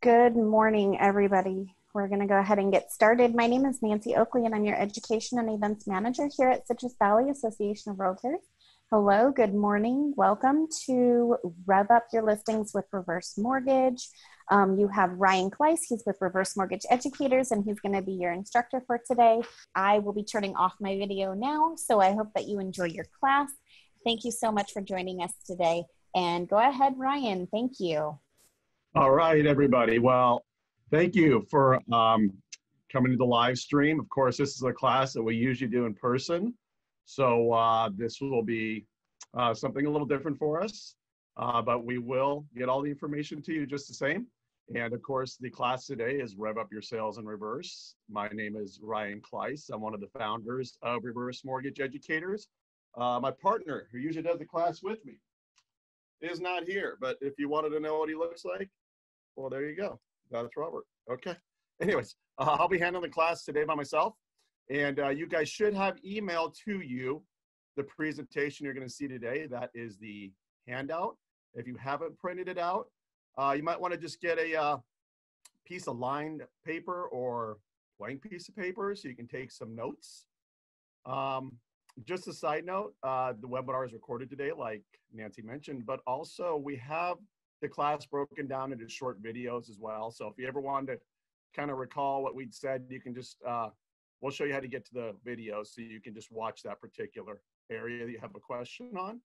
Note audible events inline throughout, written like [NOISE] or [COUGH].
Good morning, everybody. We're going to go ahead and get started. My name is Nancy Oakley, and I'm your Education and Events Manager here at Citrus Valley Association of Realtors. Hello, good morning. Welcome to Rev Up Your Listings with Reverse Mortgage. Um, you have Ryan Kleiss, he's with Reverse Mortgage Educators, and he's going to be your instructor for today. I will be turning off my video now, so I hope that you enjoy your class. Thank you so much for joining us today. And go ahead, Ryan. Thank you. All right, everybody. Well, thank you for um, coming to the live stream. Of course, this is a class that we usually do in person. So uh, this will be uh, something a little different for us, uh, but we will get all the information to you just the same. And of course, the class today is Rev Up Your Sales in Reverse. My name is Ryan Kleiss. I'm one of the founders of Reverse Mortgage Educators. Uh, my partner, who usually does the class with me, is not here. But if you wanted to know what he looks like, well, there you go. That's Robert. Okay. Anyways, uh, I'll be handling the class today by myself. And uh, you guys should have emailed to you the presentation you're going to see today. That is the handout. If you haven't printed it out, uh, you might want to just get a uh, piece of lined paper or blank piece of paper so you can take some notes. Um, just a side note, uh, the webinar is recorded today, like Nancy mentioned, but also we have the class broken down into short videos as well. So if you ever wanted to kind of recall what we'd said, you can just, uh, we'll show you how to get to the video so you can just watch that particular area that you have a question on.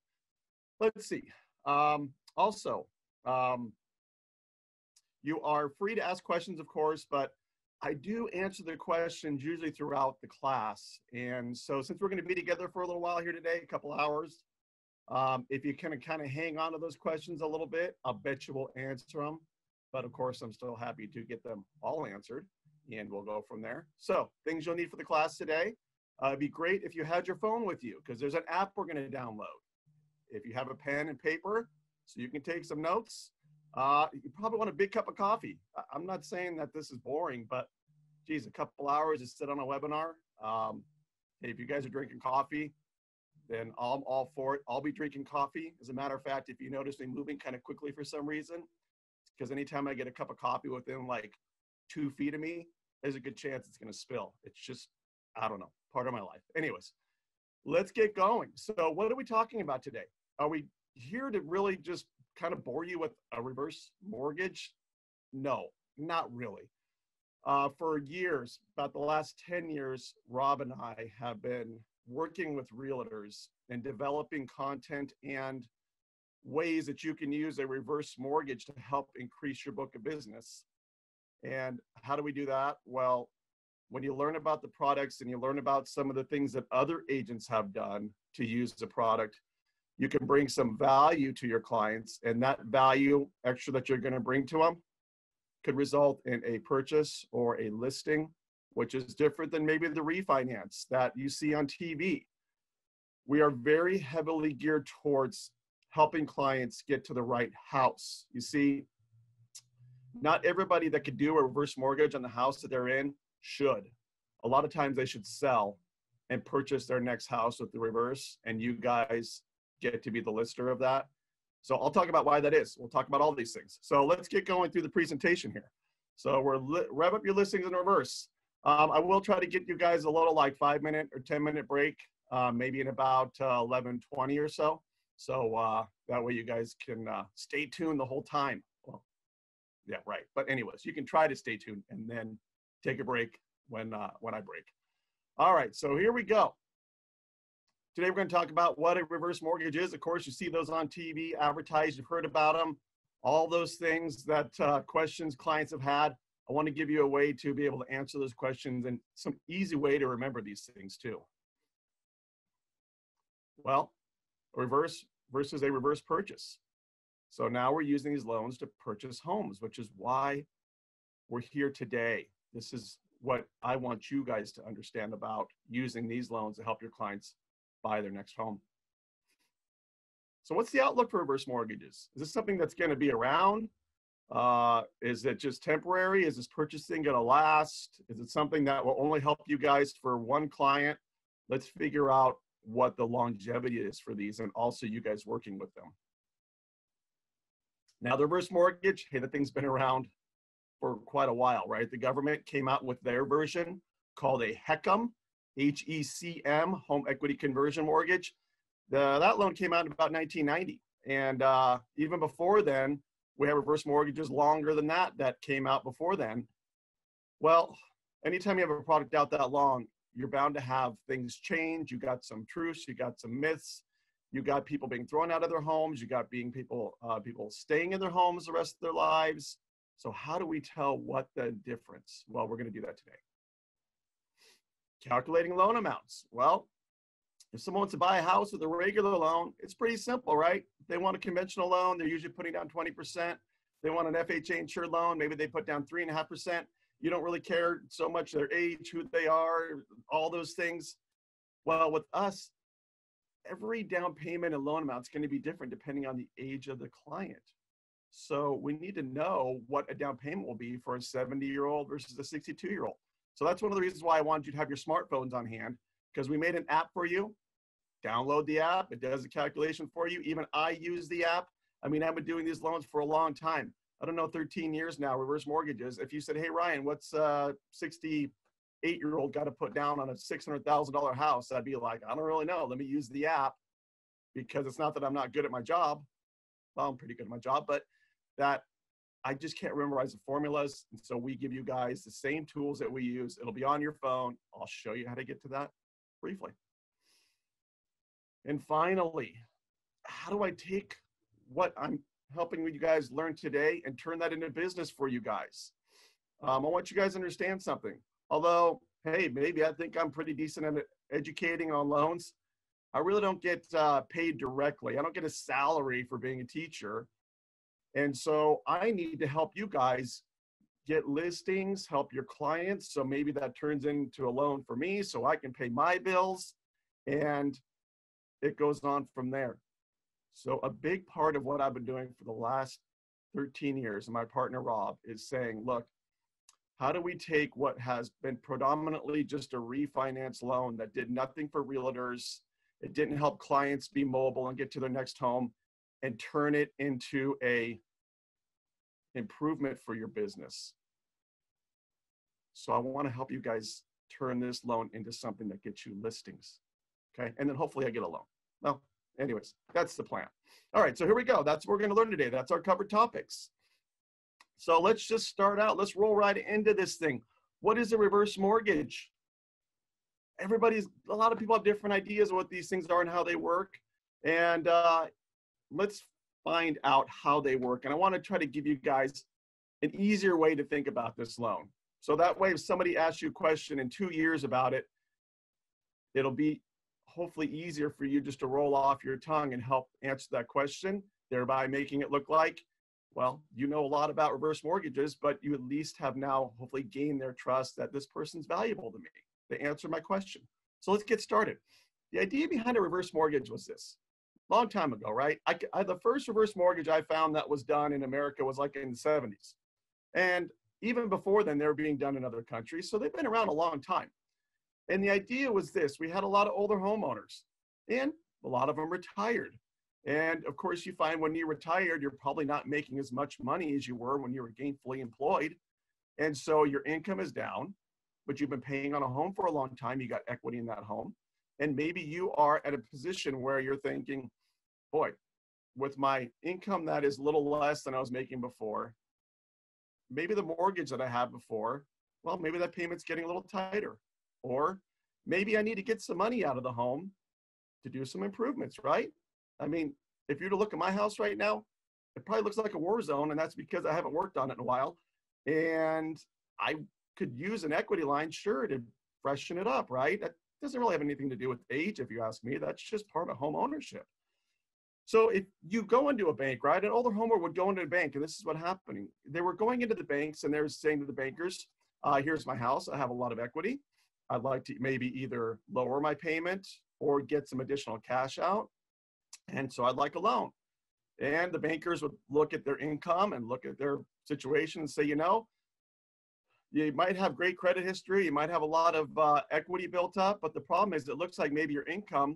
Let's see. Um, also, um, you are free to ask questions, of course, but I do answer the questions usually throughout the class. And so since we're going to be together for a little while here today, a couple hours, um, if you can kind of hang on to those questions a little bit, I'll bet you will answer them. But of course, I'm still happy to get them all answered and we'll go from there. So things you'll need for the class today. Uh, it'd be great if you had your phone with you because there's an app we're going to download. If you have a pen and paper so you can take some notes, uh, you probably want a big cup of coffee. I'm not saying that this is boring, but geez, a couple hours to sit on a webinar. Um, if you guys are drinking coffee, then I'm all for it. I'll be drinking coffee. As a matter of fact, if you notice me moving kind of quickly for some reason, because anytime I get a cup of coffee within like two feet of me, there's a good chance it's going to spill. It's just, I don't know, part of my life. Anyways, let's get going. So, what are we talking about today? Are we here to really just kind of bore you with a reverse mortgage? No, not really. Uh, for years, about the last 10 years, Rob and I have been working with realtors and developing content and ways that you can use a reverse mortgage to help increase your book of business. And how do we do that? Well, when you learn about the products and you learn about some of the things that other agents have done to use the product, you can bring some value to your clients. And that value extra that you're going to bring to them could result in a purchase or a listing which is different than maybe the refinance that you see on TV. We are very heavily geared towards helping clients get to the right house. You see, not everybody that could do a reverse mortgage on the house that they're in should. A lot of times they should sell and purchase their next house with the reverse, and you guys get to be the lister of that. So I'll talk about why that is. We'll talk about all these things. So let's get going through the presentation here. So we're rev up your listings in reverse. Um, I will try to get you guys a little like five minute or 10 minute break, uh, maybe in about uh, 11, 20 or so. So uh, that way you guys can uh, stay tuned the whole time. Well, yeah, right. But anyways, you can try to stay tuned and then take a break when, uh, when I break. All right, so here we go. Today we're going to talk about what a reverse mortgage is. Of course, you see those on TV, advertised, you've heard about them, all those things that uh, questions clients have had. I want to give you a way to be able to answer those questions and some easy way to remember these things too. Well, reverse versus a reverse purchase. So now we're using these loans to purchase homes, which is why we're here today. This is what I want you guys to understand about using these loans to help your clients buy their next home. So what's the outlook for reverse mortgages? Is this something that's going to be around? Uh, is it just temporary? Is this purchasing going to last? Is it something that will only help you guys for one client? Let's figure out what the longevity is for these and also you guys working with them. Now, the reverse mortgage, hey, the thing's been around for quite a while, right? The government came out with their version called a HECM, H E C M, Home Equity Conversion Mortgage. The, that loan came out in about 1990. And uh, even before then, we have reverse mortgages longer than that that came out before then. Well, anytime you have a product out that long, you're bound to have things change. You got some truths, you got some myths, you got people being thrown out of their homes, you got being people uh, people staying in their homes the rest of their lives. So how do we tell what the difference? Well, we're going to do that today. Calculating loan amounts. Well, if someone wants to buy a house with a regular loan, it's pretty simple, right? If they want a conventional loan, they're usually putting down 20%. They want an FHA insured loan, maybe they put down 3.5%. You don't really care so much their age, who they are, all those things. Well, with us, every down payment and loan amount is going to be different depending on the age of the client. So we need to know what a down payment will be for a 70 year old versus a 62 year old. So that's one of the reasons why I wanted you to have your smartphones on hand because we made an app for you. Download the app, it does the calculation for you. Even I use the app. I mean, I've been doing these loans for a long time. I don't know, 13 years now, reverse mortgages. If you said, hey, Ryan, what's uh, a 68 year old got to put down on a $600,000 house? I'd be like, I don't really know. Let me use the app because it's not that I'm not good at my job. Well, I'm pretty good at my job, but that I just can't memorize the formulas. And so we give you guys the same tools that we use. It'll be on your phone. I'll show you how to get to that briefly. And finally, how do I take what I'm helping you guys learn today and turn that into business for you guys? Um, I want you guys to understand something. Although, hey, maybe I think I'm pretty decent at educating on loans. I really don't get uh, paid directly. I don't get a salary for being a teacher. And so I need to help you guys get listings, help your clients. So maybe that turns into a loan for me so I can pay my bills. And it goes on from there. So a big part of what I've been doing for the last 13 years, and my partner Rob is saying, look, how do we take what has been predominantly just a refinance loan that did nothing for realtors, it didn't help clients be mobile and get to their next home, and turn it into a improvement for your business. So I want to help you guys turn this loan into something that gets you listings. Okay. And then hopefully I get a loan. Well, anyways, that's the plan. All right. So here we go. That's what we're going to learn today. That's our covered topics. So let's just start out. Let's roll right into this thing. What is a reverse mortgage? Everybody's, a lot of people have different ideas of what these things are and how they work. And uh, let's find out how they work. And I want to try to give you guys an easier way to think about this loan. So that way, if somebody asks you a question in two years about it, it'll be hopefully easier for you just to roll off your tongue and help answer that question, thereby making it look like, well, you know a lot about reverse mortgages, but you at least have now hopefully gained their trust that this person's valuable to me. They answer my question. So let's get started. The idea behind a reverse mortgage was this long time ago, right? I, I, the first reverse mortgage I found that was done in America was like in the 70s. And even before then, they were being done in other countries. So they've been around a long time. And the idea was this we had a lot of older homeowners, and a lot of them retired. And of course, you find when you're retired, you're probably not making as much money as you were when you were gainfully employed. And so your income is down, but you've been paying on a home for a long time. You got equity in that home. And maybe you are at a position where you're thinking, boy, with my income that is a little less than I was making before, maybe the mortgage that I had before, well, maybe that payment's getting a little tighter. Or maybe I need to get some money out of the home to do some improvements, right? I mean, if you're to look at my house right now, it probably looks like a war zone, and that's because I haven't worked on it in a while. And I could use an equity line, sure, to freshen it up, right? That doesn't really have anything to do with age, if you ask me. That's just part of home ownership. So if you go into a bank, right, an older homeowner would go into a bank, and this is what happening. They were going into the banks, and they were saying to the bankers, uh, "Here's my house. I have a lot of equity. I'd like to maybe either lower my payment or get some additional cash out. And so I'd like a loan. And the bankers would look at their income and look at their situation and say, you know, you might have great credit history, you might have a lot of uh, equity built up, but the problem is it looks like maybe your income,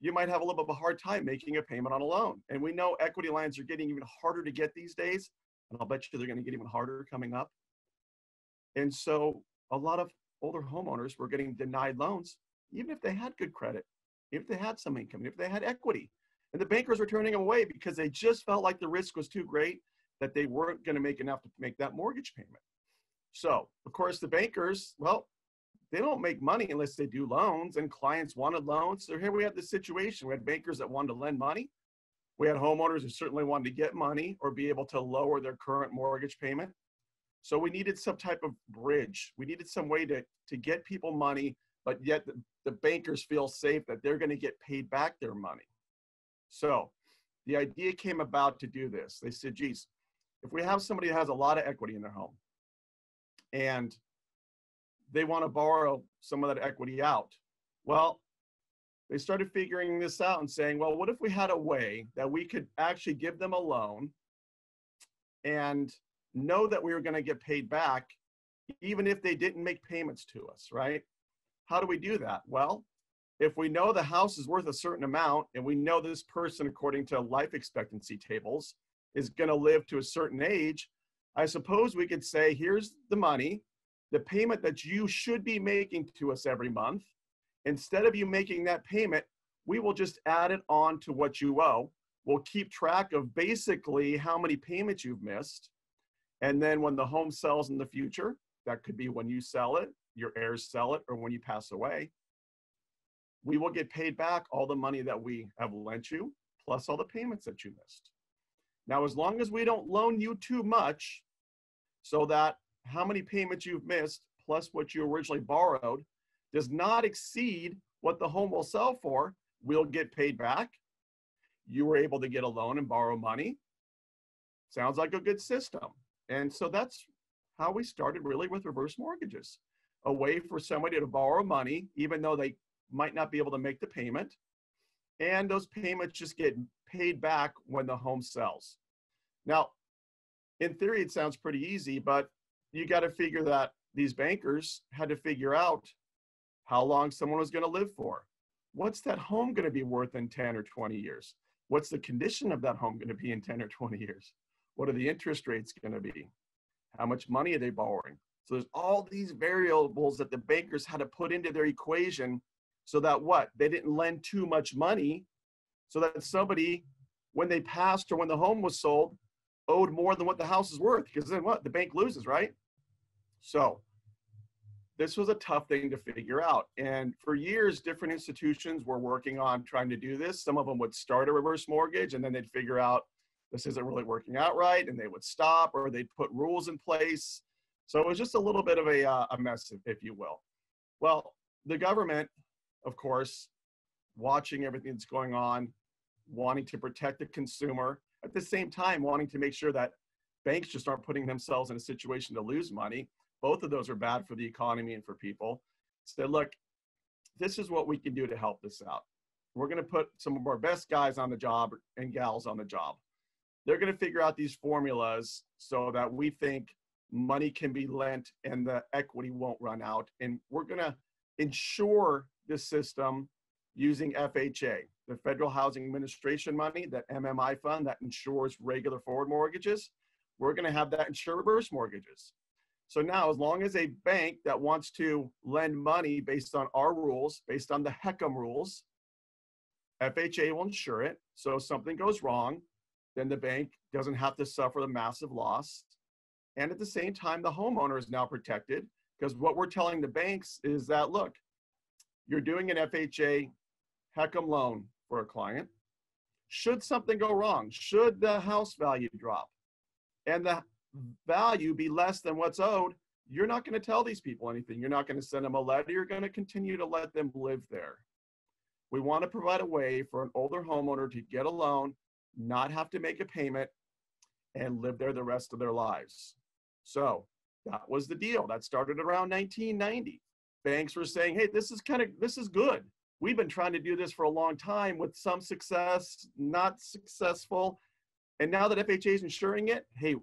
you might have a little bit of a hard time making a payment on a loan. And we know equity lines are getting even harder to get these days. And I'll bet you they're going to get even harder coming up. And so a lot of older homeowners were getting denied loans, even if they had good credit, if they had some income, if they had equity. And the bankers were turning them away because they just felt like the risk was too great that they weren't going to make enough to make that mortgage payment. So, of course, the bankers, well, they don't make money unless they do loans, and clients wanted loans. So here we had this situation. We had bankers that wanted to lend money. We had homeowners who certainly wanted to get money or be able to lower their current mortgage payment. So we needed some type of bridge. We needed some way to, to get people money, but yet the, the bankers feel safe that they're going to get paid back their money. So the idea came about to do this. They said, geez, if we have somebody that has a lot of equity in their home and they want to borrow some of that equity out, well, they started figuring this out and saying, well, what if we had a way that we could actually give them a loan and know that we were going to get paid back even if they didn't make payments to us, right? How do we do that? Well, if we know the house is worth a certain amount and we know this person, according to life expectancy tables, is going to live to a certain age, I suppose we could say, here's the money, the payment that you should be making to us every month. Instead of you making that payment, we will just add it on to what you owe. We'll keep track of basically how many payments you've missed. And then when the home sells in the future, that could be when you sell it, your heirs sell it, or when you pass away, we will get paid back all the money that we have lent you, plus all the payments that you missed. Now, as long as we don't loan you too much, so that how many payments you've missed plus what you originally borrowed does not exceed what the home will sell for, we'll get paid back. You were able to get a loan and borrow money. Sounds like a good system. And so that's how we started really with reverse mortgages a way for somebody to borrow money, even though they might not be able to make the payment. And those payments just get paid back when the home sells. Now, in theory, it sounds pretty easy, but you got to figure that these bankers had to figure out how long someone was going to live for. What's that home going to be worth in 10 or 20 years? What's the condition of that home going to be in 10 or 20 years? What are the interest rates going to be? How much money are they borrowing? So there's all these variables that the bankers had to put into their equation so that what? They didn't lend too much money so that somebody, when they passed or when the home was sold, owed more than what the house is worth because then what? The bank loses, right? So this was a tough thing to figure out. And for years, different institutions were working on trying to do this. Some of them would start a reverse mortgage and then they'd figure out this isn't really working out right and they would stop or they'd put rules in place. So it was just a little bit of a, uh, a mess, if you will. Well, the government, of course, watching everything that's going on, wanting to protect the consumer, at the same time wanting to make sure that banks just aren't putting themselves in a situation to lose money. Both of those are bad for the economy and for people. So look, this is what we can do to help this out. We're going to put some of our best guys on the job and gals on the job. They're going to figure out these formulas so that we think money can be lent and the equity won't run out. And we're going to ensure this system using FHA, the Federal Housing Administration money, that MMI fund that insures regular forward mortgages. We're going to have that insure reverse mortgages. So now, as long as a bank that wants to lend money based on our rules, based on the HECM rules, FHA will insure it. So if something goes wrong, then the bank doesn't have to suffer the massive loss. And at the same time, the homeowner is now protected because what we're telling the banks is that look, you're doing an FHA HECM loan for a client. Should something go wrong, should the house value drop and the value be less than what's owed, you're not going to tell these people anything. You're not going to send them a letter. You're going to continue to let them live there. We want to provide a way for an older homeowner to get a loan, not have to make a payment, and live there the rest of their lives. So that was the deal. That started around 1990. Banks were saying, hey, this is kind of, this is good we've been trying to do this for a long time with some success, not successful. And now that FHA is insuring it, hey,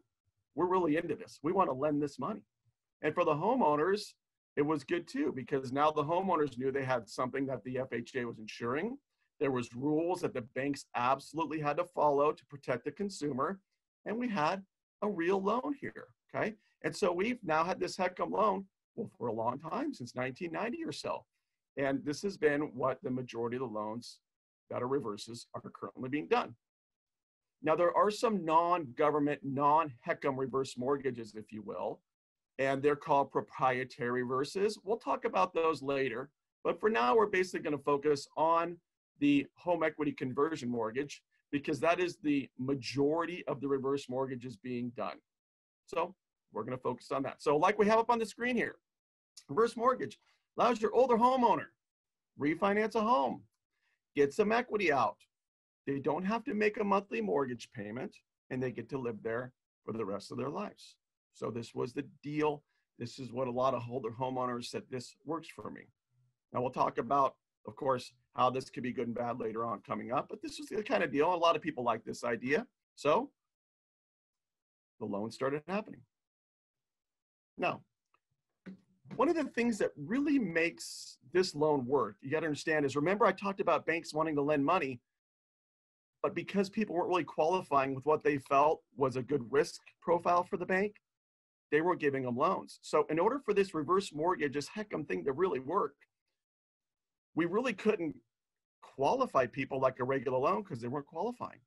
we're really into this. We want to lend this money. And for the homeowners, it was good too, because now the homeowners knew they had something that the FHA was insuring. There was rules that the banks absolutely had to follow to protect the consumer. And we had a real loan here. Okay. And so we've now had this HECM loan well, for a long time, since 1990 or so. And this has been what the majority of the loans that are reverses are currently being done. Now, there are some non government, non HECM reverse mortgages, if you will, and they're called proprietary reverses. We'll talk about those later. But for now, we're basically going to focus on the home equity conversion mortgage because that is the majority of the reverse mortgages being done. So we're going to focus on that. So like we have up on the screen here, reverse mortgage allows your older homeowner refinance a home, get some equity out. They don't have to make a monthly mortgage payment and they get to live there for the rest of their lives. So this was the deal. This is what a lot of older homeowners said this works for me. Now we'll talk about, of course, how this could be good and bad later on coming up, but this was the kind of deal. A lot of people like this idea. So the loan started happening. Now, one of the things that really makes this loan work, you got to understand is remember I talked about banks wanting to lend money, but because people weren't really qualifying with what they felt was a good risk profile for the bank, they weren't giving them loans. So in order for this reverse mortgage, this HECM thing to really work, we really couldn't qualify people like a regular loan because they weren't qualifying.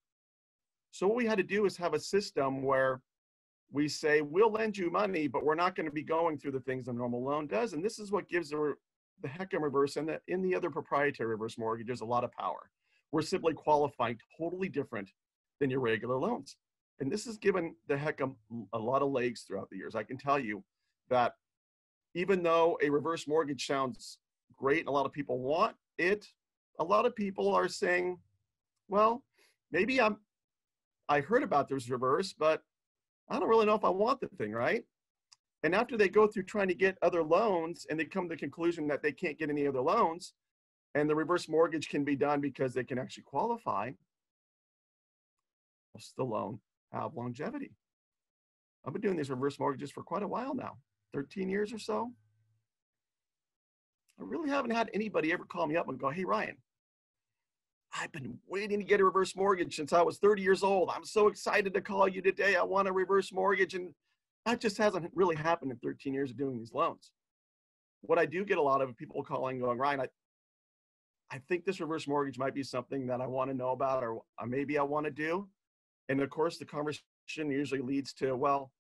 So what we had to do is have a system where we say we'll lend you money, but we're not going to be going through the things a normal loan does. And this is what gives the, the HECM reverse and the, in the other proprietary reverse mortgages a lot of power. We're simply qualifying totally different than your regular loans. And this has given the HECM a lot of legs throughout the years. I can tell you that even though a reverse mortgage sounds great and a lot of people want it, a lot of people are saying, well, maybe I'm I heard about this reverse, but I don't really know if I want the thing, right? And after they go through trying to get other loans and they come to the conclusion that they can't get any other loans and the reverse mortgage can be done because they can actually qualify, the loan have longevity. I've been doing these reverse mortgages for quite a while now, 13 years or so. I really haven't had anybody ever call me up and go, hey, Ryan, I've been waiting to get a reverse mortgage since I was 30 years old. I'm so excited to call you today. I want a reverse mortgage. And that just hasn't really happened in 13 years of doing these loans. What I do get a lot of people calling going, Ryan, I, I think this reverse mortgage might be something that I want to know about or maybe I want to do. And of course, the conversation usually leads to, well,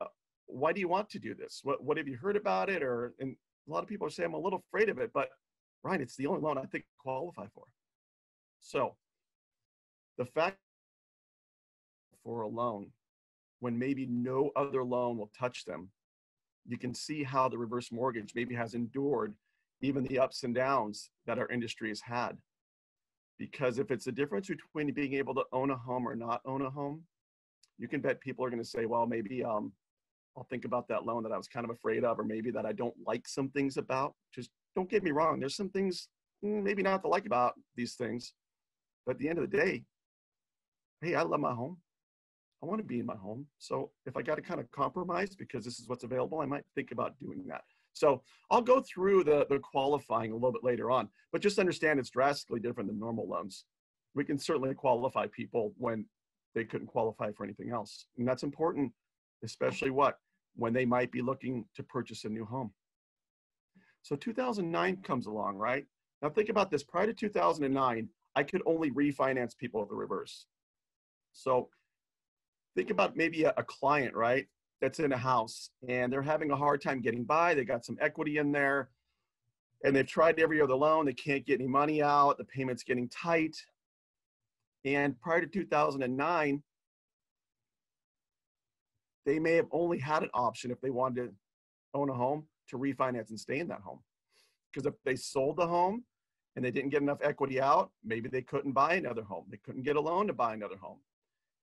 uh, why do you want to do this? What, what have you heard about it? Or, and a lot of people say, I'm a little afraid of it, but Ryan, it's the only loan I think I qualify for. So the fact for a loan when maybe no other loan will touch them, you can see how the reverse mortgage maybe has endured even the ups and downs that our industry has had. Because if it's the difference between being able to own a home or not own a home, you can bet people are going to say, well, maybe um, I'll think about that loan that I was kind of afraid of, or maybe that I don't like some things about. Just don't get me wrong. There's some things mm, maybe not to like about these things, but at the end of the day, hey, I love my home. I want to be in my home. So if I got to kind of compromise because this is what's available, I might think about doing that. So I'll go through the, the qualifying a little bit later on, but just understand it's drastically different than normal loans. We can certainly qualify people when they couldn't qualify for anything else. And that's important, especially what? When they might be looking to purchase a new home. So 2009 comes along, right? Now think about this. Prior to 2009, I could only refinance people at the reverse. So think about maybe a, a client, right? That's in a house and they're having a hard time getting by. They got some equity in there and they've tried every other loan. They can't get any money out. The payment's getting tight. And prior to 2009, they may have only had an option if they wanted to own a home to refinance and stay in that home. Because if they sold the home and they didn't get enough equity out, maybe they couldn't buy another home. They couldn't get a loan to buy another home.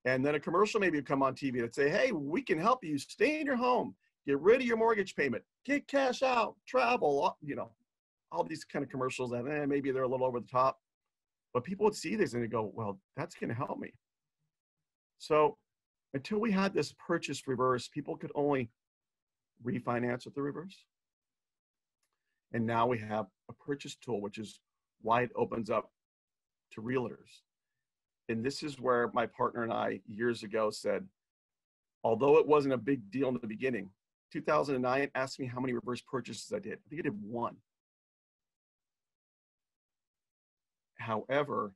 And then a commercial maybe would come on TV that say, hey, we can help you stay in your home, get rid of your mortgage payment, get cash out, travel, you know, all these kind of commercials that eh, maybe they're a little over the top. But people would see this and they go, well, that's going to help me. So until we had this purchase reverse, people could only refinance with the reverse. And now we have a purchase tool, which is why it opens up to realtors. And this is where my partner and I years ago said, although it wasn't a big deal in the beginning, 2009 asked me how many reverse purchases I did. I think I did one. However,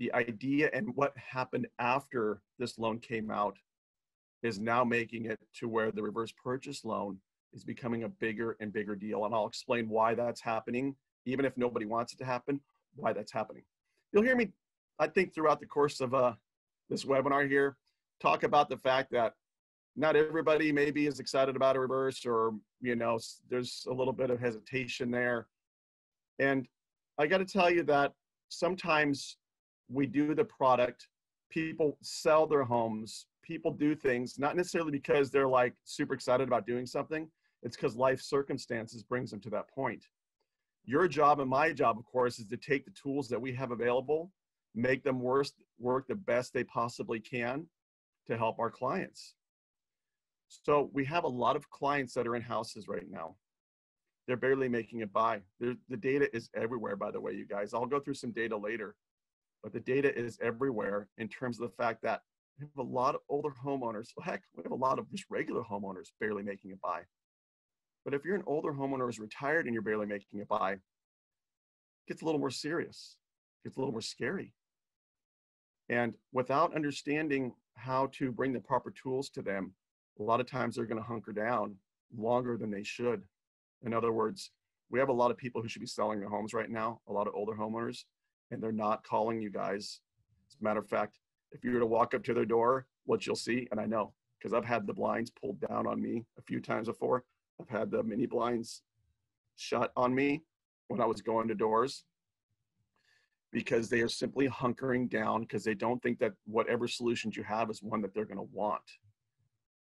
the idea and what happened after this loan came out is now making it to where the reverse purchase loan is becoming a bigger and bigger deal. And I'll explain why that's happening, even if nobody wants it to happen, why that's happening. You'll hear me, I think, throughout the course of uh, this webinar here, talk about the fact that not everybody maybe is excited about a reverse or, you know, there's a little bit of hesitation there. And I got to tell you that sometimes we do the product, people sell their homes, people do things, not necessarily because they're like super excited about doing something, it's because life circumstances brings them to that point. Your job and my job, of course, is to take the tools that we have available, make them work, work the best they possibly can to help our clients. So we have a lot of clients that are in houses right now. They're barely making it by. They're, the data is everywhere, by the way, you guys. I'll go through some data later, but the data is everywhere in terms of the fact that we have a lot of older homeowners. Heck, we have a lot of just regular homeowners barely making it by. But if you're an older homeowner who's retired and you're barely making it by, it gets a little more serious, it gets a little more scary. And without understanding how to bring the proper tools to them, a lot of times they're going to hunker down longer than they should. In other words, we have a lot of people who should be selling their homes right now, a lot of older homeowners, and they're not calling you guys. As a matter of fact, if you were to walk up to their door, what you'll see, and I know because I've had the blinds pulled down on me a few times before, I've had the mini blinds shut on me when I was going to doors because they are simply hunkering down because they don't think that whatever solutions you have is one that they're going to want.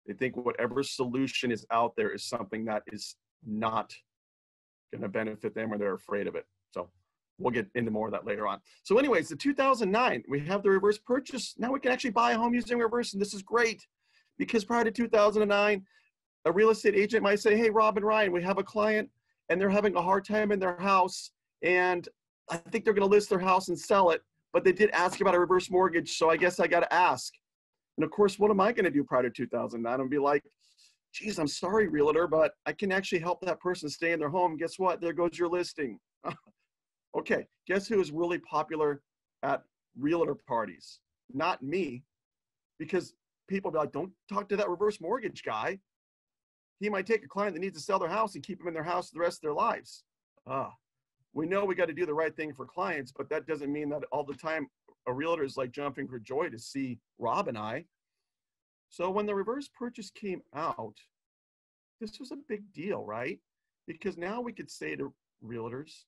They think whatever solution is out there is something that is not going to benefit them or they're afraid of it. We'll get into more of that later on. So anyways, the 2009, we have the reverse purchase. Now we can actually buy a home using reverse and this is great because prior to 2009, a real estate agent might say, hey, Rob and Ryan, we have a client and they're having a hard time in their house and I think they're going to list their house and sell it, but they did ask about a reverse mortgage, so I guess I got to ask. And of course, what am I going to do prior to 2009? I'm be like, geez, I'm sorry, realtor, but I can actually help that person stay in their home. Guess what? There goes your listing. [LAUGHS] okay, guess who is really popular at realtor parties? Not me, because people be like, don't talk to that reverse mortgage guy. He might take a client that needs to sell their house and keep them in their house the rest of their lives. Ah, we know we got to do the right thing for clients, but that doesn't mean that all the time a realtor is like jumping for joy to see Rob and I. So when the reverse purchase came out, this was a big deal, right? Because now we could say to realtors,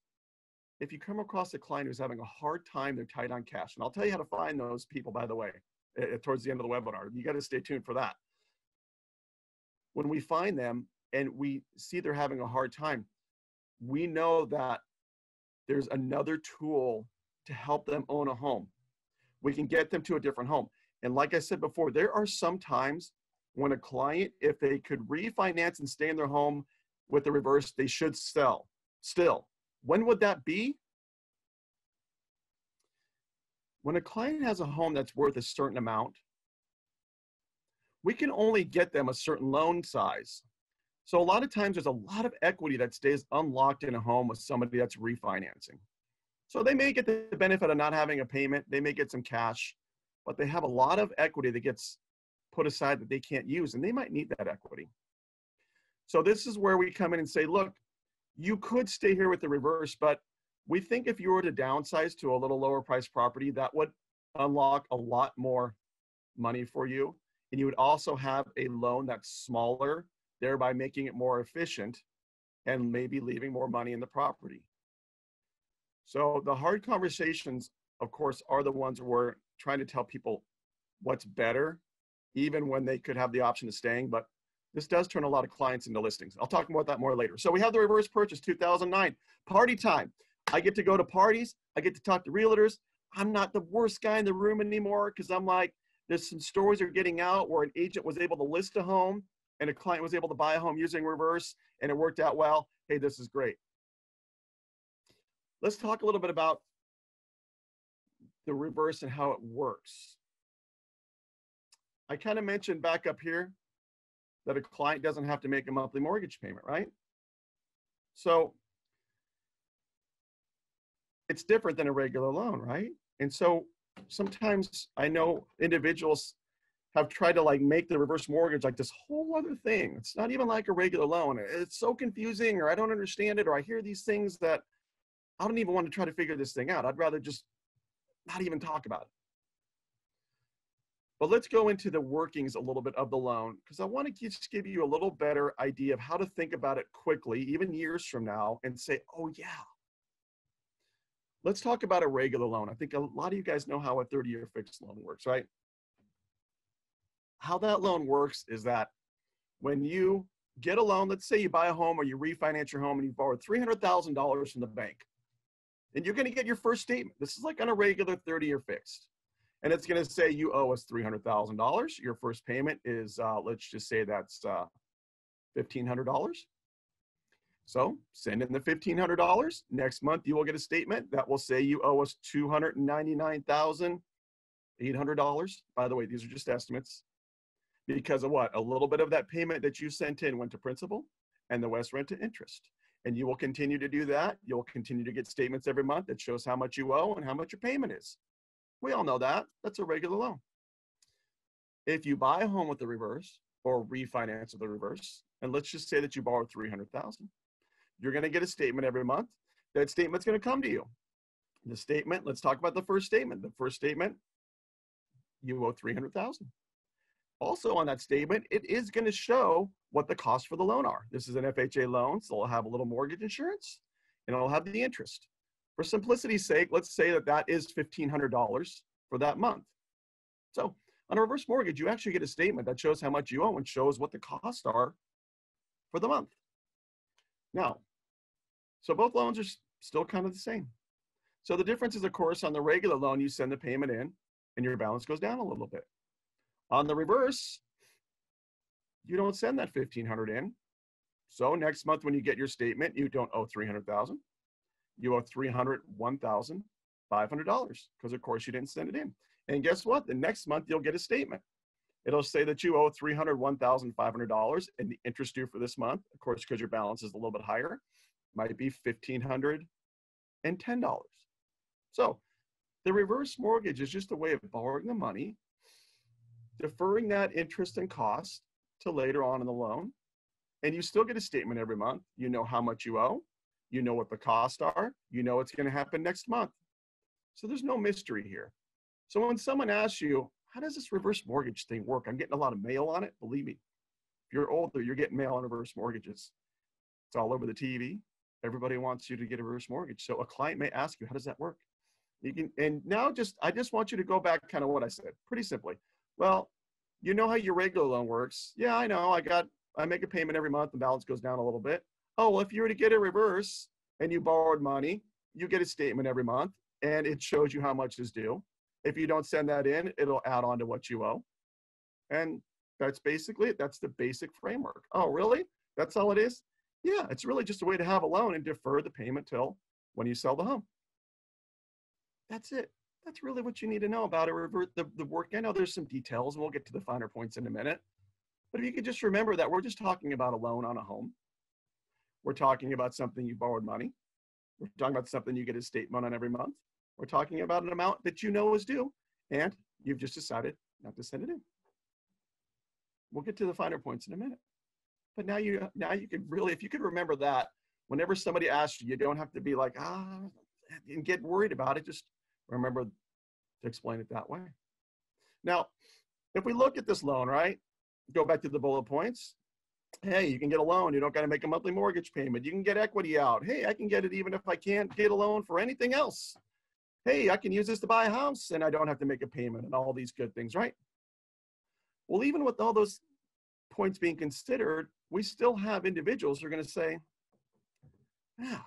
if you come across a client who's having a hard time, they're tight on cash. And I'll tell you how to find those people, by the way, towards the end of the webinar. You got to stay tuned for that. When we find them and we see they're having a hard time, we know that there's another tool to help them own a home we can get them to a different home. And like I said before, there are some times when a client, if they could refinance and stay in their home with the reverse, they should sell still. When would that be? When a client has a home that's worth a certain amount, we can only get them a certain loan size. So a lot of times there's a lot of equity that stays unlocked in a home with somebody that's refinancing. So they may get the benefit of not having a payment. They may get some cash, but they have a lot of equity that gets put aside that they can't use, and they might need that equity. So this is where we come in and say, look, you could stay here with the reverse, but we think if you were to downsize to a little lower price property, that would unlock a lot more money for you. And you would also have a loan that's smaller, thereby making it more efficient and maybe leaving more money in the property. So the hard conversations, of course, are the ones where we're trying to tell people what's better, even when they could have the option of staying. But this does turn a lot of clients into listings. I'll talk about that more later. So we have the reverse purchase 2009 party time. I get to go to parties. I get to talk to realtors. I'm not the worst guy in the room anymore because I'm like, there's some stories are getting out where an agent was able to list a home and a client was able to buy a home using reverse and it worked out well. Hey, this is great let's talk a little bit about the reverse and how it works. I kind of mentioned back up here that a client doesn't have to make a monthly mortgage payment, right? So it's different than a regular loan, right? And so sometimes I know individuals have tried to like make the reverse mortgage like this whole other thing. It's not even like a regular loan. It's so confusing, or I don't understand it, or I hear these things that I don't even want to try to figure this thing out. I'd rather just not even talk about it. But let's go into the workings a little bit of the loan because I want to just give you a little better idea of how to think about it quickly, even years from now, and say, oh, yeah. Let's talk about a regular loan. I think a lot of you guys know how a 30 year fixed loan works, right? How that loan works is that when you get a loan, let's say you buy a home or you refinance your home and you borrowed $300,000 from the bank, and you're going to get your first statement. This is like on a regular 30 year fixed and it's going to say you owe us $300,000. Your first payment is, uh, let's just say that's uh, $1,500. So send in the $1,500. Next month, you will get a statement that will say you owe us $299,800. By the way, these are just estimates. Because of what? A little bit of that payment that you sent in went to principal and the rest went to interest. And you will continue to do that. You'll continue to get statements every month that shows how much you owe and how much your payment is. We all know that. That's a regular loan. If you buy a home with the reverse or refinance with the reverse, and let's just say that you borrowed 300,000, you're going to get a statement every month. That statement's going to come to you. The statement, let's talk about the first statement. The first statement, you owe 300,000. Also on that statement, it is going to show what the costs for the loan are. This is an FHA loan, so it'll have a little mortgage insurance and it'll have the interest. For simplicity's sake, let's say that that is $1,500 for that month. So on a reverse mortgage, you actually get a statement that shows how much you owe and shows what the costs are for the month. Now, so both loans are still kind of the same. So the difference is, of course, on the regular loan, you send the payment in and your balance goes down a little bit. On the reverse, you don't send that 1500 in. So next month when you get your statement, you don't owe 300,000 you owe $301,500 because, of course, you didn't send it in. And guess what? The next month, you'll get a statement. It'll say that you owe $301,500 and the interest due for this month, of course, because your balance is a little bit higher, might be $1,510. So the reverse mortgage is just a way of borrowing the money, deferring that interest and cost to later on in the loan, and you still get a statement every month. You know how much you owe, you know what the costs are. You know what's going to happen next month. So there's no mystery here. So when someone asks you, how does this reverse mortgage thing work? I'm getting a lot of mail on it. Believe me, if you're older, you're getting mail on reverse mortgages. It's all over the TV. Everybody wants you to get a reverse mortgage. So a client may ask you, how does that work? You can, and now just, I just want you to go back kind of what I said pretty simply. Well, you know how your regular loan works. Yeah, I know. I got, I make a payment every month. The balance goes down a little bit oh, well, if you were to get a reverse and you borrowed money, you get a statement every month and it shows you how much is due. If you don't send that in, it'll add on to what you owe. And that's basically it. That's the basic framework. Oh, really? That's all it is? Yeah, it's really just a way to have a loan and defer the payment till when you sell the home. That's it. That's really what you need to know about it. Revert the, the work. I know there's some details and we'll get to the finer points in a minute. But if you could just remember that we're just talking about a loan on a home. We're talking about something you borrowed money. We're talking about something you get a statement on every month. We're talking about an amount that you know is due, and you've just decided not to send it in. We'll get to the finer points in a minute. But now you now you can really, if you could remember that, whenever somebody asks you, you don't have to be like, ah, and get worried about it. Just remember to explain it that way. Now, if we look at this loan, right? Go back to the bullet points hey, you can get a loan. You don't got to make a monthly mortgage payment. You can get equity out. Hey, I can get it even if I can't get a loan for anything else. Hey, I can use this to buy a house and I don't have to make a payment and all these good things, right? Well, even with all those points being considered, we still have individuals who are going to say, yeah,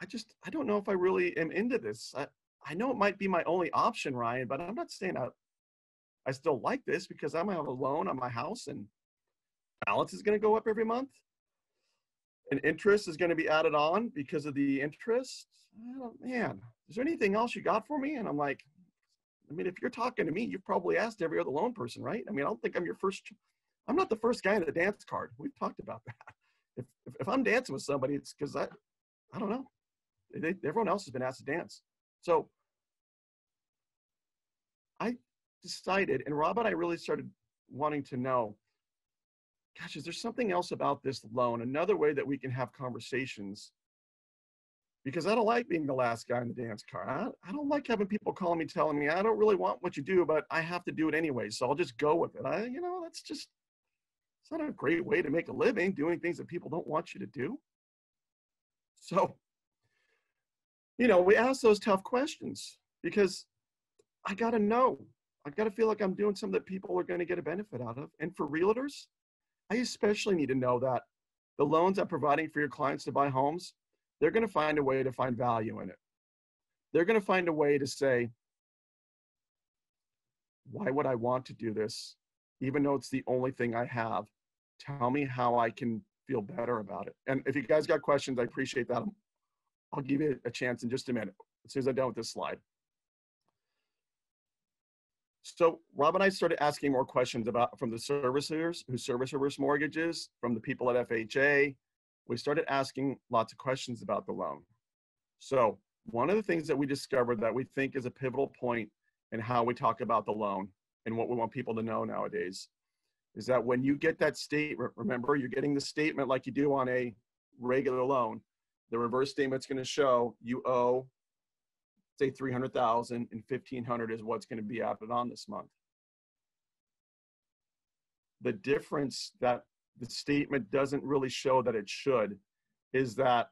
I just, I don't know if I really am into this. I, I know it might be my only option, Ryan, but I'm not saying I, I still like this because I'm going to have a loan on my house and balance is going to go up every month and interest is going to be added on because of the interest. Oh, man, is there anything else you got for me? And I'm like, I mean, if you're talking to me, you've probably asked every other loan person, right? I mean, I don't think I'm your first, I'm not the first guy in the dance card. We've talked about that. [LAUGHS] If, if, if I'm dancing with somebody, it's because I, I don't know. They, everyone else has been asked to dance. So I decided, and Rob and I really started wanting to know, gosh, is there something else about this loan? Another way that we can have conversations because I don't like being the last guy in the dance car. I, I don't like having people calling me telling me I don't really want what you do, but I have to do it anyway. So I'll just go with it. I, you know, that's just it's not a great way to make a living doing things that people don't want you to do. So, you know, we ask those tough questions because I got to know. I got to feel like I'm doing something that people are going to get a benefit out of. And for realtors, I especially need to know that the loans I'm providing for your clients to buy homes they're going to find a way to find value in it. They're going to find a way to say, why would I want to do this? Even though it's the only thing I have, tell me how I can feel better about it. And if you guys got questions, I appreciate that. I'll give you a chance in just a minute, as soon as I'm done with this slide. So Rob and I started asking more questions about from the servicers who service reverse mortgages, from the people at FHA, we started asking lots of questions about the loan. So one of the things that we discovered that we think is a pivotal point in how we talk about the loan and what we want people to know nowadays is that when you get that statement, remember you're getting the statement like you do on a regular loan. The reverse statement's going to show you owe, say 300,000 and 1,500 is what's going to be added on this month. The difference that the statement doesn't really show that it should is that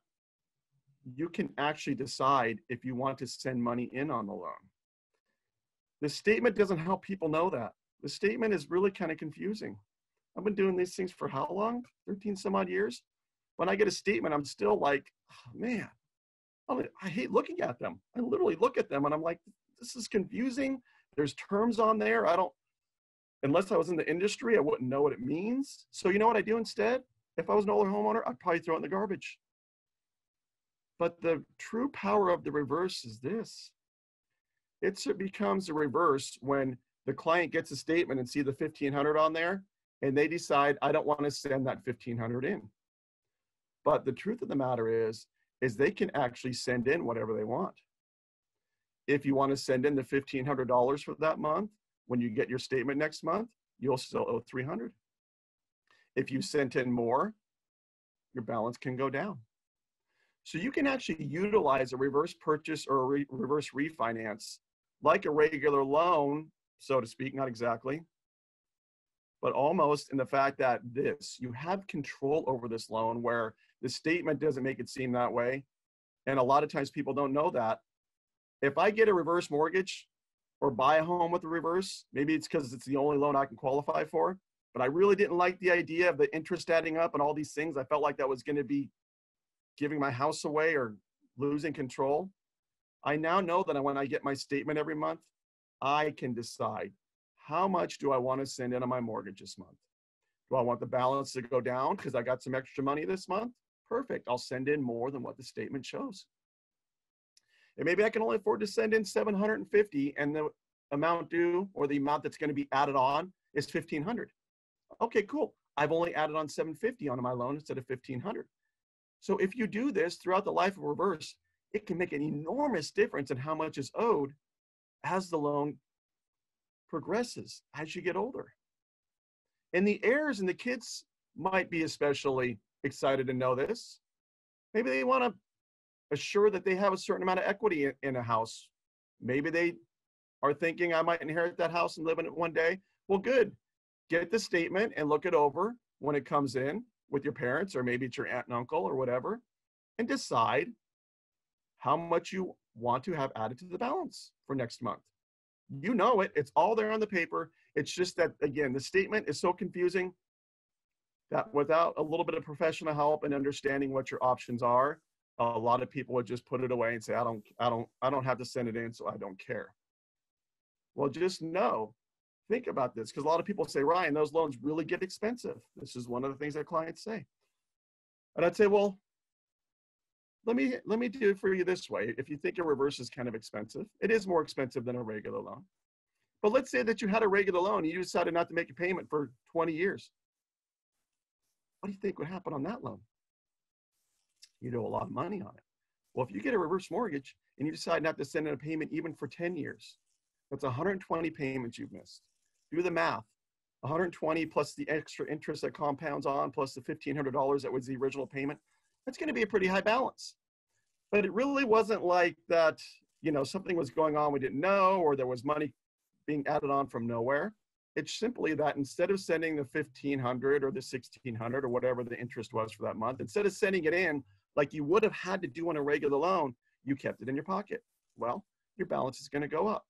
you can actually decide if you want to send money in on the loan. The statement doesn't help people know that. The statement is really kind of confusing. I've been doing these things for how long? 13 some odd years. When I get a statement, I'm still like, oh, man, I hate looking at them. I literally look at them and I'm like, this is confusing. There's terms on there. I don't, unless I was in the industry, I wouldn't know what it means. So you know what I do instead? If I was an older homeowner, I'd probably throw it in the garbage. But the true power of the reverse is this. It's, it becomes a reverse when the client gets a statement and see the 1500 on there and they decide, I don't want to send that 1500 in. But the truth of the matter is, is they can actually send in whatever they want. If you want to send in the $1,500 for that month, when you get your statement next month, you'll still owe 300. If you sent in more, your balance can go down. So you can actually utilize a reverse purchase or a re reverse refinance like a regular loan, so to speak, not exactly, but almost in the fact that this, you have control over this loan where the statement doesn't make it seem that way. And a lot of times people don't know that. If I get a reverse mortgage, or buy a home with a reverse. Maybe it's because it's the only loan I can qualify for. But I really didn't like the idea of the interest adding up and all these things. I felt like that was going to be giving my house away or losing control. I now know that when I get my statement every month, I can decide how much do I want to send in on my mortgage this month? Do I want the balance to go down because I got some extra money this month? Perfect. I'll send in more than what the statement shows. And maybe I can only afford to send in 750 and the amount due or the amount that's going to be added on is 1500. Okay, cool. I've only added on 750 onto my loan instead of 1500. So if you do this throughout the life of reverse, it can make an enormous difference in how much is owed as the loan progresses as you get older. And the heirs and the kids might be especially excited to know this. Maybe they want to assure that they have a certain amount of equity in, in a house. Maybe they are thinking I might inherit that house and live in it one day. Well, good. Get the statement and look it over when it comes in with your parents, or maybe it's your aunt and uncle or whatever, and decide how much you want to have added to the balance for next month. You know it, it's all there on the paper. It's just that, again, the statement is so confusing that without a little bit of professional help and understanding what your options are, a lot of people would just put it away and say, I don't, I don't, I don't have to send it in, so I don't care. Well, just know, think about this, because a lot of people say, Ryan, those loans really get expensive. This is one of the things that clients say. And I'd say, well, let me let me do it for you this way. If you think a reverse is kind of expensive, it is more expensive than a regular loan. But let's say that you had a regular loan and you decided not to make a payment for 20 years. What do you think would happen on that loan? You'd owe a lot of money on it. Well, if you get a reverse mortgage and you decide not to send in a payment even for 10 years, that's 120 payments you've missed. Do the math. 120 plus the extra interest that compounds on, plus the $1,500 that was the original payment. That's going to be a pretty high balance. But it really wasn't like that, you know, something was going on we didn't know or there was money being added on from nowhere. It's simply that instead of sending the 1500 or the 1600 or whatever the interest was for that month, instead of sending it in like you would have had to do on a regular loan, you kept it in your pocket. Well, your balance is going to go up.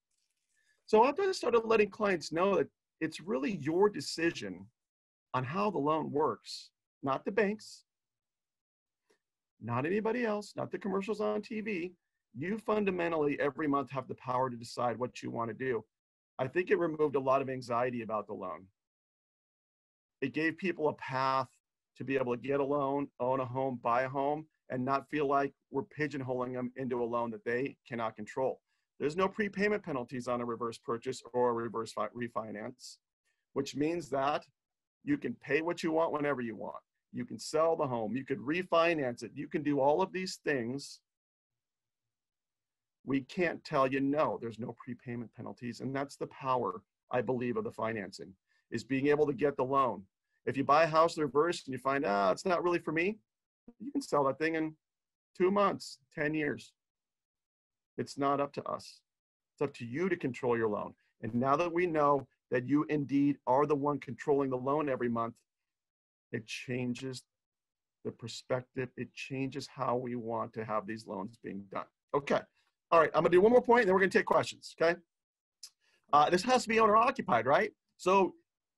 So I just started letting clients know that it's really your decision on how the loan works, not the banks, not anybody else, not the commercials on TV. You fundamentally every month have the power to decide what you want to do. I think it removed a lot of anxiety about the loan. It gave people a path to be able to get a loan, own a home, buy a home, and not feel like we're pigeonholing them into a loan that they cannot control. There's no prepayment penalties on a reverse purchase or a reverse refinance, which means that you can pay what you want whenever you want. You can sell the home, you could refinance it, you can do all of these things. We can't tell you no. There's no prepayment penalties and that's the power i believe of the financing is being able to get the loan. If you buy a house in reverse and you find ah it's not really for me you can sell that thing in two months 10 years. It's not up to us. It's up to you to control your loan. And now that we know that you indeed are the one controlling the loan every month it changes the perspective it changes how we want to have these loans being done okay all right, I'm gonna do one more point, and then we're gonna take questions. Okay. Uh, this has to be owner occupied, right? So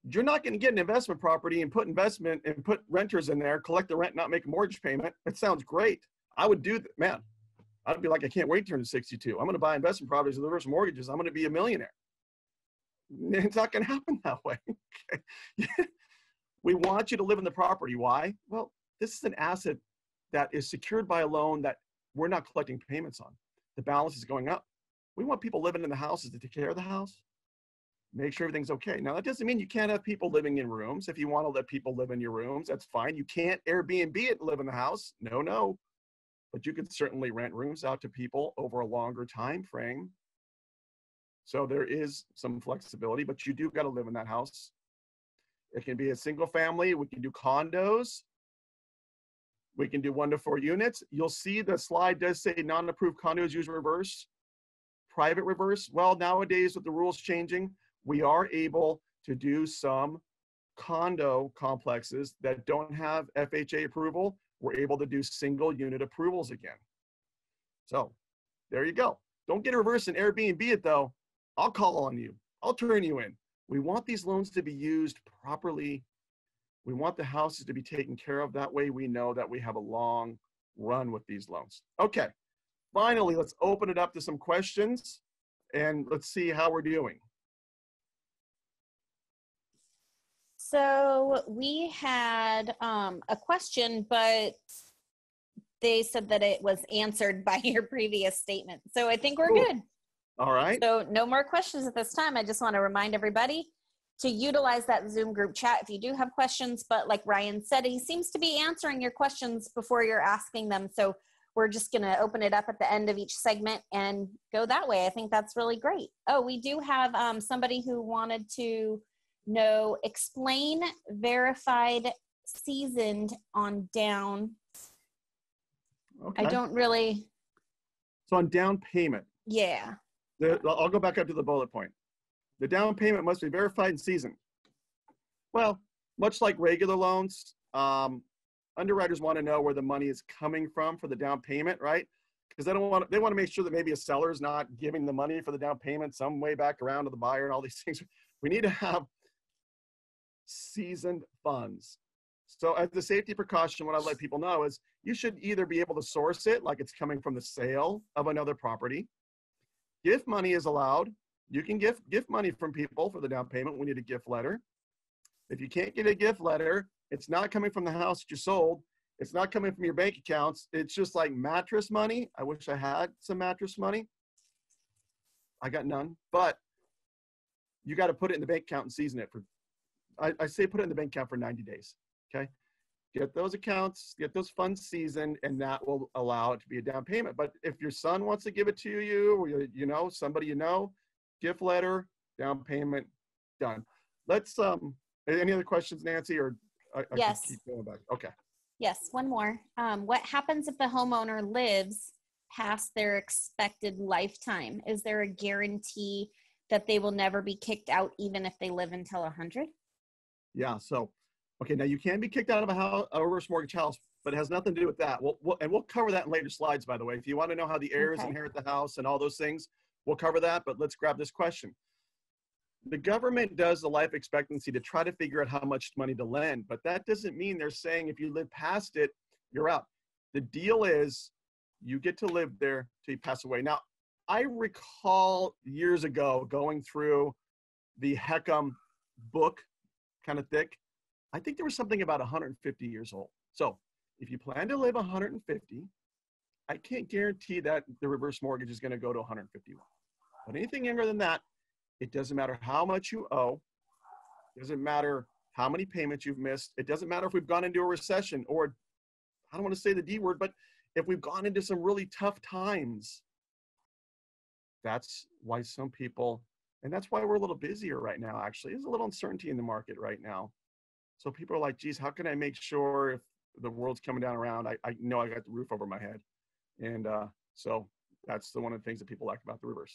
you're not going to get an investment property and put investment and put renters in there, collect the rent, not make a mortgage payment. It sounds great. I would do that, man. I'd be like, I can't wait to turn to 62. I'm going to buy investment properties and reverse mortgages. I'm going to be a millionaire. [LAUGHS] It's not going to happen that way. [LAUGHS] we want you to live in the property. Why? Well, this is an asset that is secured by a loan that we're not collecting payments on the balance is going up. We want people living in the houses to take care of the house, make sure everything's okay. Now, that doesn't mean you can't have people living in rooms. If you want to let people live in your rooms, that's fine. You can't Airbnb it live in the house. No, no. But you can certainly rent rooms out to people over a longer time frame. So there is some flexibility, but you do got to live in that house. It can be a single family. We can do condos. We can do one to four units. You'll see the slide does say non-approved condos use reverse, private reverse. Well, nowadays with the rules changing, we are able to do some condo complexes that don't have FHA approval. We're able to do single unit approvals again. So there you go. Don't get reverse and Airbnb it though. I'll call on you. I'll turn you in. We want these loans to be used properly we want the houses to be taken care of. That way we know that we have a long run with these loans. Okay, finally, let's open it up to some questions and let's see how we're doing. So we had um, a question, but they said that it was answered [LAUGHS] by your previous statement. So I think we're cool. good. All right. So no more questions at this time. I just want to remind everybody to utilize that Zoom group chat if you do have questions. But like Ryan said, he seems to be answering your questions before you're asking them. So we're just going to open it up at the end of each segment and go that way. I think that's really great. Oh, we do have um, somebody who wanted to know explain verified seasoned on down. Okay. I don't really. So on down payment. Yeah. The, I'll go back up to the bullet point. The down payment must be verified and seasoned. Well, much like regular loans, um, underwriters want to know where the money is coming from for the down payment, right? Because they don't want they want to make sure that maybe a seller is not giving the money for the down payment some way back around to the buyer and all these [LAUGHS] things. We need to have seasoned funds. So as a safety precaution, what I let people know is you should either be able to source it like it's coming from the sale of another property. Gift money is allowed you can gift gift money from people for the down payment. We need a gift letter. If you can't get a gift letter, it's not coming from the house that you sold. It's not coming from your bank accounts. It's just like mattress money. I wish I had some mattress money. I got none. But you got to put it in the bank account and season it for, I, I say put it in the bank account for 90 days. Okay. Get those accounts, get those funds seasoned, and that will allow it to be a down payment. But if your son wants to give it to you, or you, know, somebody you know, gift letter, down payment, done. Let's, um, any other questions, Nancy, or I, I Yes. keep going back? Okay. Yes, one more. Um, what happens if the homeowner lives past their expected lifetime? Is there a guarantee that they will never be kicked out even if they live until 100? Yeah. So, okay. Now you can be kicked out of a house, a reverse mortgage house, but it has nothing to do with that. We'll, we'll and we'll cover that in later slides, by the way. If you want to know how the heirs Okay. inherit the house and all those things, we'll cover that. But let's grab this question. The government does the life expectancy to try to figure out how much money to lend, but that doesn't mean they're saying if you live past it, you're out. The deal is you get to live there till you pass away. Now, I recall years ago going through the HECM book, kind of thick. I think there was something about 150 years old. So if you plan to live 150, I can't guarantee that the reverse mortgage is going to go to 151. But anything younger than that, it doesn't matter how much you owe. It doesn't matter how many payments you've missed. It doesn't matter if we've gone into a recession or I don't want to say the D word, but if we've gone into some really tough times, that's why some people, and that's why we're a little busier right now, actually. There's a little uncertainty in the market right now. So people are like, geez, how can I make sure if the world's coming down around, I, I know I got the roof over my head. And uh, so that's the one of the things that people like about the reverse.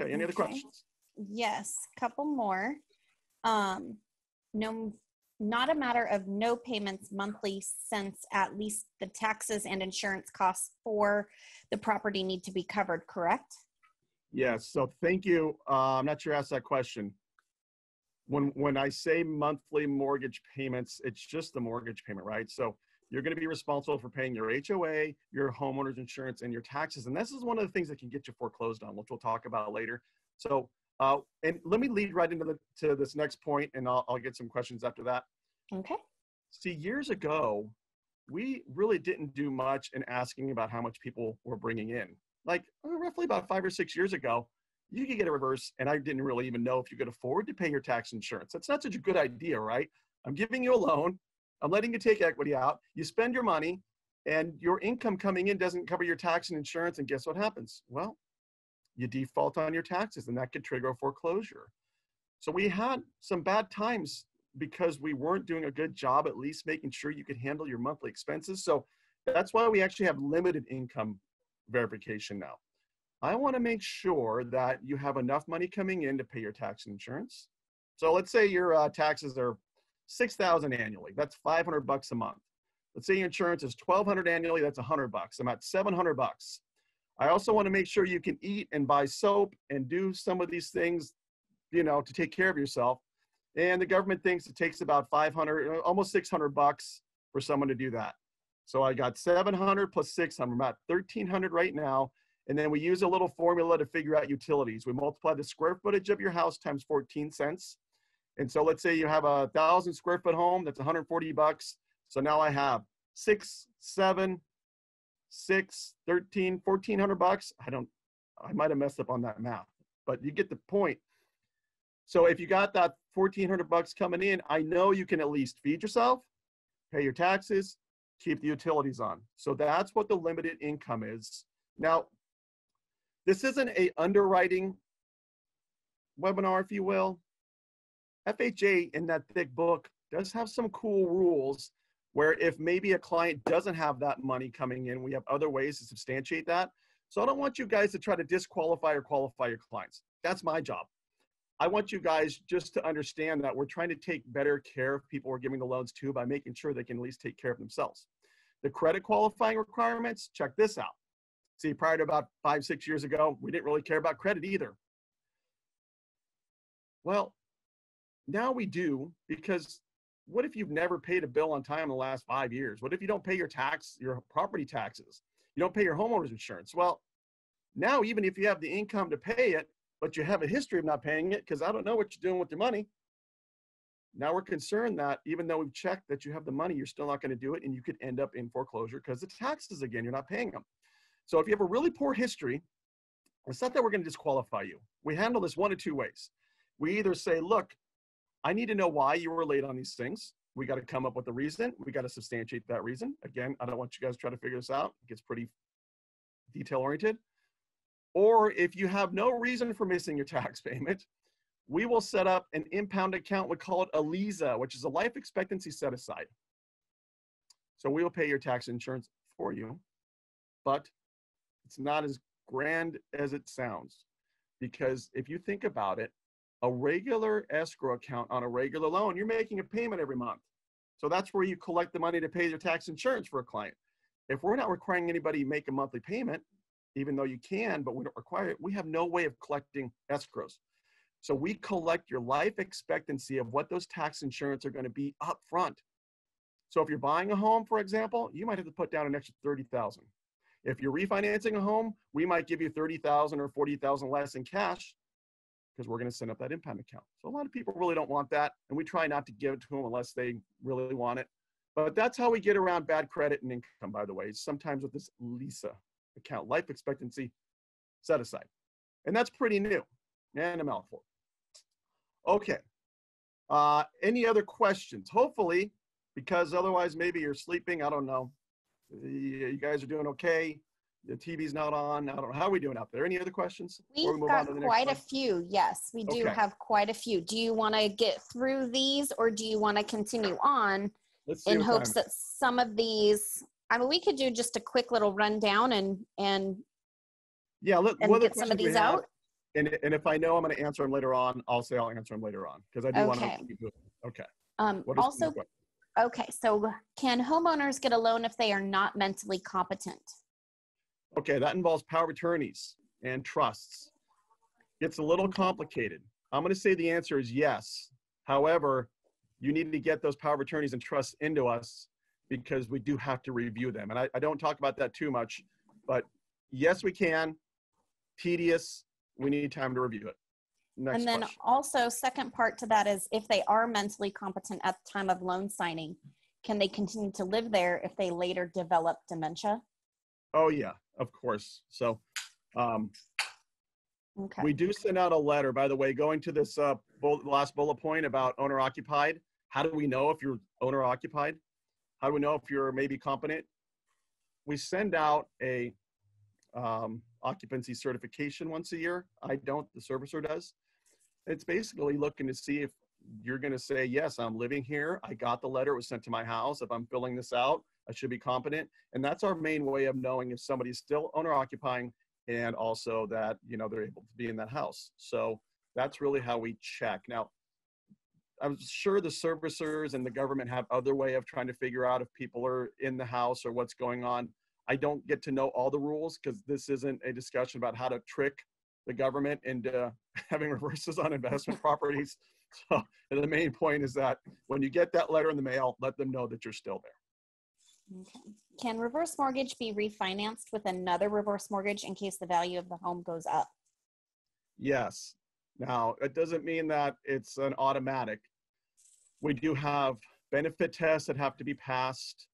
Okay, any other Okay. questions? Yes, couple more. Um, no, not a matter of no payments monthly since at least the taxes and insurance costs for the property need to be covered, correct? Yes, so thank you. Uh, I'm not sure you asked that question. When, when I say monthly mortgage payments, it's just the mortgage payment, right? So you're going to be responsible for paying your HOA, your homeowner's insurance, and your taxes. And this is one of the things that can get you foreclosed on, which we'll talk about later. So, uh, and let me lead right into the, to this next point, and I'll, I'll get some questions after that. Okay. See, years ago, we really didn't do much in asking about how much people were bringing in. Like roughly about five or six years ago, you could get a reverse, and I didn't really even know if you could afford to pay your tax insurance. That's not such a good idea, right? I'm giving you a loan, I'm letting you take equity out, you spend your money, and your income coming in doesn't cover your tax and insurance, and guess what happens? Well, you default on your taxes, and that could trigger a foreclosure. So we had some bad times because we weren't doing a good job at least making sure you could handle your monthly expenses. So that's why we actually have limited income verification now. I want to make sure that you have enough money coming in to pay your tax insurance. So let's say your uh, taxes are 6,000 annually. That's 500 bucks a month. Let's say your insurance is 1,200 annually. That's 100 bucks. I'm at 700 bucks. I also want to make sure you can eat and buy soap and do some of these things, you know, to take care of yourself. And the government thinks it takes about 500, uh, almost 600 bucks for someone to do that. So I got 700 plus 600. I'm at 1,300 right now. And then we use a little formula to figure out utilities. We multiply the square footage of your house times 14 cents. And so let's say you have a thousand square foot home, that's 140 bucks. So now I have six, seven, six, 13, 1400 bucks. I don't, I might have messed up on that math, but you get the point. So if you got that 1400 bucks coming in, I know you can at least feed yourself, pay your taxes, keep the utilities on. So that's what the limited income is. Now, this isn't a underwriting webinar, if you will. FHA in that thick book does have some cool rules where if maybe a client doesn't have that money coming in, we have other ways to substantiate that. So I don't want you guys to try to disqualify or qualify your clients. That's my job. I want you guys just to understand that we're trying to take better care of people we're giving the loans to by making sure they can at least take care of themselves. The credit qualifying requirements, check this out. See, prior to about five, six years ago, we didn't really care about credit either. Well, now we do because what if you've never paid a bill on time in the last five years? What if you don't pay your tax, your property taxes? You don't pay your homeowner's insurance? Well, now even if you have the income to pay it, but you have a history of not paying it because I don't know what you're doing with your money. Now we're concerned that even though we've checked that you have the money, you're still not going to do it and you could end up in foreclosure because the taxes again, you're not paying them. So if you have a really poor history It's not that we're going to disqualify you. We handle this one of two ways. We either say, look, I need to know why you were late on these things. We got to come up with a reason. We got to substantiate that reason. Again, I don't want you guys to try to figure this out. It gets pretty detail oriented. Or if you have no reason for missing your tax [LAUGHS] payment, we will set up an impound account. We call it a LESA, which is a life expectancy set aside. So we will pay your tax insurance for you, but it's not as grand as it sounds. Because if you think about it, a regular escrow account on a regular loan, you're making a payment every month. So that's where you collect the money to pay your tax insurance for a client. If we're not requiring anybody make a monthly payment, even though you can, but we don't require it, we have no way of collecting escrows. So we collect your life expectancy of what those tax insurance are going to be up front. So if you're buying a home, for example, you might have to put down an extra 30,000. If you're refinancing a home, we might give you 30,000 or 40,000 less in cash because we're going to send up that impound account. So a lot of people really don't want that, and we try not to give it to them unless they really want it. But that's how we get around bad credit and income, by the way, sometimes with this LESA account, life expectancy set aside. And that's pretty new and a mouthful. Okay. Uh, any other questions? Hopefully, because otherwise maybe you're sleeping. I don't know. You guys are doing okay. The TV's not on. I don't know. How are we doing out there? Any other questions? We've we got quite a few. Yes, we do Okay. have quite a few. Do you want to get through these or do you want to continue on in hopes time- that some of these, I mean, we could do just a quick little rundown and, and, yeah, let, and get some of these have? out? And, and if I know I'm going to answer them later on, I'll say I'll answer them later on because I do want to Okay. keep moving. Okay. Um, also, of the que- okay, so can homeowners get a loan if they are not mentally competent? Okay, that involves power of attorneys and trusts. It's a little complicated. I'm going to say the answer is yes. However, you need to get those power of attorneys and trusts into us because we do have to review them. And I, I don't talk about that too much, but yes, we can. Tedious. We need time to review it. Next And then question. also, second part to that is if they are mentally competent at the time of loan signing, can they continue to live there if they later develop dementia? Oh yeah, of course. So um, Okay. We do send out a letter, by the way, going to this uh, bull, last bullet point about owner occupied. How do we know if you're owner occupied? How do we know if you're maybe competent? We send out a um, occupancy certification once a year. I don't, the servicer does. It's basically looking to see if you're going to say, yes, I'm living here. I got the letter. It was sent to my house. If I'm filling this out, I should be competent. And that's our main way of knowing if somebody's still owner occupying and also that you know they're able to be in that house so that's really how we check now i'm sure the servicers and the government have other way of trying to figure out if people are in the house or what's going on i don't get to know all the rules because this isn't a discussion about how to trick the government into [LAUGHS] having reverses on investment properties so the main point is that when you get that letter in the mail let them know that you're still there Okay. Can reverse mortgage be refinanced with another reverse mortgage in case the value of the home goes up? Yes. Now, it doesn't mean that it's an automatic. We do have benefit tests that have to be passed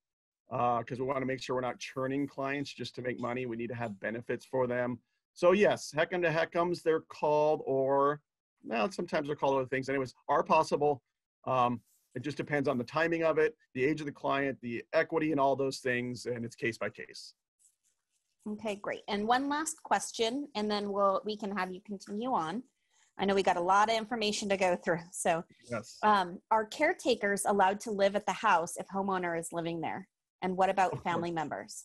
because we want to make sure we're not churning clients just to make money. We need to have benefits for them. So yes, HECM to HECMs, they're called, or well, sometimes they're called other things. Anyways, are possible. Um, it just depends on the timing of it, the age of the client, the equity, and all those things, and it's case by case. Okay, great. And one last question, and then we'll we can have you continue on. I know we got a lot of information to go through. So, Yes. um, are caretakers allowed to live at the house if homeowner is living there? And what about family members?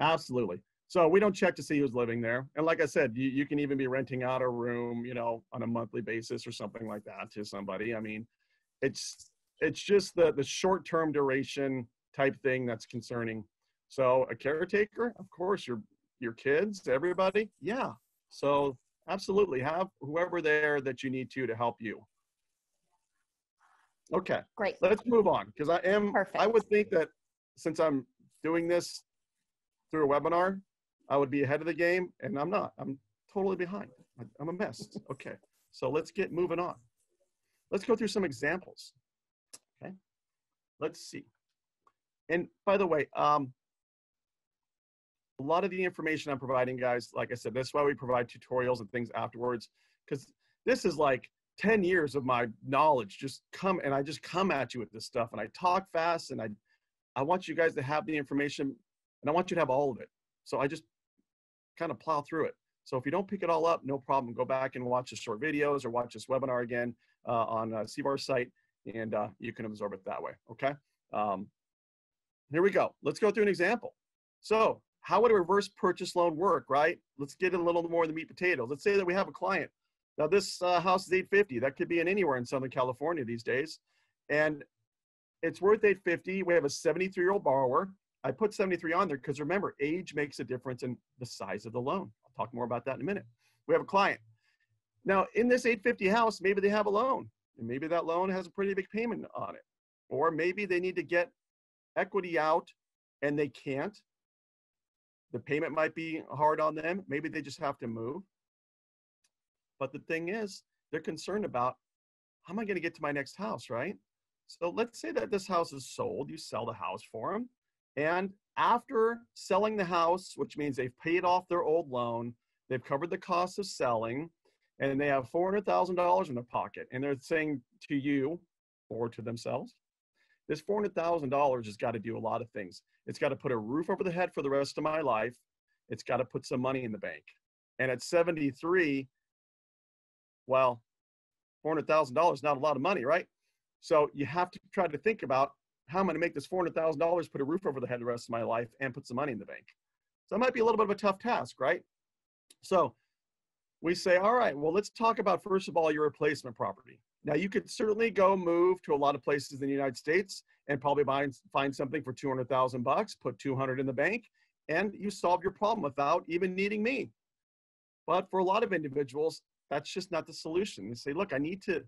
Absolutely. So we don't check to see who's living there. And like I said, you, you can even be renting out a room, you know, on a monthly basis or something like that to somebody. I mean, it's it's just the the short term duration type thing that's concerning. So a caretaker, of course, your your kids, everybody, yeah. So absolutely have whoever there that you need to to help you. Okay Great. let's move on because I am. Perfect. I would think that since I'm doing this through a webinar, I would be ahead of the game, and I'm not. I'm totally behind. I'm a mess. Okay, so let's get moving on. Let's go through some examples. Okay, let's see. And by the way, um, a lot of the information I'm providing, guys, like I said, that's why we provide tutorials and things afterwards, because this is like 10 years of my knowledge just come and I just come at you with this stuff and I talk fast and I I want you guys to have the information and I want you to have all of it. So I just kind of plow through it. So if you don't pick it all up, no problem. Go back and watch the short videos or watch this webinar again uh, on uh, CVAR site and uh, you can absorb it that way, okay? Um, here we go. Let's go through an example. So how would a reverse purchase loan work, right? Let's get a little more of the meat potatoes. Let's say that we have a client. Now this uh, house is 850. That could be in anywhere in Southern California these days. And it's worth 850. We have a 73 year old borrower. I put 73 on there because remember, age makes a difference in the size of the loan. I'll talk more about that in a minute. We have a client. Now, in this 850 house, maybe they have a loan, and maybe that loan has a pretty big payment on it. Or maybe they need to get equity out and they can't. The payment might be hard on them. Maybe they just have to move. But the thing is, they're concerned about how am I going to get to my next house, right? So let's say that this house is sold, you sell the house for them. And after selling the house, which means they've paid off their old loan, they've covered the cost of selling, and they have $400,000 in their pocket. And they're saying to you or to themselves, this $400,000 has got to do a lot of things. It's got to put a roof over the head for the rest of my life. It's got to put some money in the bank. And at 73, well, $400,000 is not a lot of money, right? So you have to try to think about how I'm going to make this $400,000 put a roof over the head the rest of my life and put some money in the bank. So that might be a little bit of a tough task, right? So we say, all right, well, let's talk about, first of all, your replacement property. Now, you could certainly go move to a lot of places in the United States and probably buy, find something for 200,000 bucks, put 200 in the bank, and you solve your problem without even needing me. But for a lot of individuals, that's just not the solution. They say, look, I need to,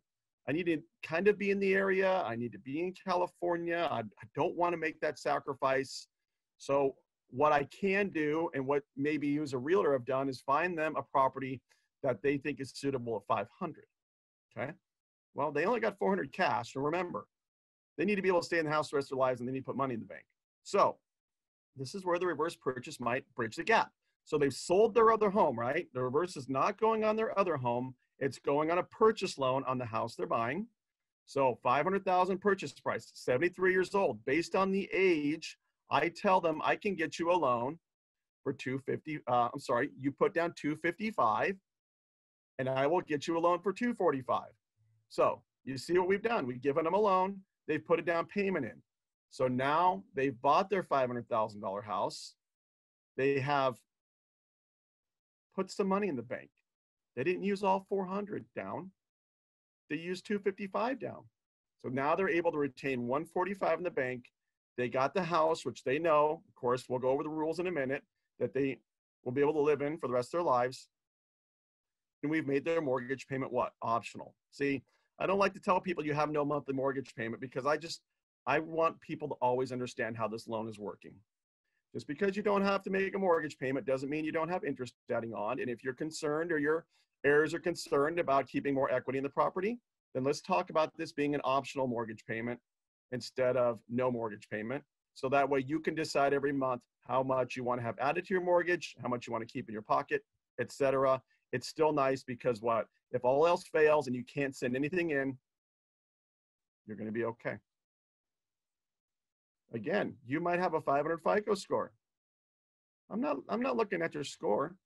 I need to kind of be in the area. I need to be in California. I, I don't want to make that sacrifice. So what I can do and what maybe you as a realtor have done is find them a property that they think is suitable at 500. Okay. Well, they only got 400 cash. And remember, they need to be able to stay in the house the rest of their lives and they need to put money in the bank. So this is where the reverse purchase might bridge the gap. So they've sold their other home, right? The reverse is not going on their other home. It's going on a purchase loan on the house they're buying. So 500,000 purchase price, 73 years old. Based on the age, I tell them I can get you a loan for 250. Uh, I'm sorry, you put down 255 and I will get you a loan for 245. So you see what we've done. We've given them a loan. They've put a down payment in. So now they've bought their $500,000 house. They have put some money in the bank. They didn't use all 400 down. They used 255 down. So now they're able to retain 145 in the bank. They got the house, which they know, of course, we'll go over the rules in a minute, that they will be able to live in for the rest of their lives. And we've made their mortgage payment what? Optional. See, I don't like to tell people you have no monthly mortgage payment because I just, I want people to always understand how this loan is working. Just because you don't have to make a mortgage payment doesn't mean you don't have interest adding on. And if you're concerned or your heirs are concerned about keeping more equity in the property, then let's talk about this being an optional mortgage payment instead of no mortgage payment. So that way you can decide every month how much you want to have added to your mortgage, how much you want to keep in your pocket, etc. It's still nice because what? If all else fails and you can't send anything in, you're going to be okay. Again, you might have a 500 FICO score. I'm not, I'm not looking at your score.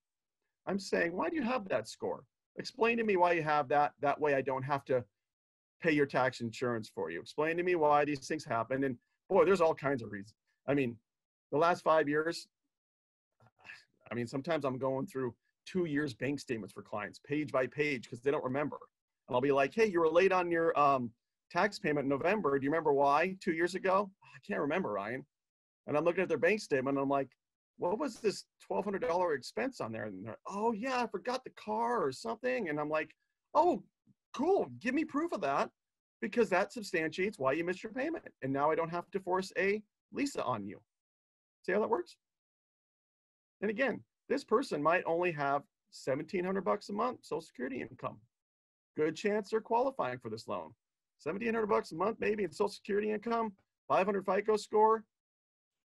I'm saying, why do you have that score? Explain to me why you have that. That way I don't have to pay your tax insurance for you. Explain to me why these things happen. And boy, there's all kinds of reasons. I mean, the last five years, I mean, sometimes I'm going through two years bank statements for clients, page by page, because they don't remember. And I'll be like, hey, you were late on your um, tax payment in November. Do you remember why two years ago? I can't remember, Ryan. And I'm looking at their bank statement I'm like, what was this $1,200 expense on there? And they're, oh, yeah, I forgot the car or something. And I'm like, oh, cool. Give me proof of that because that substantiates why you missed your payment. And now I don't have to force a LESA on you. See how that works? And again, this person might only have 1700 bucks a month social security income. Good chance they're qualifying for this loan. 1700 bucks a month maybe in social security income, 500 FICO score,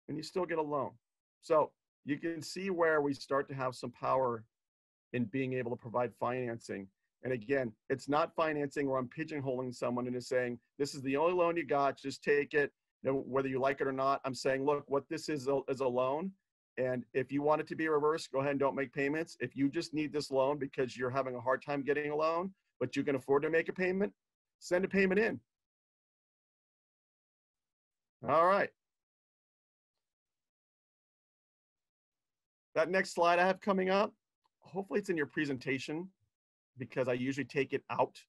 and you still get a loan. So you can see where we start to have some power in being able to provide financing. And again, it's not financing where I'm pigeonholing someone into saying, this is the only loan you got, just take it, whether you like it or not. I'm saying, look, what this is a, is a loan. And if you want it to be reversed, go ahead and don't make payments. If you just need this loan because you're having a hard time getting a loan, but you can afford to make a payment, send a payment in. All right. That next slide I have coming up, hopefully it's in your presentation because I usually take it out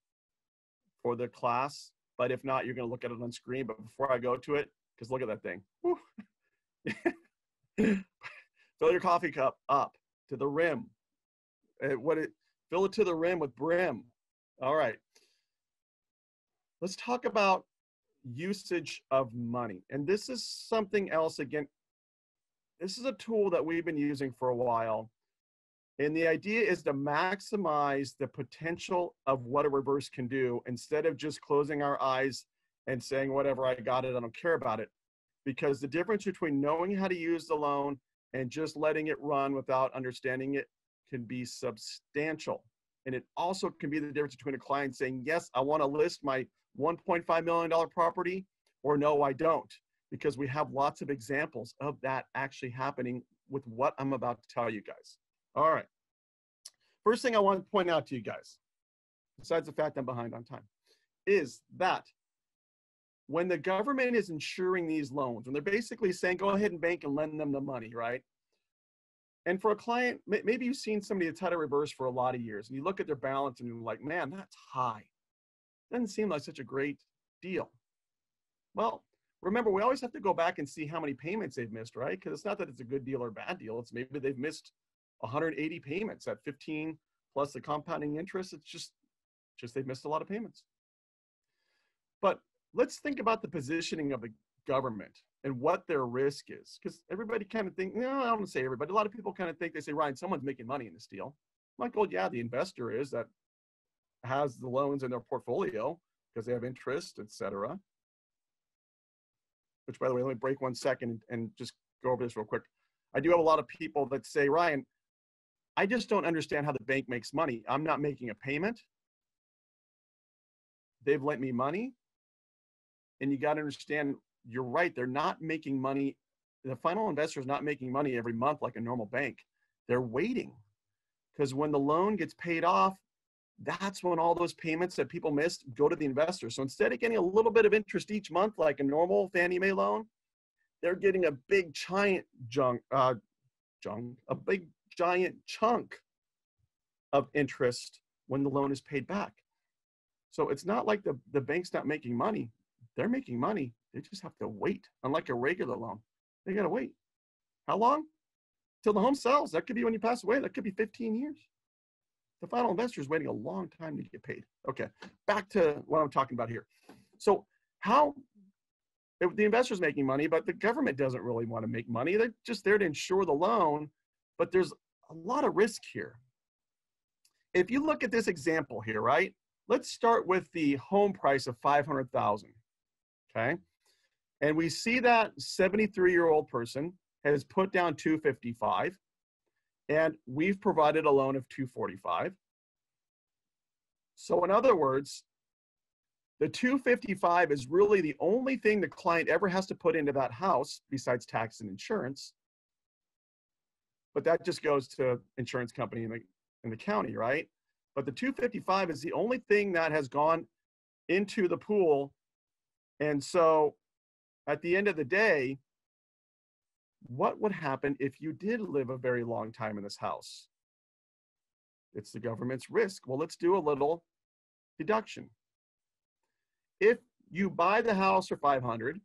for the class. But if not, you're going to look at it on screen. But before I go to it, because look at that thing. [LAUGHS] fill your coffee cup up to the rim. And what it fill it to the rim with brim. All right. Let's talk about usage of money. And this is something else again this is a tool that we've been using for a while. And the idea is to maximize the potential of what a reverse can do instead of just closing our eyes and saying, whatever, I got it, I don't care about it. Because the difference between knowing how to use the loan and just letting it run without understanding it can be substantial. And it also can be the difference between a client saying, yes, I want to list my $1.5 million property, or no, I don't because we have lots of examples of that actually happening with what I'm about to tell you guys. All right. First thing I want to point out to you guys, besides the fact I'm behind on time, is that when the government is insuring these loans, when they're basically saying, go ahead and bank and lend them the money, right? And for a client, maybe you've seen somebody that's had a reverse for a lot of years, and you look at their balance and you're like, man, that's high. Doesn't seem like such a great deal. Well, remember, we always have to go back and see how many payments they've missed, right? Because it's not that it's a good deal or bad deal. It's maybe they've missed 180 payments at 15 plus the compounding interest. It's just, just they've missed a lot of payments. But let's think about the positioning of the government and what their risk is. Because everybody kind of think, no, I don't say everybody. A lot of people kind of think they say, Ryan, someone's making money in this deal. Like, well, yeah, the investor is that has the loans in their portfolio because they have interest, et cetera which by the way, let me break one second and just go over this real quick. I do have a lot of people that say, Ryan, I just don't understand how the bank makes money. I'm not making a payment. They've lent me money. And you got to understand, you're right. They're not making money. The final investor is not making money every month like a normal bank. They're waiting because when the loan gets paid off, that's when all those payments that people missed go to the investor. So instead of getting a little bit of interest each month, like a normal Fannie Mae loan, they're getting a big giant junk, uh, junk, a big giant chunk of interest when the loan is paid back. So it's not like the, the bank's not making money. They're making money. They just have to wait. Unlike a regular loan, they got to wait. How long? Till the home sells. That could be when you pass away. That could be 15 years the final investor is waiting a long time to get paid. Okay, back to what I'm talking about here. So how the investor's making money, but the government doesn't really want to make money. They're just there to insure the loan, but there's a lot of risk here. If you look at this example here, right? Let's start with the home price of 500,000. Okay? And we see that 73-year-old person has put down 255 and we've provided a loan of 245. So in other words, the 255 is really the only thing the client ever has to put into that house besides tax and insurance. But that just goes to insurance company in the, in the county, right? But the 255 is the only thing that has gone into the pool. And so at the end of the day, what would happen if you did live a very long time in this house? It's the government's risk. Well, let's do a little deduction. If you buy the house for 500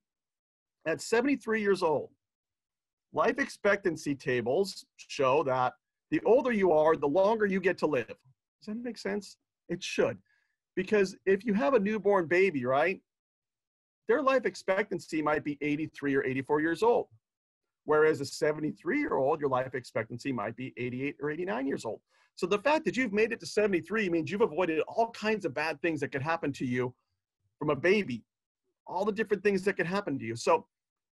at 73 years old, life expectancy tables show that the older you are, the longer you get to live. Does that make sense? It should. Because if you have a newborn baby, right, their life expectancy might be 83 or 84 years old. Whereas a 73 year old, your life expectancy might be 88 or 89 years old. So the fact that you've made it to 73 means you've avoided all kinds of bad things that could happen to you from a baby, all the different things that could happen to you. So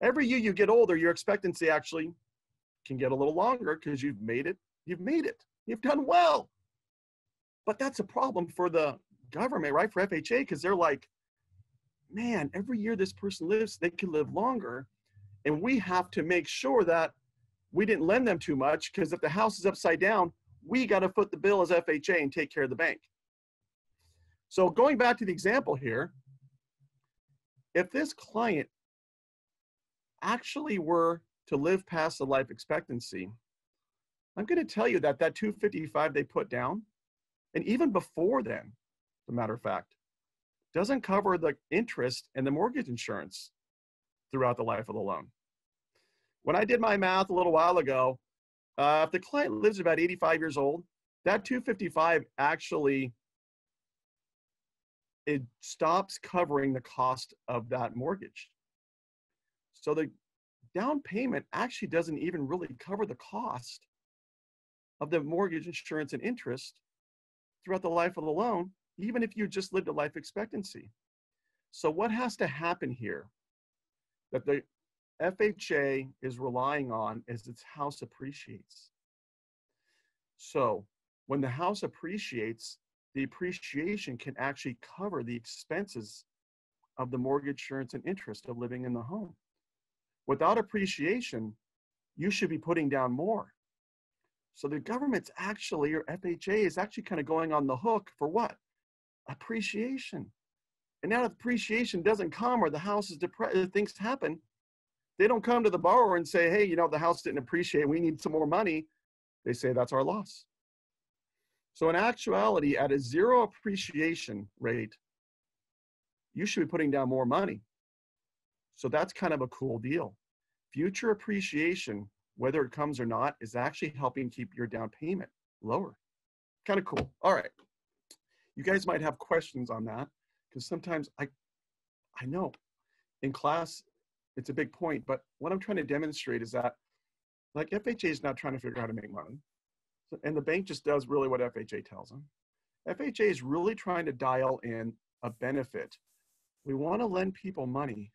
every year you get older, your expectancy actually can get a little longer because you've made it, you've made it, you've done well. But that's a problem for the government, right? For FHA, because they're like, man, every year this person lives, they can live longer. And we have to make sure that we didn't lend them too much because if the house is upside down, we got to foot the bill as FHA and take care of the bank. So going back to the example here, if this client actually were to live past the life expectancy, I'm going to tell you that that 255 they put down, and even before then, as a matter of fact, doesn't cover the interest and the mortgage insurance throughout the life of the loan. When I did my math a little while ago, uh, if the client lives about 85 years old, that 255 actually it stops covering the cost of that mortgage. So the down payment actually doesn't even really cover the cost of the mortgage insurance and interest throughout the life of the loan, even if you just lived a life expectancy. So what has to happen here that the FHA is relying on is its house appreciates. So when the house appreciates, the appreciation can actually cover the expenses of the mortgage insurance and interest of living in the home. Without appreciation, you should be putting down more. So the government's actually, or FHA is actually kind of going on the hook for what? Appreciation. And now if appreciation doesn't come or the house is depressed, things happen, they don't come to the borrower and say, hey, you know, the house didn't appreciate, we need some more money. They say that's our loss. So in actuality, at a zero appreciation rate, you should be putting down more money. So that's kind of a cool deal. Future appreciation, whether it comes or not, is actually helping keep your down payment lower. Kind of cool. All right. You guys might have questions on that because sometimes I, I know in class it's a big point, but what I'm trying to demonstrate is that like FHA is not trying to figure out how to make money and the bank just does really what FHA tells them. FHA is really trying to dial in a benefit. We want to lend people money,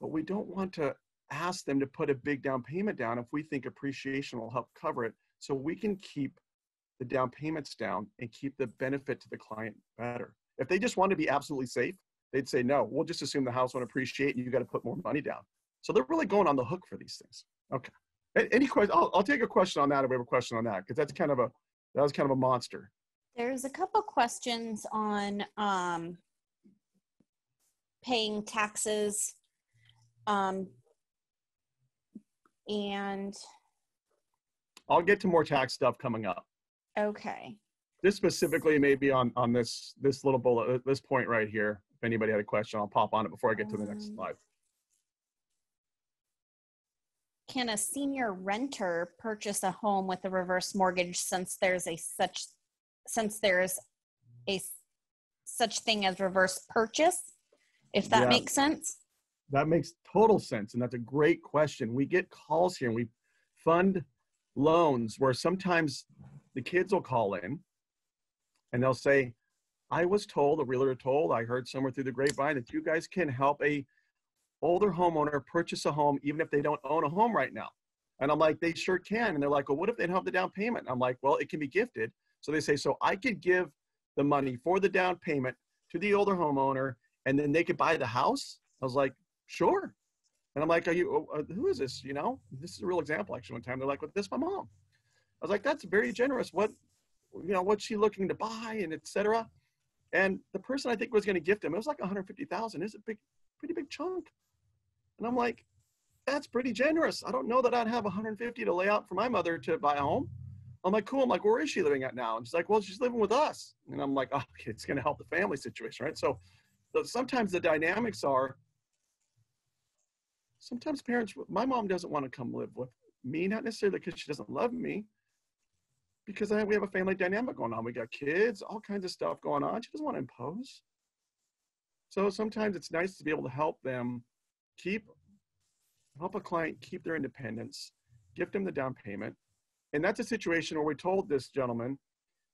but we don't want to ask them to put a big down payment down if we think appreciation will help cover it so we can keep the down payments down and keep the benefit to the client better. If they just want to be absolutely safe, they'd say, no, we'll just assume the house won't appreciate and you got to put more money down. So they're really going on the hook for these things. Okay. Any question? I'll, I'll take a question on that if we have a question on that because that's kind of a that was kind of a monster. There's a couple questions on um, paying taxes, um, and I'll get to more tax stuff coming up. Okay. This specifically may be on on this this little bullet this point right here. If anybody had a question, I'll pop on it before I get to the next um, slide. Can a senior renter purchase a home with a reverse mortgage since there's a such since there's a such thing as reverse purchase? If that yeah. makes sense? That makes total sense and that's a great question. We get calls here and we fund loans where sometimes the kids will call in and they'll say i was told a realtor told i heard somewhere through the grapevine that you guys can help a older homeowner purchase a home even if they don't own a home right now? And I'm like, they sure can. And they're like, well, what if they don't have the down payment? I'm like, well, it can be gifted. So they say, so I could give the money for the down payment to the older homeowner and then they could buy the house. I was like, sure. And I'm like, are you, uh, who is this? You know, this is a real example actually one time. They're like, well, this is my mom. I was like, that's very generous. What, you know, what's she looking to buy and etc. And the person I think was going to gift him, it was like 150,000. It's a big, pretty big chunk. And I'm like, that's pretty generous. I don't know that I'd have 150 to lay out for my mother to buy a home. I'm like, cool. I'm like, where is she living at now? And she's like, well, she's living with us. And I'm like, oh, [LAUGHS] it's going to help the family situation, right? So, so sometimes the dynamics are, sometimes parents, my mom doesn't want to come live with me, not necessarily because she doesn't love me, because I, we have a family dynamic going on. We got kids, all kinds of stuff going on. She doesn't want to impose. So sometimes it's nice to be able to help them keep help a client keep their independence, gift them the down payment. And that's a situation where we told this gentleman,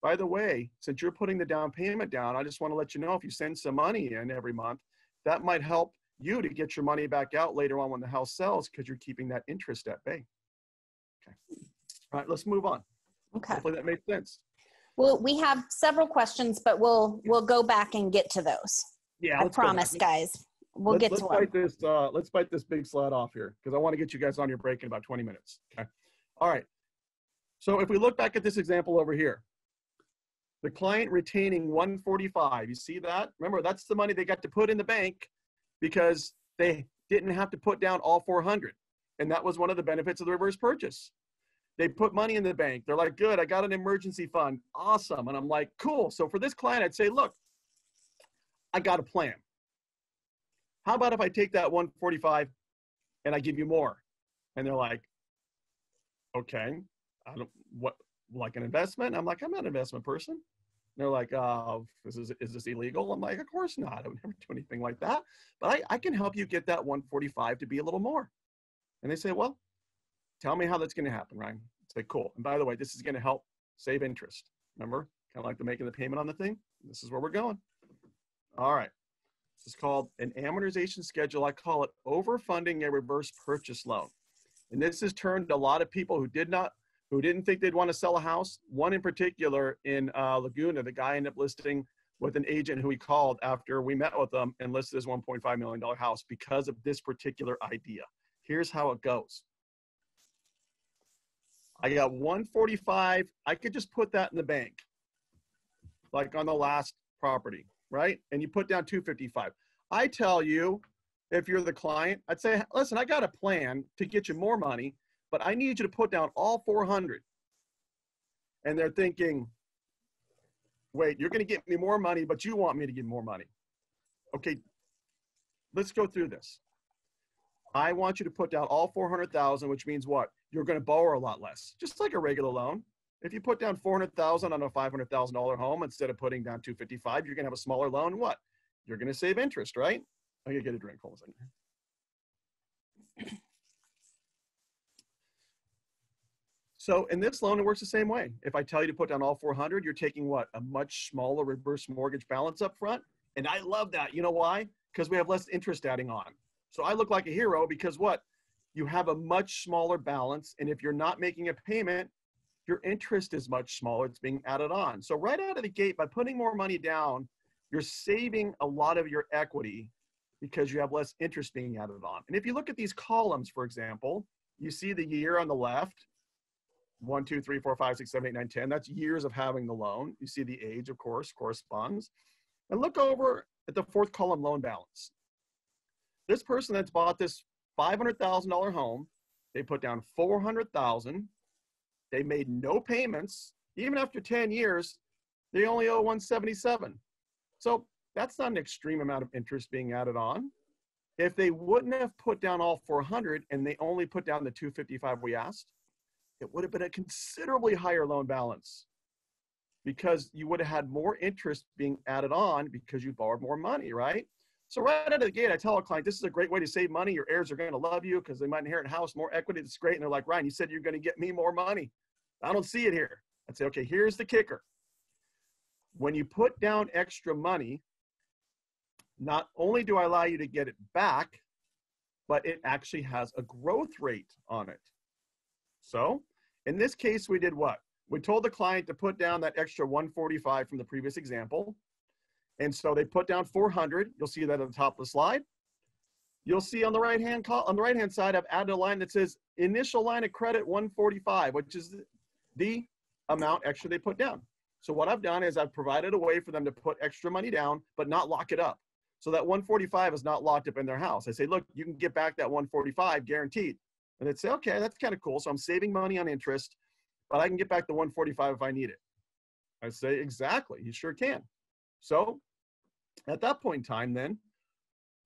by the way, since you're putting the down payment down, I just want to let you know if you send some money in every month, that might help you to get your money back out later on when the house sells because you're keeping that interest at bay. Okay. All right, let's move on. Okay. Hopefully that made sense. Well, we have several questions, but we'll we'll go back and get to those. Yeah, I let's go back. promise, guys. We'll let's, get let's to bite them. this. Uh, let's bite this big sled off here because I want to get you guys on your break in about 20 minutes. Okay. All right. So if we look back at this example over here, the client retaining 145. You see that? Remember, that's the money they got to put in the bank because they didn't have to put down all 400, and that was one of the benefits of the reverse purchase. They put money in the bank. They're like, "Good, I got an emergency fund. Awesome." And I'm like, "Cool." So for this client, I'd say, "Look, I got a plan." how about if I take that 145 and I give you more? And they're like, okay, I don't, what, like an investment? I'm like, I'm not an investment person. And they're like, uh, is this, is this illegal? I'm like, of course not. I would never [LAUGHS] do anything like that. But I, I can help you get that 145 to be a little more. And they say, well, tell me how that's going to happen, Ryan. Say, cool. And by the way, this is going to help save interest. Remember, kind of like the making the payment on the thing. This is where we're going. All right. This is called an amortization schedule. I call it overfunding a reverse purchase loan. And this has turned a lot of people who did not, who didn't think they'd want to sell a house. One in particular in uh, Laguna, the guy ended up listing with an agent who he called after we met with them and listed his $1.5 million house because of this particular idea. Here's how it goes. I got 145. I could just put that in the bank, like on the last property right? And you put down 255. I tell you, if you're the client, I'd say, listen, I got a plan to get you more money, but I need you to put down all 400. And they're thinking, wait, you're going to get me more money, but you want me to get more money. Okay, let's go through this. I want you to put down all 400,000, which means what? You're going to borrow a lot less, just like a regular loan. If you put down 400,000 on a $500,000 home instead of putting down 255, you're going to have a smaller loan. What? You're going to save interest, right? I'm going to get a drink. Hold on a second. So in this loan, it works the same way. If I tell you to put down all 400, you're taking what? A much smaller reverse mortgage balance up front. And I love that. You know why? Because we have less interest adding on. So I look like a hero because what? You have a much smaller balance. And if you're not making a payment, your interest is much smaller. It's being added on. So right out of the gate, by putting more money down, you're saving a lot of your equity because you have less interest being added on. And if you look at these columns, for example, you see the year on the left, one, two, three, four, five, six, seven, eight, nine, 10. That's years of having the loan. You see the age, of course, corresponds. And look over at the fourth column loan balance. This person that's bought this $500,000 home, they put down 400,000 they made no payments. Even after 10 years, they only owe 177. So that's not an extreme amount of interest being added on. If they wouldn't have put down all 400 and they only put down the 255 we asked, it would have been a considerably higher loan balance because you would have had more interest being added on because you borrowed more money, right? So right out of the gate, I tell a client, this is a great way to save money. Your heirs are going to love you because they might inherit a house, more equity. That's great. And they're like, Ryan, you said you're going to get me more money. I don't see it here. I'd say, okay, here's the kicker. When you put down extra money, not only do I allow you to get it back, but it actually has a growth rate on it. So in this case, we did what? We told the client to put down that extra 145 from the previous example. And so they put down 400. You'll see that at the top of the slide. You'll see on the right hand on the right hand side, I've added a line that says initial line of credit 145, which is the amount extra they put down. So what I've done is I've provided a way for them to put extra money down, but not lock it up. So that 145 is not locked up in their house. I say, look, you can get back that 145 guaranteed. And they'd say, okay, that's kind of cool. So I'm saving money on interest, but I can get back the 145 if I need it. I say, exactly, you sure can. So at that point in time, then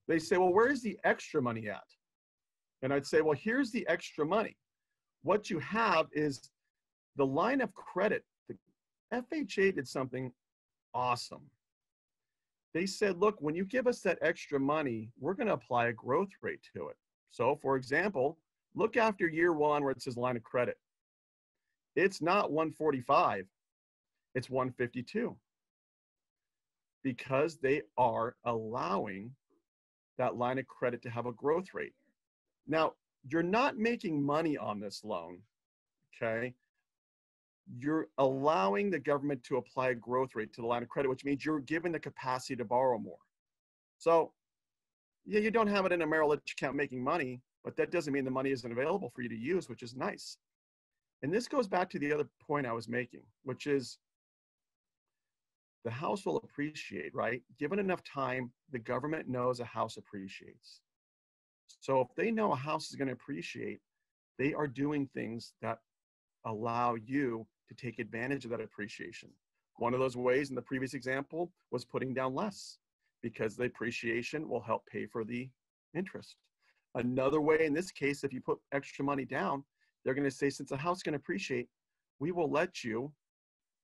they say, well, where's the extra money at? And I'd say, well, here's the extra money. What you have is the line of credit. The FHA did something awesome. They said, look, when you give us that extra money, we're going to apply a growth rate to it. So, for example, look after year one where it says line of credit. It's not 145, it's 152 because they are allowing that line of credit to have a growth rate. Now, you're not making money on this loan okay? You're allowing the government to apply a growth rate to the line of credit, which means you're given the capacity to borrow more. So, yeah, you don't have it in a Merrill Lynch account making money, but that doesn't mean the money isn't available for you to use, which is nice. And this goes back to the other point I was making, which is the house will appreciate, right? Given enough time, the government knows a house appreciates. So if they know a house is going to appreciate, they are doing things that allow you to take advantage of that appreciation. One of those ways in the previous example was putting down less because the appreciation will help pay for the interest. Another way in this case, if you put extra money down, they're going to say, since the house can appreciate, we will let you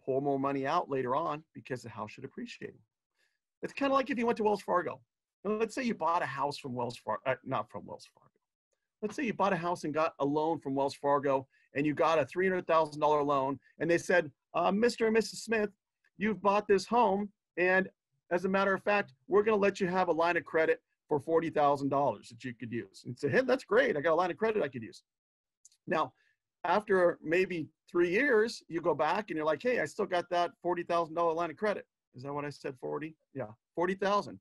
pull more money out later on because the house should appreciate. It's kind of like if you went to Wells Fargo. Let's say you bought a house from Wells Fargo, uh, not from Wells Fargo. Let's say you bought a house and got a loan from Wells Fargo and you got a $300,000 loan and they said, uh, Mr. and Mrs. Smith, you've bought this home and as a matter of fact, we're going to let you have a line of credit for $40,000 that you could use. And say, hey, that's great. I got a line of credit I could use. Now, after maybe three years, you go back and you're like, hey, I still got that $40,000 line of credit. Is that what I said? 40? Yeah, 40,000.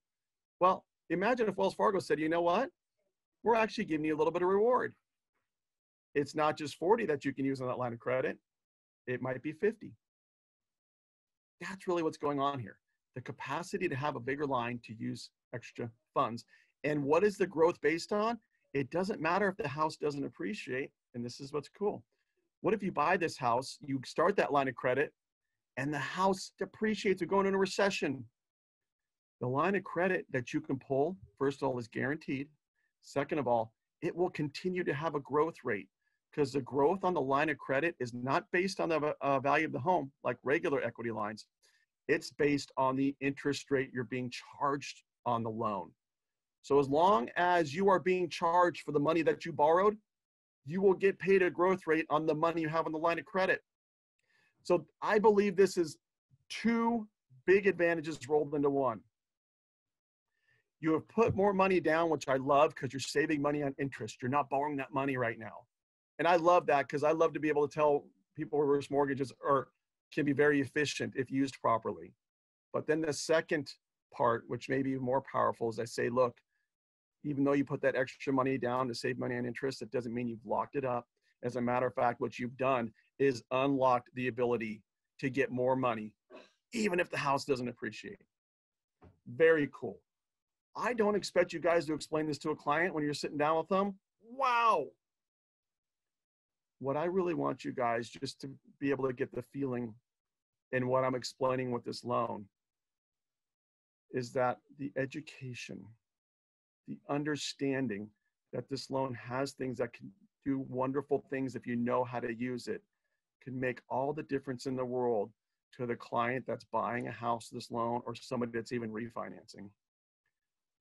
Well, imagine if Wells Fargo said, you know what? We're actually giving you a little bit of reward. It's not just 40 that you can use on that line of credit. It might be 50. That's really what's going on here. The capacity to have a bigger line to use extra funds. And what is the growth based on? It doesn't matter if the house doesn't appreciate. And this is what's cool. What if you buy this house, you start that line of credit, and the house depreciates or going into a recession? The line of credit that you can pull, first of all, is guaranteed. Second of all, it will continue to have a growth rate because the growth on the line of credit is not based on the uh, value of the home like regular equity lines. It's based on the interest rate you're being charged on the loan. So as long as you are being charged for the money that you borrowed, you will get paid a growth rate on the money you have on the line of credit. So I believe this is two big advantages rolled into one. You have put more money down, which I love because you're saving money on interest. You're not borrowing that money right now. And I love that because I love to be able to tell people reverse mortgages are can be very efficient if used properly. But then the second part, which may be more powerful, is I say, look, even though you put that extra money down to save money on interest, it doesn't mean you've locked it up. As a matter of fact, what you've done is unlocked the ability to get more money, even if the house doesn't appreciate. Very cool. I don't expect you guys to explain this to a client when you're sitting down with them. Wow. What I really want you guys just to be able to get the feeling in what I'm explaining with this loan is that the education the understanding that this loan has things that can do wonderful things if you know how to use it can make all the difference in the world to the client that's buying a house this loan or somebody that's even refinancing.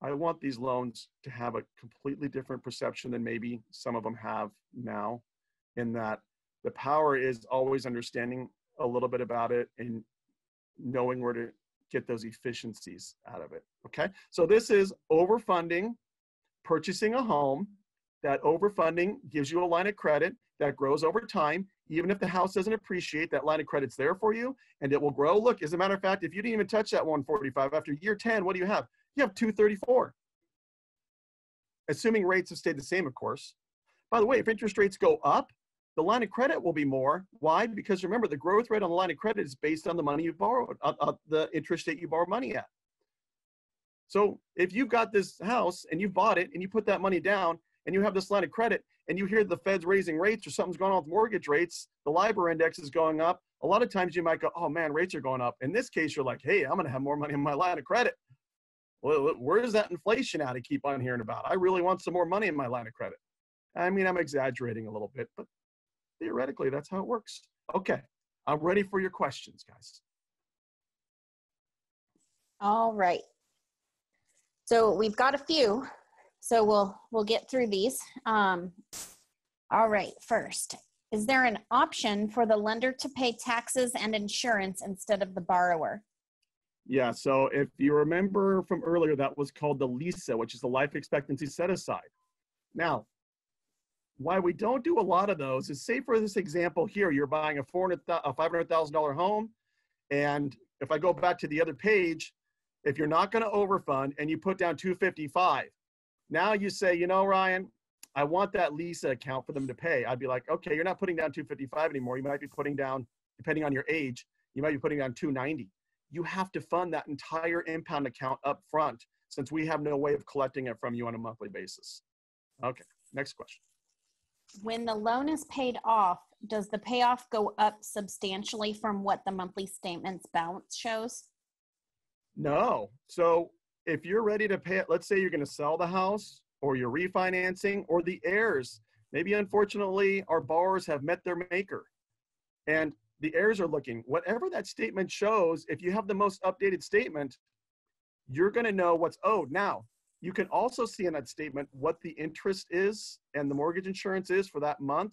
I want these loans to have a completely different perception than maybe some of them have now, in that the power is always understanding a little bit about it and knowing where to get those efficiencies out of it. Okay, so this is overfunding, purchasing a home. That overfunding gives you a line of credit that grows over time. Even if the house doesn't appreciate, that line of credit's there for you and it will grow. Look, as a matter of fact, if you didn't even touch that 145 after year 10, what do you have? You have 234. Assuming rates have stayed the same, of course. By the way, if interest rates go up, the line of credit will be more. Why? Because remember, the growth rate on the line of credit is based on the money you borrowed, uh, uh, the interest rate you borrow money at. So if you've got this house and you bought it and you put that money down and you have this line of credit and you hear the Fed's raising rates or something's going on with mortgage rates, the LIBOR index is going up. A lot of times you might go, oh man, rates are going up. In this case, you're like, hey, I'm going to have more money in my line of credit. Well, where's that inflation at I keep on hearing about? I really want some more money in my line of credit. I mean, I'm exaggerating a little bit, but theoretically, that's how it works. Okay, I'm ready for your questions, guys. All right. So we've got a few, so we'll we'll get through these. Um, all right, first, is there an option for the lender to pay taxes and insurance instead of the borrower? Yeah, so if you remember from earlier, that was called the LESA, which is the life expectancy set aside. Now, why we don't do a lot of those is say for this example here, you're buying a four hundred a five hundred thousand dollar home, and if I go back to the other page, if you're not going to overfund and you put down two fifty five, now you say, you know, Ryan, I want that LESA account for them to pay. I'd be like, okay, you're not putting down two fifty five anymore. You might be putting down, depending on your age, you might be putting down two ninety. You have to fund that entire impound account up front since we have no way of collecting it from you on a monthly basis. Okay, next question when the loan is paid off, does the payoff go up substantially from what the monthly statement's balance shows? No. So if you're ready to pay it, let's say you're going to sell the house or you're refinancing or the heirs, maybe unfortunately our borrowers have met their maker and the heirs are looking, whatever that statement shows, if you have the most updated statement, you're going to know what's owed. Now, you can also see in that statement what the interest is and the mortgage insurance is for that month.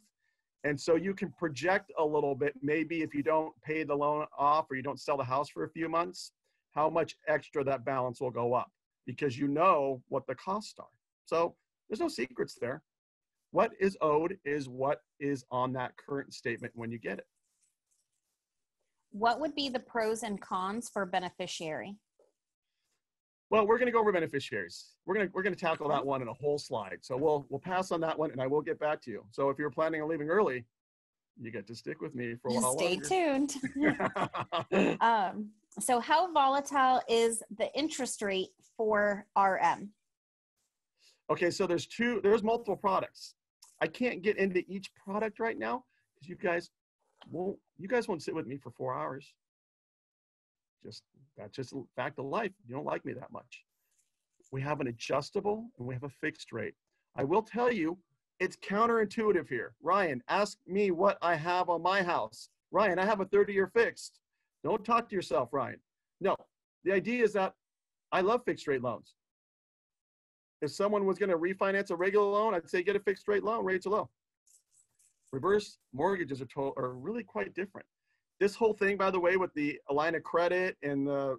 And so you can project a little bit, maybe if you don't pay the loan off or you don't sell the house for a few months, how much extra that balance will go up because you know what the costs are. So there's no secrets there. What is owed is what is on that current statement when you get it. What would be the pros and cons for beneficiary? Well, we're going to go over beneficiaries. We're going to we're going to tackle that one in a whole slide. So we'll we'll pass on that one, and I will get back to you. So if you're planning on leaving early, you get to stick with me for a while. Stay tuned. [LAUGHS] [LAUGHS] um, so, how volatile is the interest rate for RM? Okay, so there's two. There's multiple products. I can't get into each product right now because you guys won't. You guys won't sit with me for four hours just that's just a fact of life. You don't like me that much. We have an adjustable and we have a fixed rate. I will tell you, it's counterintuitive here. Ryan, ask me what I have on my house. Ryan, I have a 30 year fixed. Don't talk to yourself, Ryan. No, the idea is that I love fixed rate loans. If someone was going to refinance a regular loan, I'd say get a fixed rate loan, rates are low. Reverse mortgages are, to- are really quite different. This whole thing, by the way, with the line of credit and the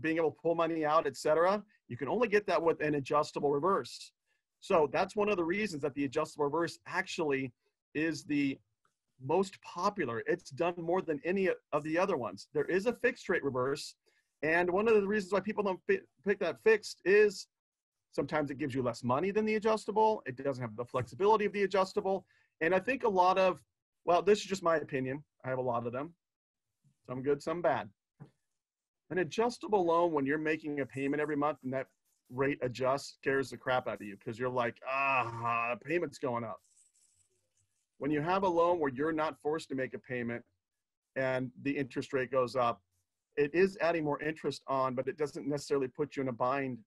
being able to pull money out, et cetera, you can only get that with an adjustable reverse. So that's one of the reasons that the adjustable reverse actually is the most popular. It's done more than any of the other ones. There is a fixed rate reverse. And one of the reasons why people don't pick that fixed is sometimes it gives you less money than the adjustable. It doesn't have the flexibility of the adjustable. And I think a lot of, well, this is just my opinion. I have a lot of them. Some good, some bad. An adjustable loan, when you're making a payment every month and that rate adjusts, scares the crap out of you because you're like, ah, payment's going up. When you have a loan where you're not forced to make a payment and the interest rate goes up, it is adding more interest on, but it doesn't necessarily put you in a bind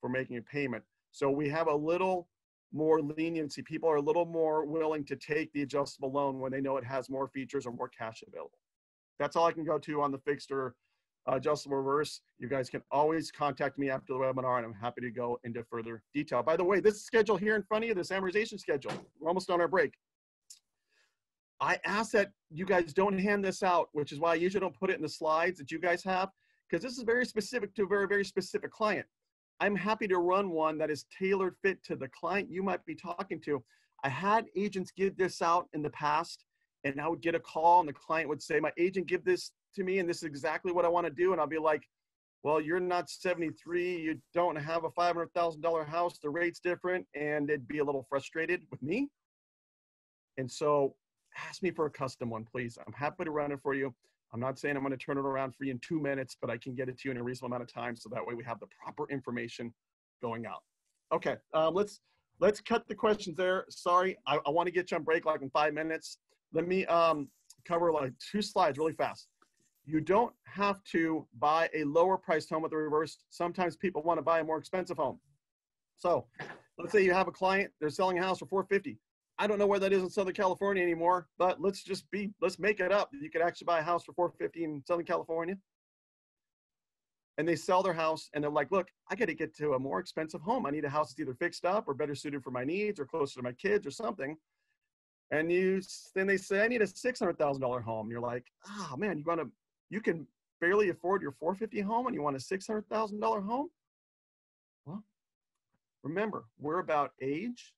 for making a payment. So we have a little more leniency. People are a little more willing to take the adjustable loan when they know it has more features or more cash available. That's all I can go to on the fixed or uh, adjustable reverse. You guys can always contact me after the webinar, and I'm happy to go into further detail. By the way, this schedule here in front of you, this amortization schedule, we're almost on our break. I ask that you guys don't hand this out, which is why I usually don't put it in the slides that you guys have, because this is very specific to a very, very specific client. I'm happy to run one that is tailored fit to the client you might be talking to. I had agents give this out in the past and I would get a call and the client would say, my agent give this to me and this is exactly what I want to do. And I'll be like, well, you're not 73. You don't have a $500,000 house. The rate's different. And they'd be a little frustrated with me. And so ask me for a custom one, please. I'm happy to run it for you. I'm not saying I'm going to turn it around for you in two minutes, but I can get it to you in a reasonable amount of time. So that way we have the proper information going out. Okay, um, let's let's cut the questions there. Sorry, I, I want to get you on break like in five minutes let me um, cover like two slides really fast. You don't have to buy a lower priced home with the reverse. Sometimes people want to buy a more expensive home. So let's say you have a client, they're selling a house for 450. I don't know where that is in Southern California anymore, but let's just be, let's make it up. You could actually buy a house for 450 in Southern California. And they sell their house and they're like, look, I got to get to a more expensive home. I need a house that's either fixed up or better suited for my needs or closer to my kids or something and you then they say I need a six hundred thousand dollar home. You're like, oh man, you want to you can barely afford your four fifty home and you want a six hundred thousand dollar home. Well, remember we're about age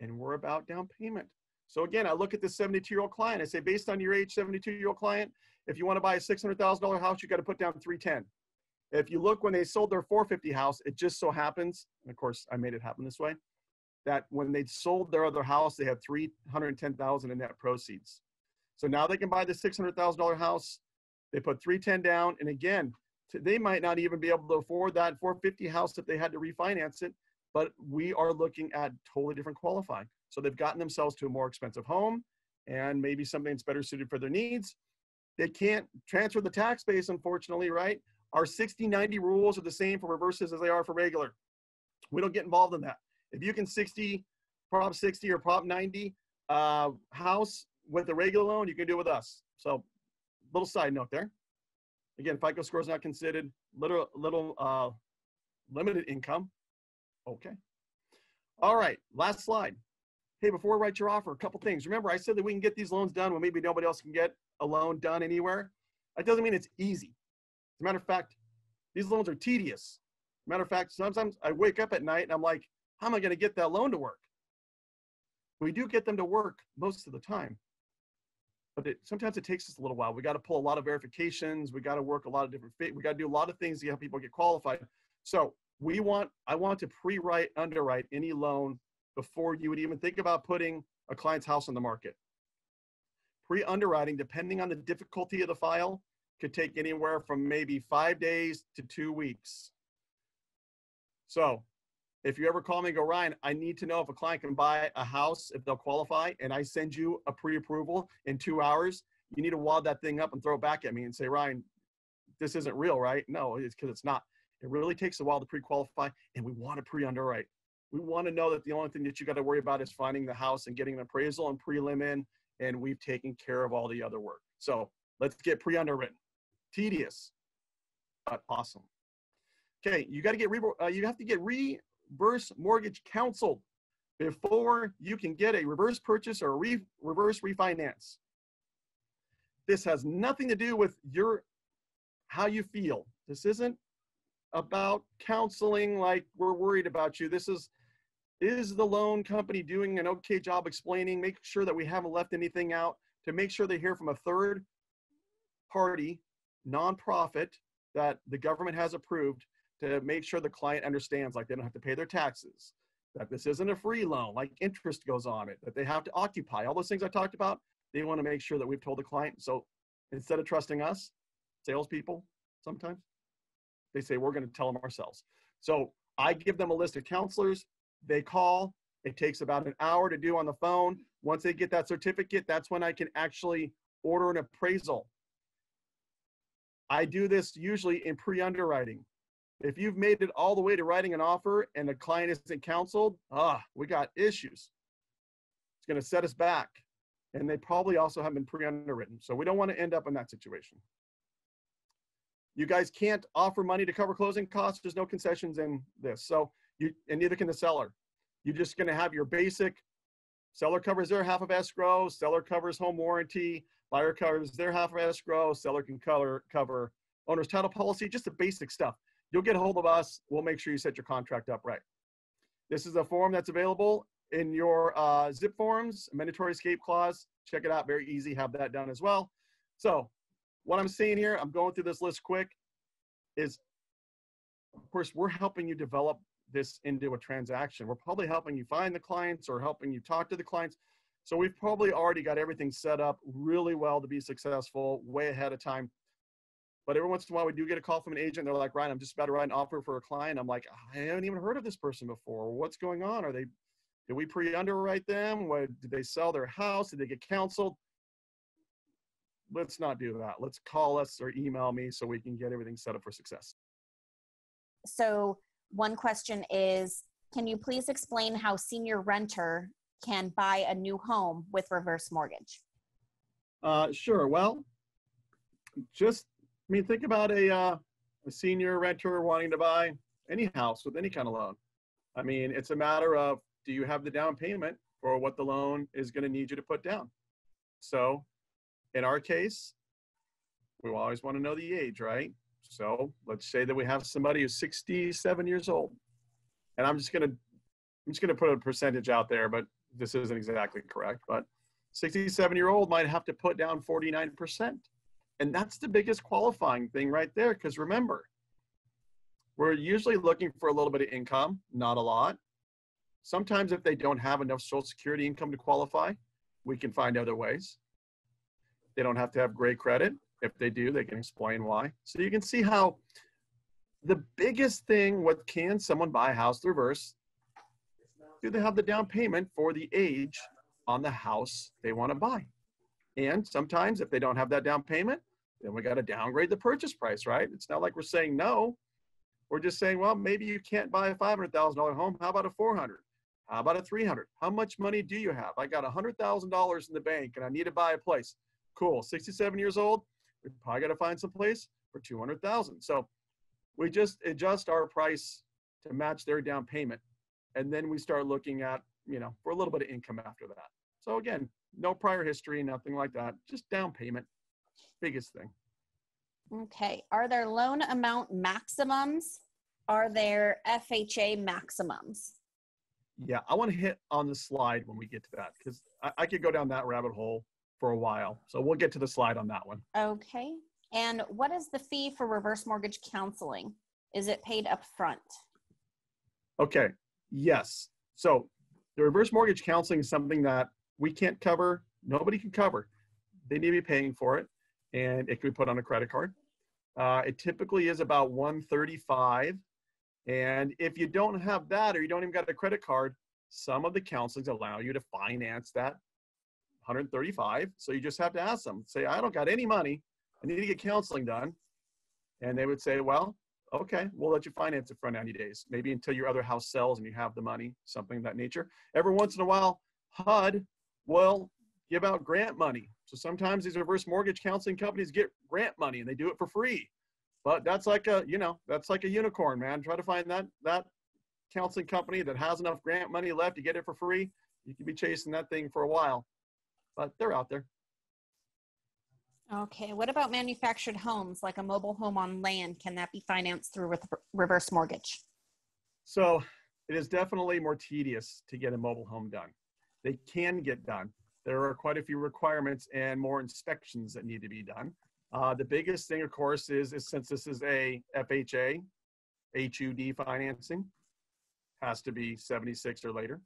and we're about down payment. So again, I look at this 72 year old client. I say, based on your age, 72 year old client, if you want to buy a $600,000 house, you got to put down 310. If you look when they sold their 450 house, it just so happens, and of course I made it happen this way, that when they sold their other house, they had 310,000 in net proceeds. So now they can buy the $600,000 house. They put 310 down, and again, they might not even be able to afford that 450 house if they had to refinance it. But we are looking at totally different qualifying. So they've gotten themselves to a more expensive home and maybe something that's better suited for their needs. They can't transfer the tax base, unfortunately, right? Our 60 90 rules are the same for reverses as they are for regular. We don't get involved in that. If you can 60, Prop 60 or Prop 90 uh, house with a regular loan, you can do it with us. So, little side note there. Again, FICO score is not considered. Little, little uh, limited income. Okay. All right, last slide. Hey, before I write your offer, a couple things. Remember, I said that we can get these loans done when maybe nobody else can get a loan done anywhere. That doesn't mean it's easy. As a matter of fact, these loans are tedious. Matter of fact, sometimes I wake up at night and I'm like, how am I going to get that loan to work? We do get them to work most of the time, but it, sometimes it takes us a little while. We got to pull a lot of verifications. We got to work a lot of different. We got to do a lot of things to help people get qualified. So we want, I want to pre-write, underwrite any loan before you would even think about putting a client's house on the market. Pre-underwriting, depending on the difficulty of the file, could take anywhere from maybe five days to two weeks. So if you ever call me and go, Ryan, I need to know if a client can buy a house, if they'll qualify, and I send you a pre-approval in two hours, you need to wad that thing up and throw it back at me and say, Ryan, this isn't real, right? No, it's because it's not. It really takes a while to pre-qualify, and we want to pre-underwrite. We want to know that the only thing that you got to worry about is finding the house and getting an appraisal and prelim in, and we've taken care of all the other work. So let's get pre-underwritten tedious, but awesome. Okay, you got to get re- uh, you have to get reverse mortgage counseled before you can get a reverse purchase or a re- reverse refinance. This has nothing to do with your how you feel. This isn't about counseling like we're worried about you. This is is the loan company doing an okay job explaining, make sure that we haven't left anything out to make sure they hear from a third party nonprofit that the government has approved to make sure the client understands, like they don't have to pay their taxes, that this isn't a free loan, like interest goes on it, that they have to occupy. All those things I talked about, they want to make sure that we've told the client. So instead of trusting us, salespeople sometimes, they say, we're going to tell them ourselves. So I give them a list of counselors. They call. It takes about an hour to do on the phone. Once they get that certificate, that's when I can actually order an appraisal. I do this usually in pre-underwriting. If you've made it all the way to writing an offer and the client isn't counseled, ah, we got issues. It's going to set us back. And they probably also have been pre-underwritten. So we don't want to end up in that situation. You guys can't offer money to cover closing costs. There's no concessions in this. So you, and neither can the seller. You're just going to have your basic seller covers their half of escrow, seller covers home warranty, Buyer covers their half of escrow. Seller can color, cover owner's title policy, just the basic stuff. You'll get a hold of us. We'll make sure you set your contract up right. This is a form that's available in your uh, zip forms, mandatory escape clause. Check it out. Very easy. Have that done as well. So what I'm seeing here, I'm going through this list quick, is of course, we're helping you develop this into a transaction. We're probably helping you find the clients or helping you talk to the clients. So we've probably already got everything set up really well to be successful way ahead of time. But every once in a while, we do get a call from an agent. They're like, Ryan, I'm just about to write an offer for a client. I'm like, I haven't even heard of this person before. What's going on? Are they, did we pre underwrite them? What, did they sell their house? Did they get counseled? Let's not do that. Let's call us or email me so we can get everything set up for success. So, one question is Can you please explain how senior renter can buy a new home with reverse mortgage? Uh, sure. Well, just mean, think about a uh, a senior renter wanting to buy any house with any kind of loan. I mean, it's a matter of do you have the down payment for what the loan is going to need you to put down. So, in our case, we always want to know the age, right? So let's say that we have somebody who's 67 years old, and I'm just gonna I'm just gonna put a percentage out there, but this isn't exactly correct, but 67 year old might have to put down 49%. And that's the biggest qualifying thing right there. Because remember, we're usually looking for a little bit of income, not a lot. Sometimes, if they don't have enough Social Security income to qualify, we can find other ways. They don't have to have great credit. If they do, they can explain why. So you can see how the biggest thing what can someone buy a house the reverse? Do they have the down payment for the age on the house they want to buy? And sometimes if they don't have that down payment, then we got to downgrade the purchase price, right? It's not like we're saying no. We're just saying, well, maybe you can't buy a $500,000 home. How about a 400? How about a 300? How much money do you have? I got $100,000 in the bank and I need to buy a place. Cool. 67 years old. We probably got to find some place for 200,000. So we just adjust our price to match their down payment. And then we start looking at, you know, for a little bit of income after that. So again, no prior history, nothing like that. Just down payment. Biggest thing. Okay. Are there loan amount maximums? Are there FHA maximums? Yeah, I want to hit on the slide when we get to that because I, I could go down that rabbit hole for a while. So we'll get to the slide on that one. Okay. And what is the fee for reverse mortgage counseling? Is it paid up front? Okay. Yes. So the reverse mortgage counseling is something that we can't cover. Nobody can cover. They need to be paying for it, and it can be put on a credit card. Uh, it typically is about 135 and if you don't have that or you don't even got a credit card some of the counselings allow you to finance that 135 so you just have to ask them say i don't got any money i need to get counseling done and they would say well okay we'll let you finance it for 90 days maybe until your other house sells and you have the money something of that nature every once in a while hud will give out grant money. So sometimes these reverse mortgage counseling companies get grant money and they do it for free. But that's like a you know that's like a unicorn man. Try to find that that counseling company that has enough grant money left to get it for free. You could be chasing that thing for a while but they're out there. Okay what about manufactured homes like a mobile home on land? Can that be financed through with reverse mortgage? So it is definitely more tedious to get a mobile home done they can get done there are quite a few requirements and more inspections that need to be done uh, the biggest thing, of course, is, is since this is a FHA, HUD financing, has to be 76 or later,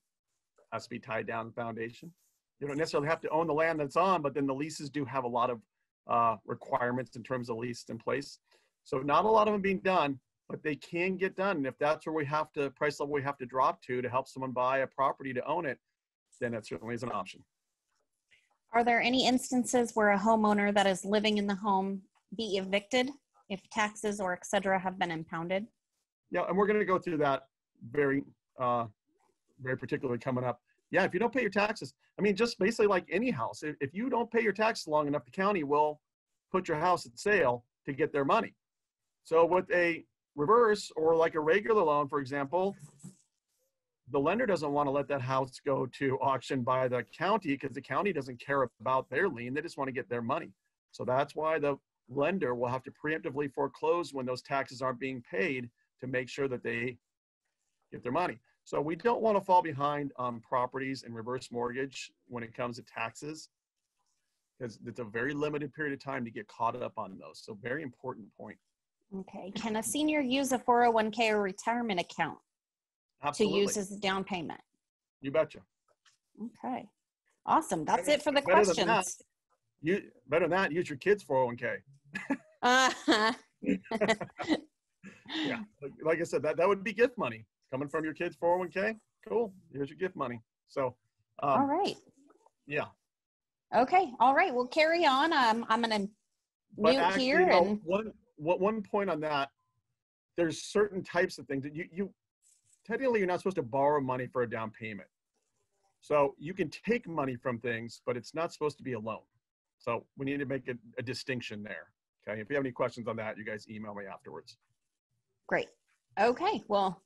has to be tied down foundation. You don't necessarily have to own the land that's on, but then the leases do have a lot of uh, requirements in terms of lease in place. So not a lot of them being done, but they can get done. And if that's where we have to price level we have to drop to to help someone buy a property to own it, then that certainly is an option. Are there any instances where a homeowner that is living in the home be evicted if taxes or et cetera have been impounded? Yeah, and we're going to go through that very, uh, very particularly coming up. Yeah, if you don't pay your taxes, I mean, just basically like any house, if, if you don't pay your taxes long enough, the county will put your house at sale to get their money. So with a reverse or like a regular loan, for example, the lender doesn't want to let that house go to [LAUGHS] auction by the county because the county doesn't care about their lien. They just want to get their money. So that's why the lender will have to preemptively foreclose when those taxes aren't being paid to make sure that they get their money. So we don't want to fall behind on properties and reverse mortgage when it comes to taxes because it's a very limited period of time to get caught up on those. So very important point. Okay. Can a senior use a 401k or retirement account? Absolutely. to use as a down payment. You betcha. Okay. Awesome. That's Better- it for the than that. questions. You better than that. Use your kids' 401k. uh-huh. [LAUGHS] Yeah, like, like I said, that that would be gift money coming from your kids' 401k. Cool. Here's your gift money. So, all um, right. yeah. Okay. All right. We'll carry on. Um, I'm going to But mute actually, here you know, and one one one point on that. There's certain types of things that you you technically you're not supposed to borrow money for a down payment. So you can take money from things, but it's not supposed to be a loan. So we need to make a, a distinction there. Okay. If you have any questions on that, you guys email me afterwards. great. Okay. Well,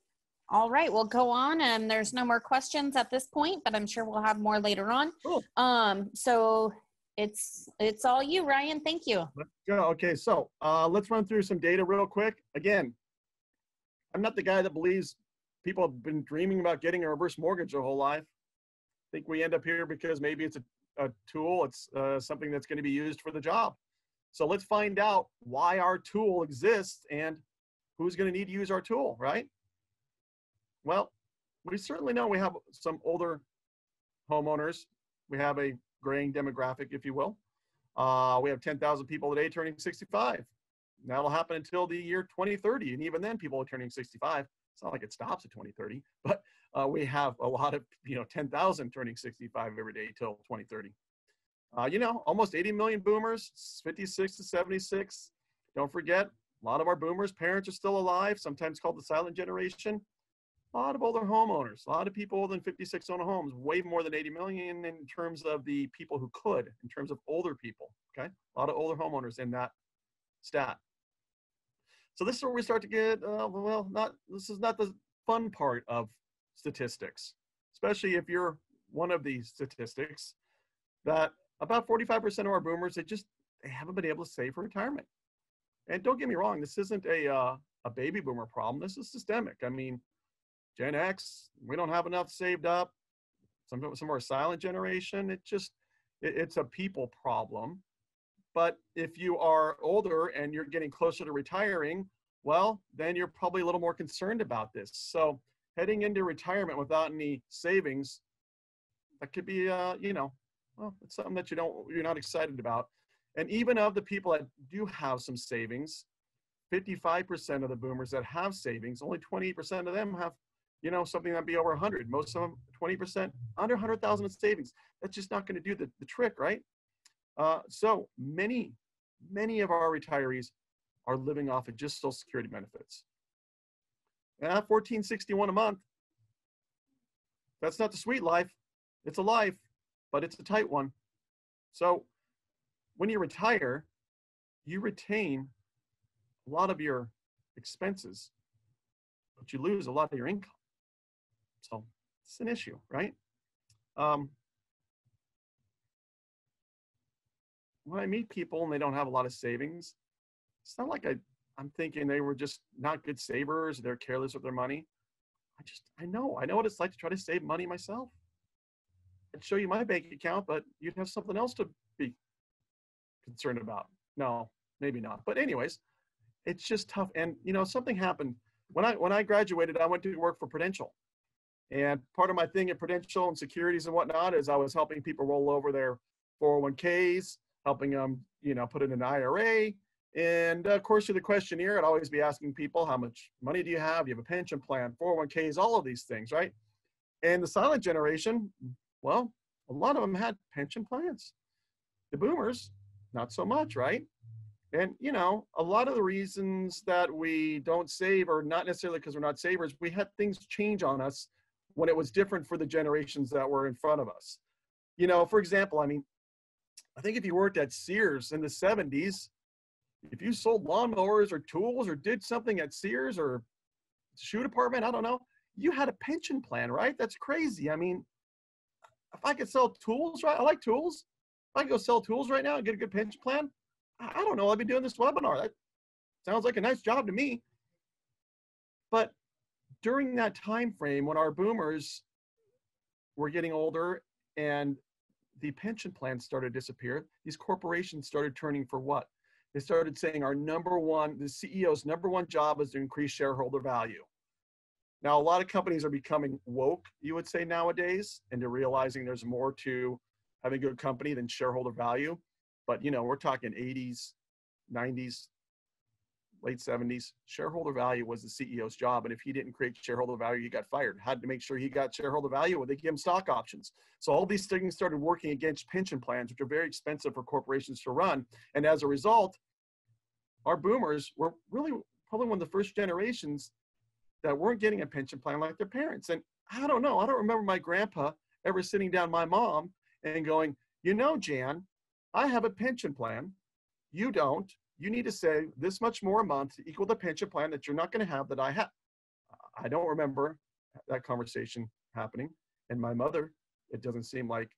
all right. We'll go on. And there's no more questions at this point, but I'm sure we'll have more later on. Cool. Um, so it's it's all you, Ryan. Thank you. Let's go. Okay, so uh, let's run through some data real quick. Again, I'm not the guy that believes people have been dreaming about getting a reverse mortgage their whole life. I think we end up here because maybe it's a, a tool, it's uh, something that's going to be used for the job. So let's find out why our tool exists and who's going to need to use our tool, right? Well, we certainly know we have some older homeowners. We have a graying demographic, if you will. Uh, we have 10,000 people today turning 65. That'll happen until the year 2030. And even then, people are turning 65. It's not like it stops at 2030, but uh, we have a lot of, you know, 10,000 turning 65 every day till 2030. Uh, you know, almost 80 million boomers, 56 to 76. Don't forget, a lot of our boomers' parents are still alive, sometimes called the silent generation. A lot of older homeowners, a lot of people older than 56 own homes, way more than 80 million in terms of the people who could, in terms of older people. Okay, a lot of older homeowners in that stat. So this is where we start to get, uh, well, not this is not the fun part of statistics, especially if you're one of these statistics that about 45% of our boomers, they just they haven't been able to save for retirement. And don't get me wrong, this isn't a, uh, a baby boomer problem. This is systemic. I mean, Gen X, we don't have enough saved up. Some, some of our silent generation, it just, it, it's a people problem. But if you are older and you're getting closer to retiring, well, then you're probably a little more concerned about this. So heading into retirement without any savings, that could be, uh, you know, well, it's something that you don't, you're not excited about. And even of the people that do have some savings, 55% of the boomers that have savings, only 20% of them have, you know, something that'd be over 100. Most of them, 20% under 100,000 in savings. That's just not going to do the, the trick, right? Uh, so many, many of our retirees are living off of just Social Security benefits. And 1461 a month, that's not the sweet life. It's a life, but it's a tight one. So when you retire, you retain a lot of your expenses, but you lose a lot of your income. So it's an issue, right? Um, when I meet people and they don't have a lot of savings, it's not like I, I'm thinking they were just not good savers, they're careless with their money. I just, I know, I know what it's like to try to save money myself. I'd show you my bank account, but you'd have something else to be concerned about. No, maybe not. But anyways, it's just tough. And you know, something happened when I when I graduated. I went to work for Prudential, and part of my thing at Prudential and securities and whatnot is I was helping people roll over their 401ks, helping them, you know, put in an IRA. And uh, of course, through the questionnaire, I'd always be asking people, how much money do you have? You have a pension plan, 401ks, all of these things, right? And the silent generation, well, a lot of them had pension plans. The boomers, not so much, right? And you know, a lot of the reasons that we don't save are not necessarily because we're not savers. We had things change on us when it was different for the generations that were in front of us. You know, for example, I mean, I think if you worked at Sears in the 70s, if you sold lawnmowers or tools or did something at Sears or shoe department, I don't know, you had a pension plan, right? That's crazy. I mean, if I could sell tools, right? I like tools. If I could go sell tools right now and get a good pension plan, I don't know. I've been doing this webinar. That sounds like a nice job to me. But during that time frame when our boomers were getting older and the pension plans started to disappear, these corporations started turning for what? They started saying our number one, the CEO's number one job is to increase shareholder value. Now, a lot of companies are becoming woke, you would say nowadays, and they're realizing there's more to having a good company than shareholder value. But, you know, we're talking 80s, 90s, late 70s. Shareholder value was the CEO's job. And if he didn't create shareholder value, he got fired. Had to make sure he got shareholder value or they give him stock options. So all these things started working against pension plans, which are very expensive for corporations to run. And as a result, our boomers were really probably one of the first generations that weren't getting a pension plan like their parents. And I don't know, I don't remember my grandpa ever sitting down my mom and going, you know, Jan, I have a pension plan. You don't. You need to save this much more a month to equal the pension plan that you're not going to have that I have. I don't remember that conversation happening. And my mother, it doesn't seem like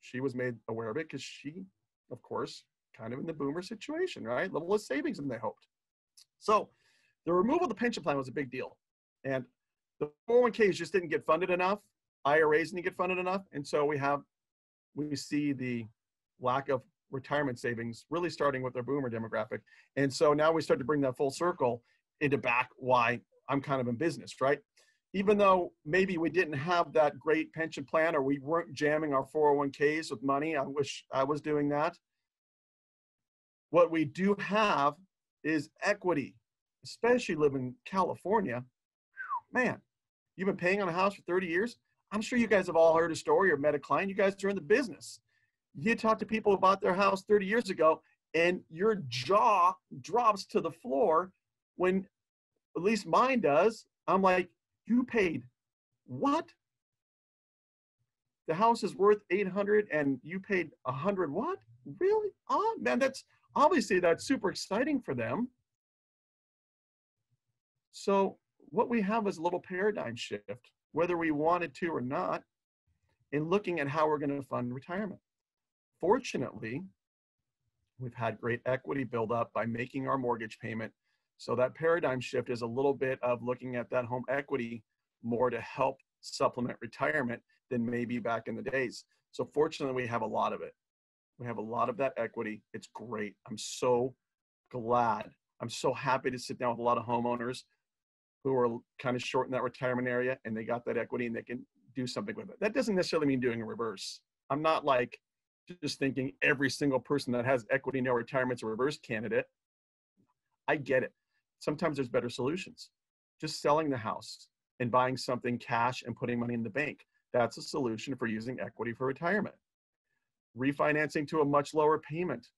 she was made aware of it because she, of course, kind of in the boomer situation, right? Level of savings than they hoped. So the removal of the pension plan was a big deal. And the 401ks just didn't get funded enough. IRAs didn't get funded enough, and so we have we see the lack of retirement savings really starting with their boomer demographic. And so now we start to bring that full circle into back why I'm kind of in business, right? Even though maybe we didn't have that great pension plan or we weren't jamming our 401ks with money, I wish I was doing that. What we do have is equity, especially living in California. Man, you've been paying on a house for 30 years. I'm sure you guys have all heard a story or met a client. You guys are in the business. You talk to people about their house 30 years ago, and your jaw drops to the floor when, at least mine does. I'm like, you paid what? The house is worth 800 and you paid 100 what? Really? Oh, man, that's obviously that's super exciting for them. So what we have is a little paradigm shift whether we wanted to or not, in looking at how we're going to fund retirement. Fortunately, we've had great equity build up by making our mortgage payment. So that paradigm shift is a little bit of looking at that home equity more to help supplement retirement than maybe back in the days. So fortunately, we have a lot of it. We have a lot of that equity. It's great. I'm so glad. I'm so happy to sit down with a lot of homeowners who are kind of short in that retirement area and they got that equity and they can do something with it. That doesn't necessarily mean doing a reverse. I'm not like just thinking every single person that has equity in their retirement's a reverse candidate. I get it. Sometimes there's better solutions. Just selling the house and buying something cash and putting money in the bank. That's a solution for using equity for retirement. Refinancing to a much lower payment.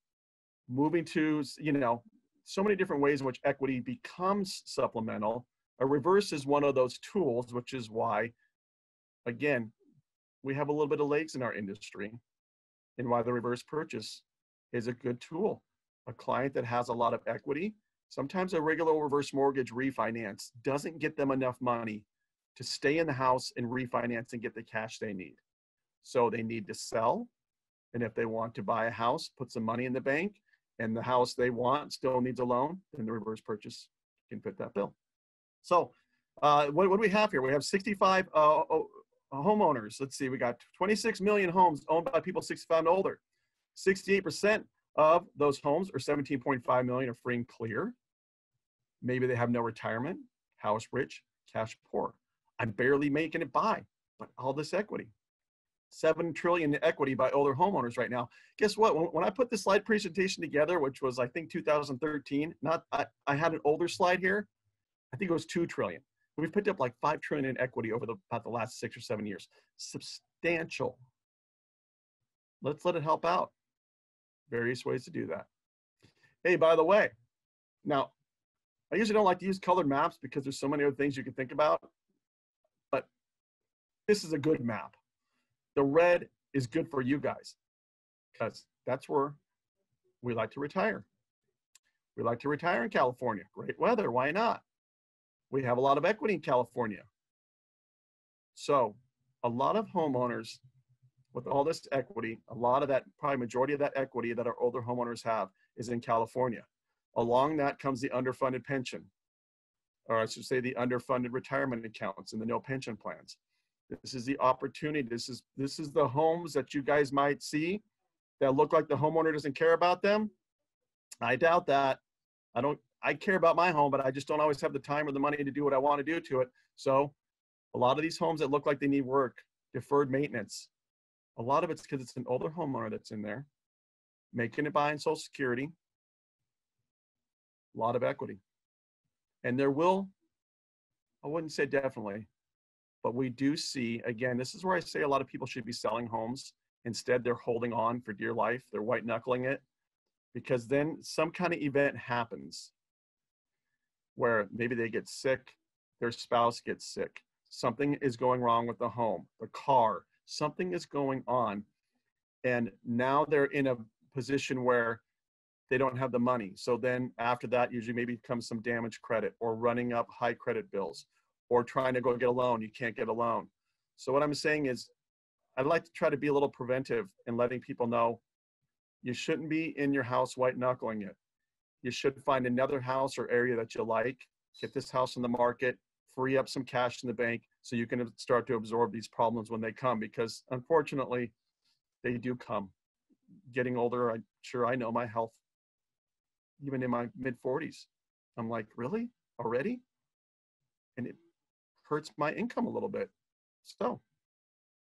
Moving to, you know, so many different ways in which equity becomes supplemental a reverse is one of those tools, which is why, again, we have a little bit of legs in our industry and why the reverse purchase is a good tool. A client that has a lot of equity, sometimes a regular reverse mortgage refinance doesn't get them enough money to stay in the house and refinance and get the cash they need. So they need to sell. And if they want to buy a house, put some money in the bank, and the house they want still needs a loan, then the reverse purchase can fit that bill. So uh, what, what, do we have here? We have 65 uh, Uh, homeowners. Let's see, we got 26 million homes owned by people 65 and older. 68% of those homes, or 17.5 million, are free and clear. Maybe they have no retirement, house rich, cash poor. I'm barely making it by, but all this equity. 7 trillion equity by older homeowners right now. Guess what? When, when, I put this slide presentation together, which was I think 2013, not I, I had an older slide here. I think it was two trillion. We've picked up like five trillion in equity over the about the last six or seven years. Substantial. Let's let it help out. Various ways to do that. Hey, by the way, now I usually don't like to use colored maps because there's so many other things you can think about, but this is a good map. The red is good for you guys because that's where we like to retire. We like to retire in California. Great weather. Why not? We have a lot of equity in California. So a lot of homeowners with all this equity, a lot of that, probably majority of that equity that our older homeowners have is in California. Along that comes the underfunded pension, or I should say the underfunded retirement accounts and the no pension plans. This is the opportunity. This is this is the homes that you guys might see that look like the homeowner doesn't care about them. I doubt that. I don't I care about my home, but I just don't always have the time or the money to do what I want to do to it. So a lot of these homes that look like they need work, deferred maintenance, a lot of it's because it's an older homeowner that's in there, making it by in Social Security, a lot of equity. And there will, I wouldn't say definitely, but we do see, again, this is where I say a lot of people should be selling homes. Instead, they're holding on for dear life. They're white knuckling it because then some kind of event happens where maybe they get sick, their spouse gets sick, something is going wrong with the home, the car, something is going on. And now they're in a position where they don't have the money. So then after that, usually maybe comes some damage credit or running up high credit bills or trying to go get a loan. You can't get a loan. So what I'm saying is I'd like to try to be a little preventive in letting people know you shouldn't be in your house white knuckling it you should find another house or area that you like. Get this house on the market, free up some cash in the bank so you can start to absorb these problems when they come because unfortunately they do come. Getting older i'm sure i know my health even in my mid 40s i'm like really? Already? And it hurts my income a little bit. So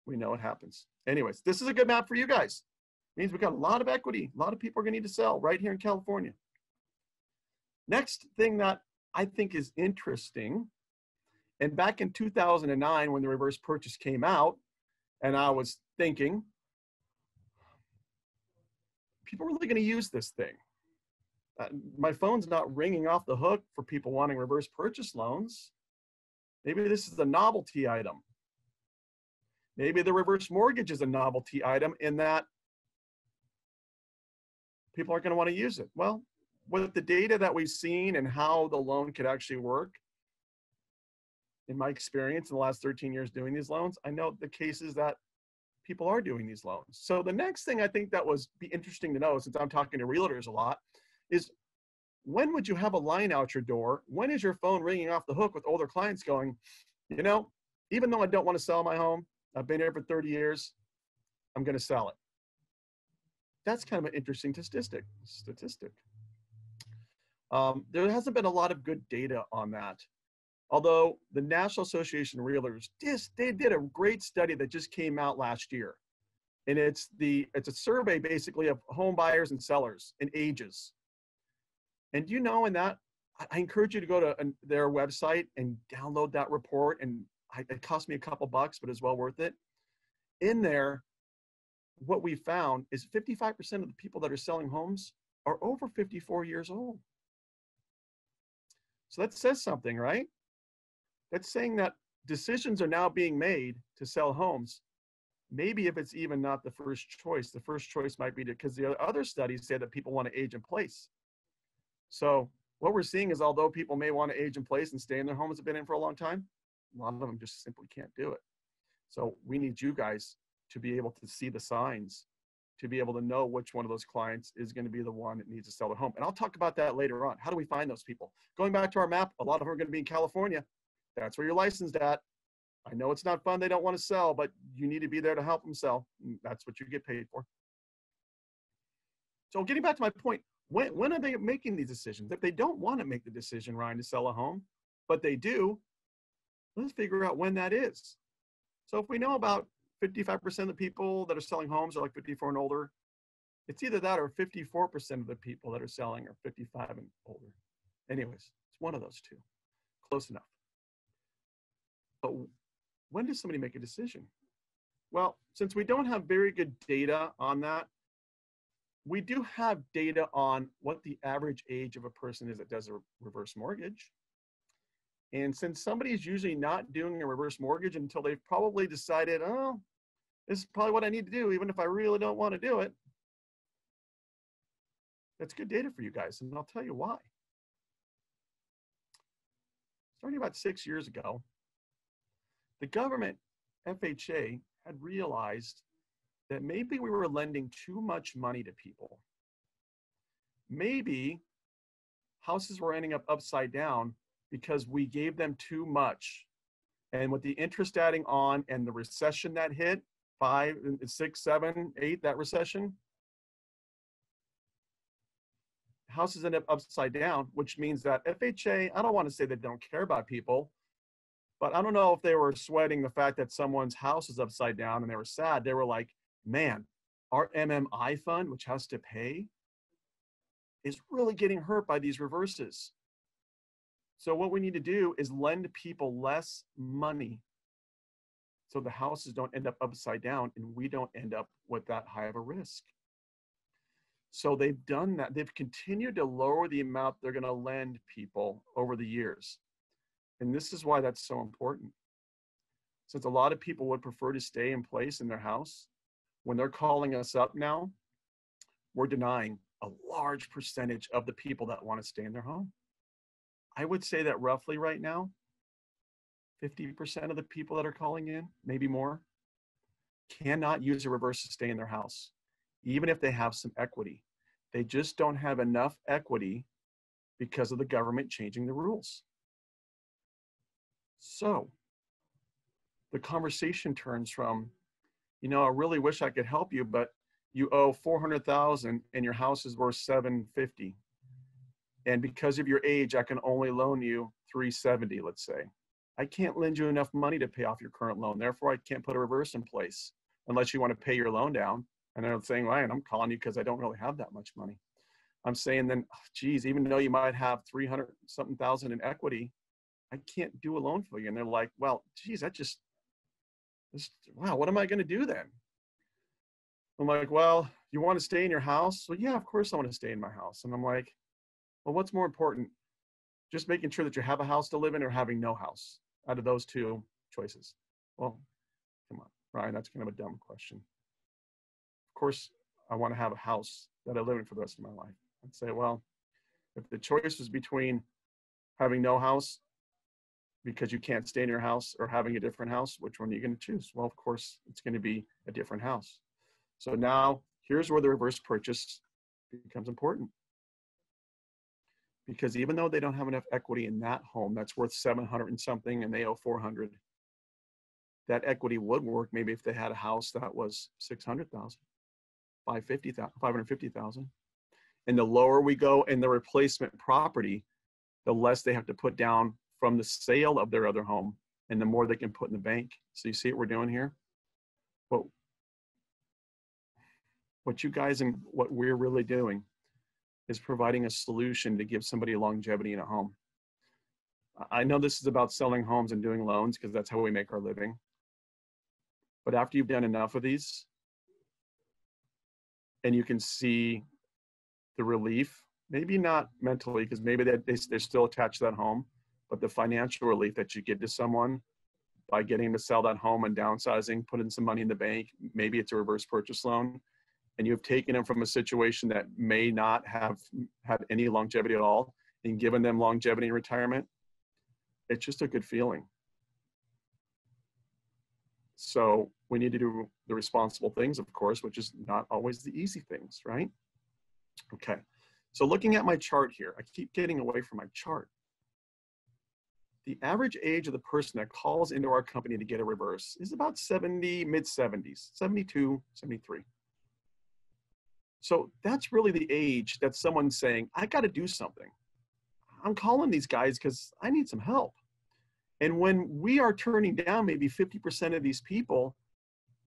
we know it happens. Anyways this is a good map for you guys. It means we got a lot of equity. A lot of people are going to need to sell right here in california next thing that i think is interesting and back in 2009, when the reverse purchase came out, and I was thinking, people really going to use this thing. Uh, my phone's not ringing off the hook for people wanting reverse purchase loans. Maybe this is a novelty item. Maybe the reverse mortgage is a novelty item in that people aren't going to want to use it. Well, with the data that we've seen and how the loan could actually work, in my experience in the last 13 years doing these loans, I know the cases that people are doing these loans. So the next thing I think that was be interesting to know, since I'm talking to realtors a lot, is when would you have a line out your door? When is your phone ringing off the hook with older clients going, you know, even though I don't want to sell my home, I've been here for 30 years, I'm going to sell it. That's kind of an interesting statistic. Statistic. Um, there hasn't been a lot of good data on that. Although the National Association of Realtors, just, they did a great study that just came out last year. And it's the it's a survey basically of home buyers and sellers and ages. And you know, in that, I encourage you to go to their website and download that report. And it cost me a couple bucks, but it's well worth it. In there, what we found is 55% of the people that are selling homes are over 54 years old. So that says something, right? That's saying that decisions are now being made to sell homes. Maybe if it's even not the first choice, the first choice might be to, because the other studies say that people want to age in place. So what we're seeing is although people may want to age in place and stay in their homes have been in for a long time, a lot of them just simply can't do it. So we need you guys to be able to see the signs, to be able to know which one of those clients is going to be the one that needs to sell their home. And I'll talk about that later on. How do we find those people? Going back to our map, a lot of them are going to be in California. That's where you're licensed at. I know it's not fun. They don't want to sell, but you need to be there to help them sell. That's what you get paid for. So getting back to my point, when, when are they making these decisions? If they don't want to make the decision, Ryan, to sell a home, but they do, let's figure out when that is. So if we know about 55% of the people that are selling homes are like 54 and older, it's either that or 54% of the people that are selling are 55 and older. Anyways, it's one of those two. Close enough. But when does somebody make a decision? Well, since we don't have very good data on that, we do have data on what the average age of a person is that does a reverse mortgage. And since somebody is usually not doing a reverse mortgage until they've probably decided, oh, this is probably what I need to do, even if I really don't want to do it, that's good data for you guys. And I'll tell you why. Starting about six years ago, the government, FHA, had realized that maybe we were lending too much money to people. Maybe houses were ending up upside down because we gave them too much. And with the interest adding on and the recession that hit, five, six, seven, eight, that recession, houses end up upside down, which means that FHA, I don't want to say they don't care about people, but I don't know if they were sweating the fact that someone's house is upside down and they were sad. They were like, man, our MMI fund, which has to pay, is really getting hurt by these reverses. So what we need to do is lend people less money so the houses don't end up upside down and we don't end up with that high of a risk. So they've done that. They've continued to lower the amount they're going to lend people over the years. And this is why that's so important. Since a lot of people would prefer to stay in place in their house, when they're calling us up now, we're denying a large percentage of the people that want to stay in their home. I would say that roughly right now, 50% of the people that are calling in, maybe more, cannot use a reverse to stay in their house, even if they have some equity. They just don't have enough equity because of the government changing the rules. So the conversation turns from, you know, I really wish I could help you, but you owe 400,000 and your house is worth 750. And because of your age, I can only loan you 370, let's say. I can't lend you enough money to pay off your current loan. Therefore, I can't put a reverse in place unless you want to pay your loan down. And they're saying, Ryan, I'm calling you because I don't really have that much money. I'm saying then, oh, geez, even though you might have 300 something thousand in equity, I can't do a loan for you. And they're like, well, geez, that just, just wow, what am I going to do then? I'm like, well, you want to stay in your house? Well, yeah, of course I want to stay in my house. And I'm like, well, what's more important? Just making sure that you have a house to live in or having no house out of those two choices? Well, come on, Ryan, that's kind of a dumb question. Of course, I want to have a house that I live in for the rest of my life. I'd say, well, if the choice was between having no house because you can't stay in your house or having a different house, which one are you going to choose? Well, of course, it's going to be a different house. So now here's where the reverse purchase becomes important. Because even though they don't have enough equity in that home that's worth 700 and something and they owe 400, that equity would work maybe if they had a house that was 600,000, 550,000, 550,000. And the lower we go in the replacement property, the less they have to put down from the sale of their other home and the more they can put in the bank. So you see what we're doing here? But what you guys and what we're really doing is providing a solution to give somebody longevity in a home. I know this is about selling homes and doing loans because that's how we make our living. But after you've done enough of these and you can see the relief, maybe not mentally because maybe they, they, they're still attached to that home, but the financial relief that you give to someone by getting to sell that home and downsizing, putting some money in the bank, maybe it's a reverse purchase loan, and you've taken them from a situation that may not have had any longevity at all and given them longevity in retirement, it's just a good feeling. So we need to do the responsible things, of course, which is not always the easy things, right? Okay, so looking at my chart here, I keep getting away from my chart. The average age of the person that calls into our company to get a reverse is about 70, mid 70s, 72, 73. So that's really the age that someone's saying, I got to do something. I'm calling these guys because I need some help. And when we are turning down maybe 50% of these people,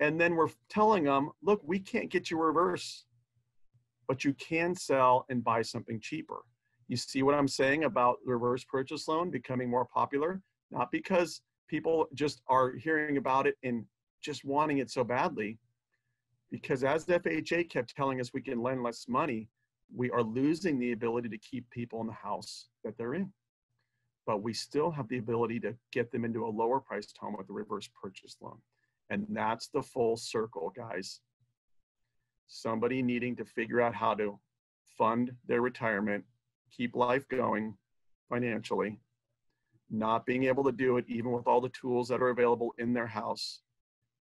and then we're telling them, look, we can't get you a reverse, but you can sell and buy something cheaper. You see what I'm saying about reverse purchase loan becoming more popular? Not because people just are hearing about it and just wanting it so badly, because as FHA kept telling us we can lend less money, we are losing the ability to keep people in the house that they're in. But we still have the ability to get them into a lower priced home with a reverse purchase loan. And that's the full circle, guys. Somebody needing to figure out how to fund their retirement, keep life going financially, not being able to do it even with all the tools that are available in their house,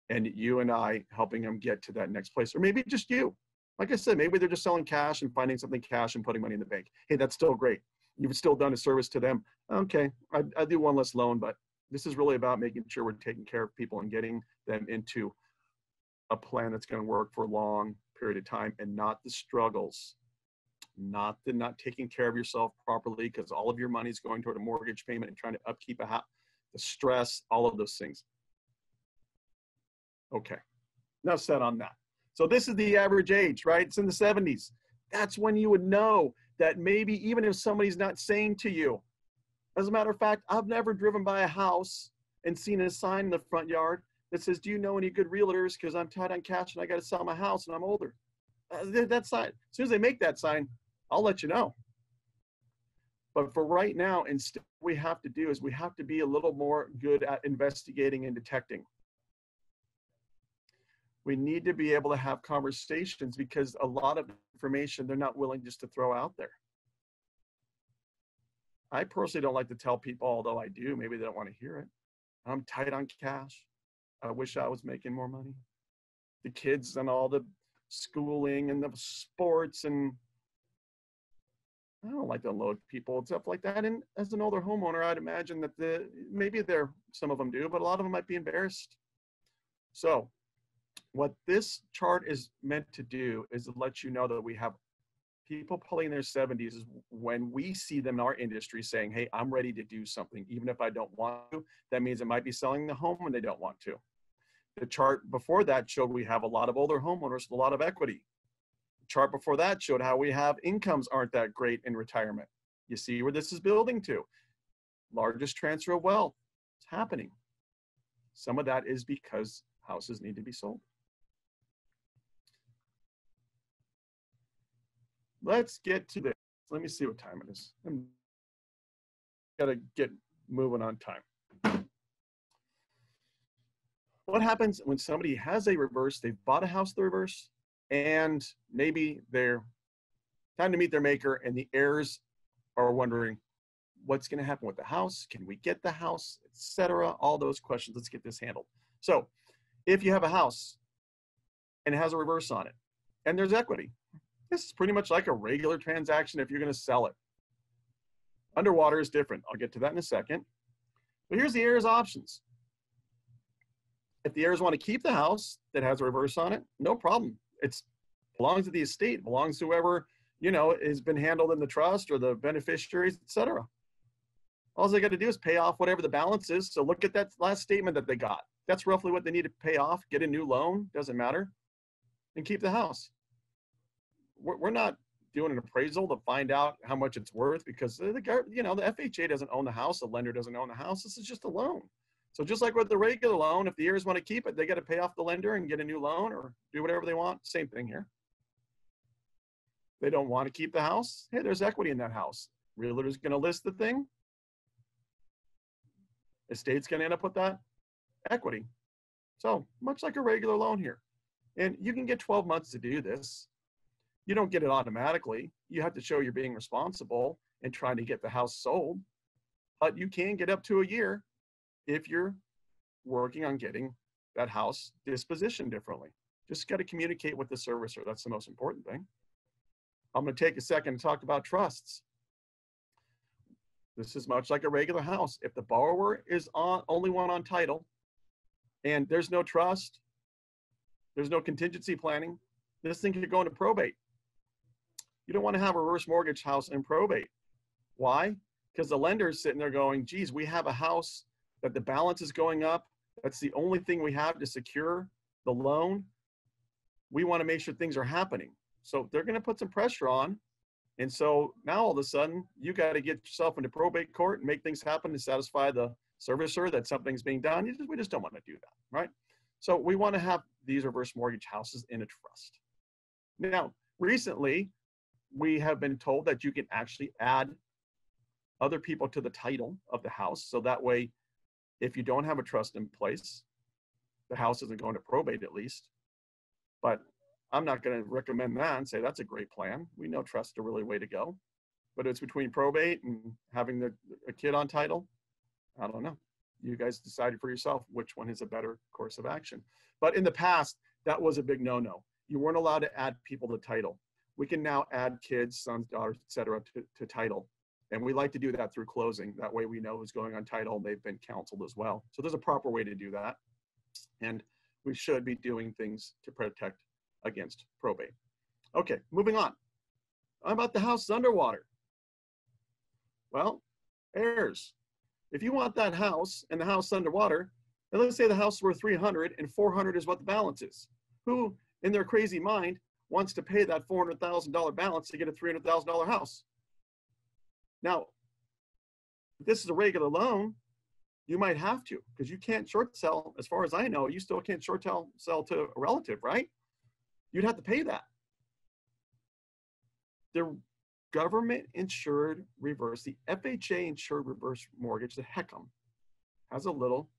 and you and I helping them get to that next place. Or maybe just you. Like I said, maybe they're just selling cash and finding something cash and putting money in the bank. Hey, that's still great. You've still done a service to them. Okay, I, I do one less loan, but this is really about making sure we're taking care of people and getting them into a plan that's going to work for a long period of time and not the struggles not the not taking care of yourself properly because all of your money is going toward a mortgage payment and trying to upkeep a house the stress all of those things Okay, now set on that. So this is the average age, right? It's in the 70s. That's when you would know that maybe even if somebody's not saying to you, as a matter of fact, I've never driven by a house and seen a sign in the front yard that says, do you know any good realtors? Because I'm tight on cash and I got to sell my house and I'm older. Uh, that sign, as soon as they make that sign, I'll let you know. But for right now, instead, we have to do is we have to be a little more good at investigating and detecting we need to be able to have conversations because a lot of information they're not willing just to throw out there. I personally don't like to tell people, although I do, maybe they don't want to hear it. I'm tight on cash. I wish I was making more money. The kids and all the schooling and the sports and I don't like to unload people and stuff like that. And as an older homeowner, I'd imagine that the maybe there some of them do, but a lot of them might be embarrassed. So what this chart is meant to do is to let you know that we have people pulling in their 70s is when we see them in our industry saying, Hey, I'm ready to do something, even if I don't want to. That means it might be selling the home when they don't want to. The chart before that showed we have a lot of older homeowners with a lot of equity. The chart before that showed how we have incomes aren't that great in retirement. You see where this is building to. Largest transfer of wealth. It's happening. Some of that is because houses need to be sold. Let's get to this. Let me see what time it is. I'm gotta get moving on time. What happens when somebody has a reverse, they've bought a house the reverse, and maybe they're time to meet their maker, and the heirs are wondering what's going to happen with the house, can we get the house, etc. All those questions. Let's get this handled. So, if you have a house and it has a reverse on it, and there's equity, this is pretty much like a regular transaction if you're going to sell it. Underwater is different. I'll get to that in a second. But here's the heirs options. If the heirs want to keep the house that has a reverse on it, no problem. It belongs to the estate, belongs to whoever, you know, has been handled in the trust or the beneficiaries, etc. All they got to do is pay off whatever the balance is. So look at that last statement that they got. That's roughly what they need to pay off, get a new loan, doesn't matter, and keep the house we're, we're not doing an appraisal to find out how much it's worth because the you know the FHA doesn't own the house, the lender doesn't own the house. This is just a loan. So just like with the regular loan, if the heirs want to keep it, they got to pay off the lender and get a new loan or do whatever they want. Same thing here. They don't want to keep the house. Hey, there's equity in that house. Realtor's going to list the thing. Estate's going to end up with that equity. So much like a regular loan here. And you can get 12 months to do this you don't get it automatically. You have to show you're being responsible and trying to get the house sold. But you can get up to a year if you're working on getting that house dispositioned differently. Just got to communicate with the servicer. That's the most important thing. I'm going to take a second to talk about trusts. This is much like a regular house. If the borrower is on only one on title and there's no trust, there's no contingency planning, this thing could go into probate. You don't want to have a reverse mortgage house in probate. Why? Because the lender is sitting there going, geez, we have a house that the balance is going up. That's the only thing we have to secure the loan. We want to make sure things are happening. So they're going to put some pressure on. And so now all of a sudden, you got to get yourself into probate court and make things happen to satisfy the servicer that something's being done. Just, we just don't want to do that, right? So we want to have these reverse mortgage houses in a trust. Now, recently, we have been told that you can actually add other people to the title of the house. So that way, if you don't have a trust in place, the house isn't going to probate at least. But I'm not going to recommend that and say that's a great plan. We know trust is a really way to go. But it's between probate and having the, a kid on title. I don't know. You guys decided for yourself which one is a better course of action. But in the past, that was a big no-no. You weren't allowed to add people to title we can now add kids, sons, daughters, etc., to, to title. And we like to do that through closing. That way we know who's going on title. and They've been counseled as well. So there's a proper way to do that. And we should be doing things to protect against probate. Okay, moving on. How about the house is underwater? Well, heirs. If you want that house and the house underwater, and let's say the house is worth 300 and 400 is what the balance is. Who, in their crazy mind, wants to pay that $400,000 balance to get a $300,000 house. Now, this is a regular loan, you might have to because you can't short sell. As far as I know, you still can't short sell, sell to a relative, right? You'd have to pay that. The government insured reverse, the FHA insured reverse mortgage, the HECM, has a little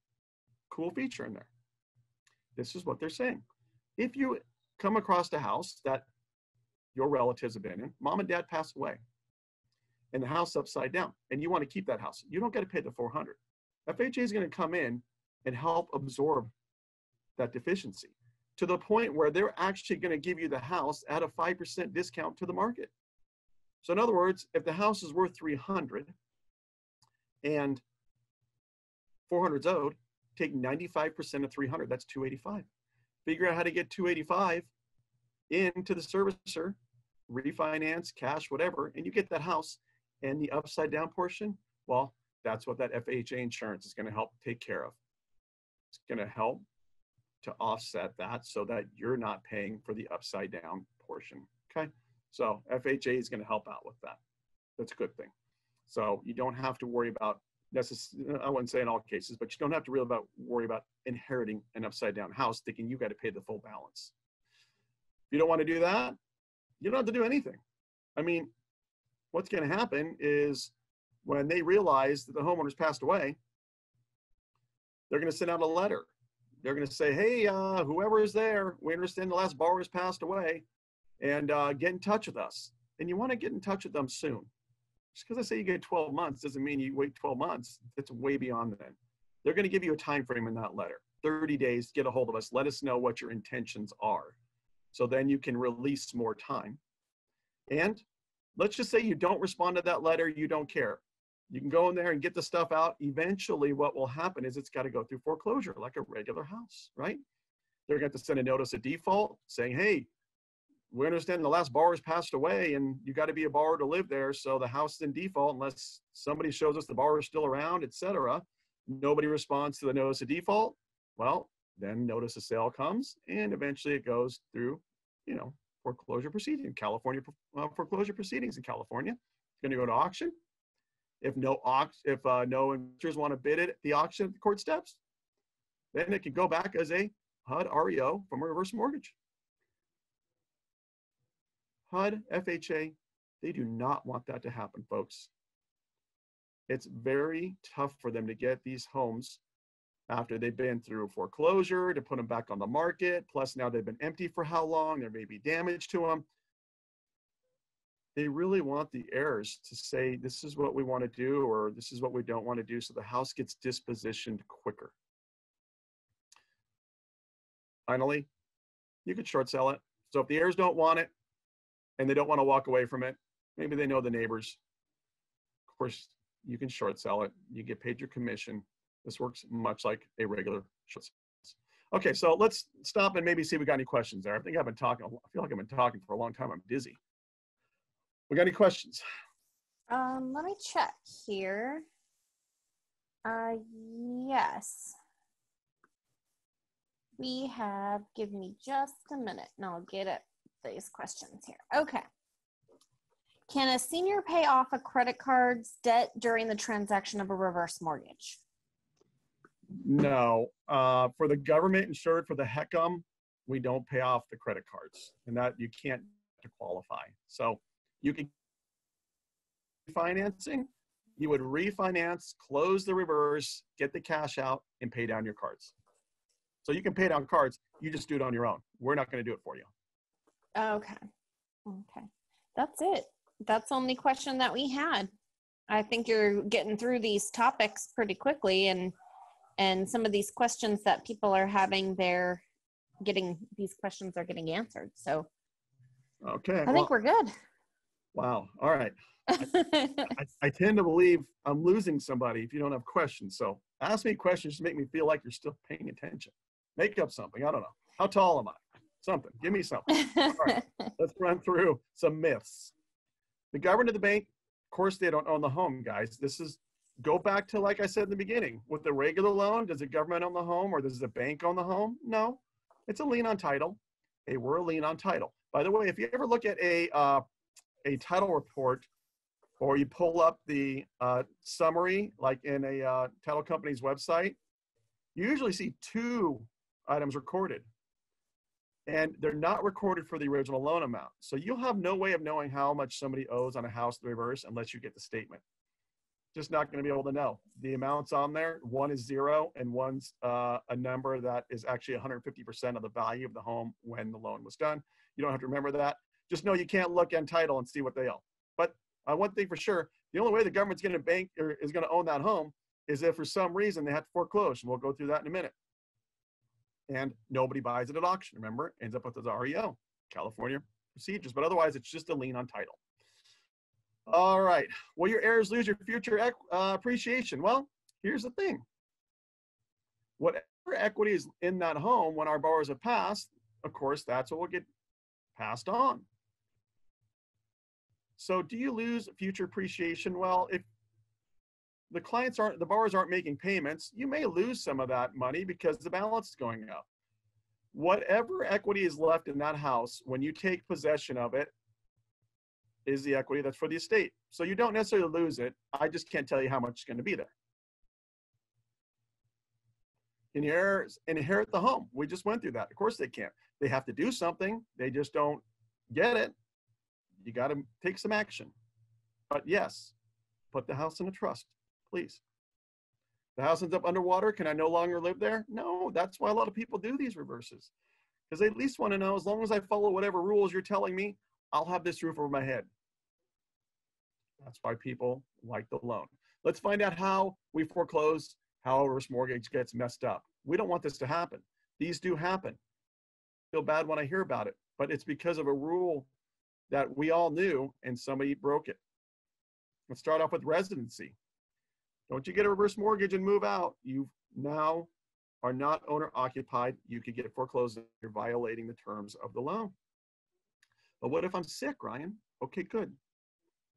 cool feature in there. This is what they're saying. If you come across a house that your relatives have been in, mom and dad passed away, and the house upside down, and you want to keep that house, you don't got to pay the 400. FHA is going to come in and help absorb that deficiency to the point where they're actually going to give you the house at a 5% discount to the market. So in other words, if the house is worth 300 and 400 is owed, take 95% of 300, that's 285. Figure out how to get 285 into the servicer, refinance, cash, whatever, and you get that house. And the upside down portion, well, that's what that FHA insurance is going to help take care of. It's going to help to offset that so that you're not paying for the upside down portion. Okay. So FHA is going to help out with that. That's a good thing. So you don't have to worry about necessarily, I wouldn't say in all cases, but you don't have to really about worry about inheriting an upside down house thinking you got to pay the full balance. If you don't want to do that, you don't have to do anything. I mean, what's going to happen is when they realize that the homeowner's passed away, they're going to send out a letter. They're going to say, hey, uh, whoever is there, we understand the last borrower has passed away and uh, get in touch with us. And you want to get in touch with them soon. Just because I say you get 12 months doesn't mean you wait 12 months. It's way beyond then. They're going to give you a time frame in that letter 30 days, get a hold of us, let us know what your intentions are. So then you can release more time. And let's just say you don't respond to that letter, you don't care. You can go in there and get the stuff out. Eventually, what will happen is it's got to go through foreclosure like a regular house, right? They're going to send a notice of default saying, hey, we understand the last borrower's passed away and you got to be a borrower to live there. So the house is in default unless somebody shows us the borrower is still around, etc. Nobody responds to the notice of default. Well, then notice of sale comes and eventually it goes through, you know, foreclosure proceeding, California uh, foreclosure proceedings in California. It's going to go to auction. If no ox, if uh, no investors want to bid it at the auction at the court steps, then it can go back as a HUD REO from a reverse mortgage. HUD, FHA, they do not want that to happen, folks. It's very tough for them to get these homes after they've been through foreclosure to put them back on the market. Plus, now they've been empty for how long? There may be damage to them. They really want the heirs to say, this is what we want to do, or this is what we don't want to do, so the house gets dispositioned quicker. Finally, you could short sell it. So if the heirs don't want it, and they don't want to walk away from it. Maybe they know the neighbors. Of course, you can short sell it. You get paid your commission. This works much like a regular short sale. Okay, so let's stop and maybe see if we got any questions there. I think I've been talking, I feel like I've been talking for a long time. I'm dizzy. We got any questions? Um, let me check here. Uh, yes. We have, give me just a minute and I'll get it these questions here. Okay. Can a senior pay off a credit card's debt during the transaction of a reverse mortgage? No. Uh, for the government insured for the HECM, we don't pay off the credit cards, and that you can't to qualify. So you can financing. You would refinance, close the reverse, get the cash out, and pay down your cards. So you can pay down cards. You just do it on your own. We're not going to do it for you. Okay. Okay. That's it. That's the only question that we had. I think you're getting through these topics pretty quickly and and some of these questions that people are having they're getting these questions are getting answered. So Okay. I well, think we're good. Wow. All right. I, [LAUGHS] I, I, tend to believe I'm losing somebody if you don't have questions. So ask me questions to make me feel like you're still paying attention. Make up something. I don't know. How tall am I? Something. Give me something. All right. [LAUGHS] Let's run through some myths. The government of the bank, of course, they don't own the home, guys. This is go back to like I said in the beginning. With the regular loan, does the government own the home or does the bank own the home? No. It's a lien on title. Hey, we're a lien on title. By the way, if you ever look at a uh, a title report or you pull up the uh, summary, like in a uh, title company's website, you usually see two items recorded and they're not recorded for the original loan amount. So you'll have no way of knowing how much somebody owes on a house reverse unless you get the statement. Just not going to be able to know. The amounts on there, one is zero and one's uh, a number that is actually 150% of the value of the home when the loan was done. You don't have to remember that. Just know you can't look on title and see what they owe. But uh, one thing for sure, the only way the government's going to bank or is going to own that home is if for some reason they have to foreclose. And we'll go through that in a minute and nobody buys it at auction. Remember, ends up with the REO, California procedures. But otherwise, it's just a lien on title. All right. Will your heirs lose your future uh, appreciation? Well, here's the thing. Whatever equity is in that home when our borrowers have passed, of course, that's what will get passed on. So do you lose future appreciation? Well, if the clients aren't, the borrowers aren't making payments, you may lose some of that money because the balance is going up. Whatever equity is left in that house, when you take possession of it, is the equity that's for the estate. So you don't necessarily lose it. I just can't tell you how much is going to be there. Inherit, inherit the home. We just went through that. Of course they can't. They have to do something. They just don't get it. You got to take some action. But yes, put the house in a trust, please. The house ends up underwater. Can I no longer live there? No, that's why a lot of people do these reverses. Because they at least want to know as long as I follow whatever rules you're telling me, I'll have this roof over my head. That's why people like the loan. Let's find out how we foreclose, how a reverse mortgage gets messed up. We don't want this to happen. These do happen. I feel bad when I hear about it, but it's because of a rule that we all knew and somebody broke it. Let's start off with residency. Don't you get a reverse mortgage and move out, you now are not owner occupied. You could get foreclosed. You're violating the terms of the loan. But what if I'm sick, Ryan? Okay, good.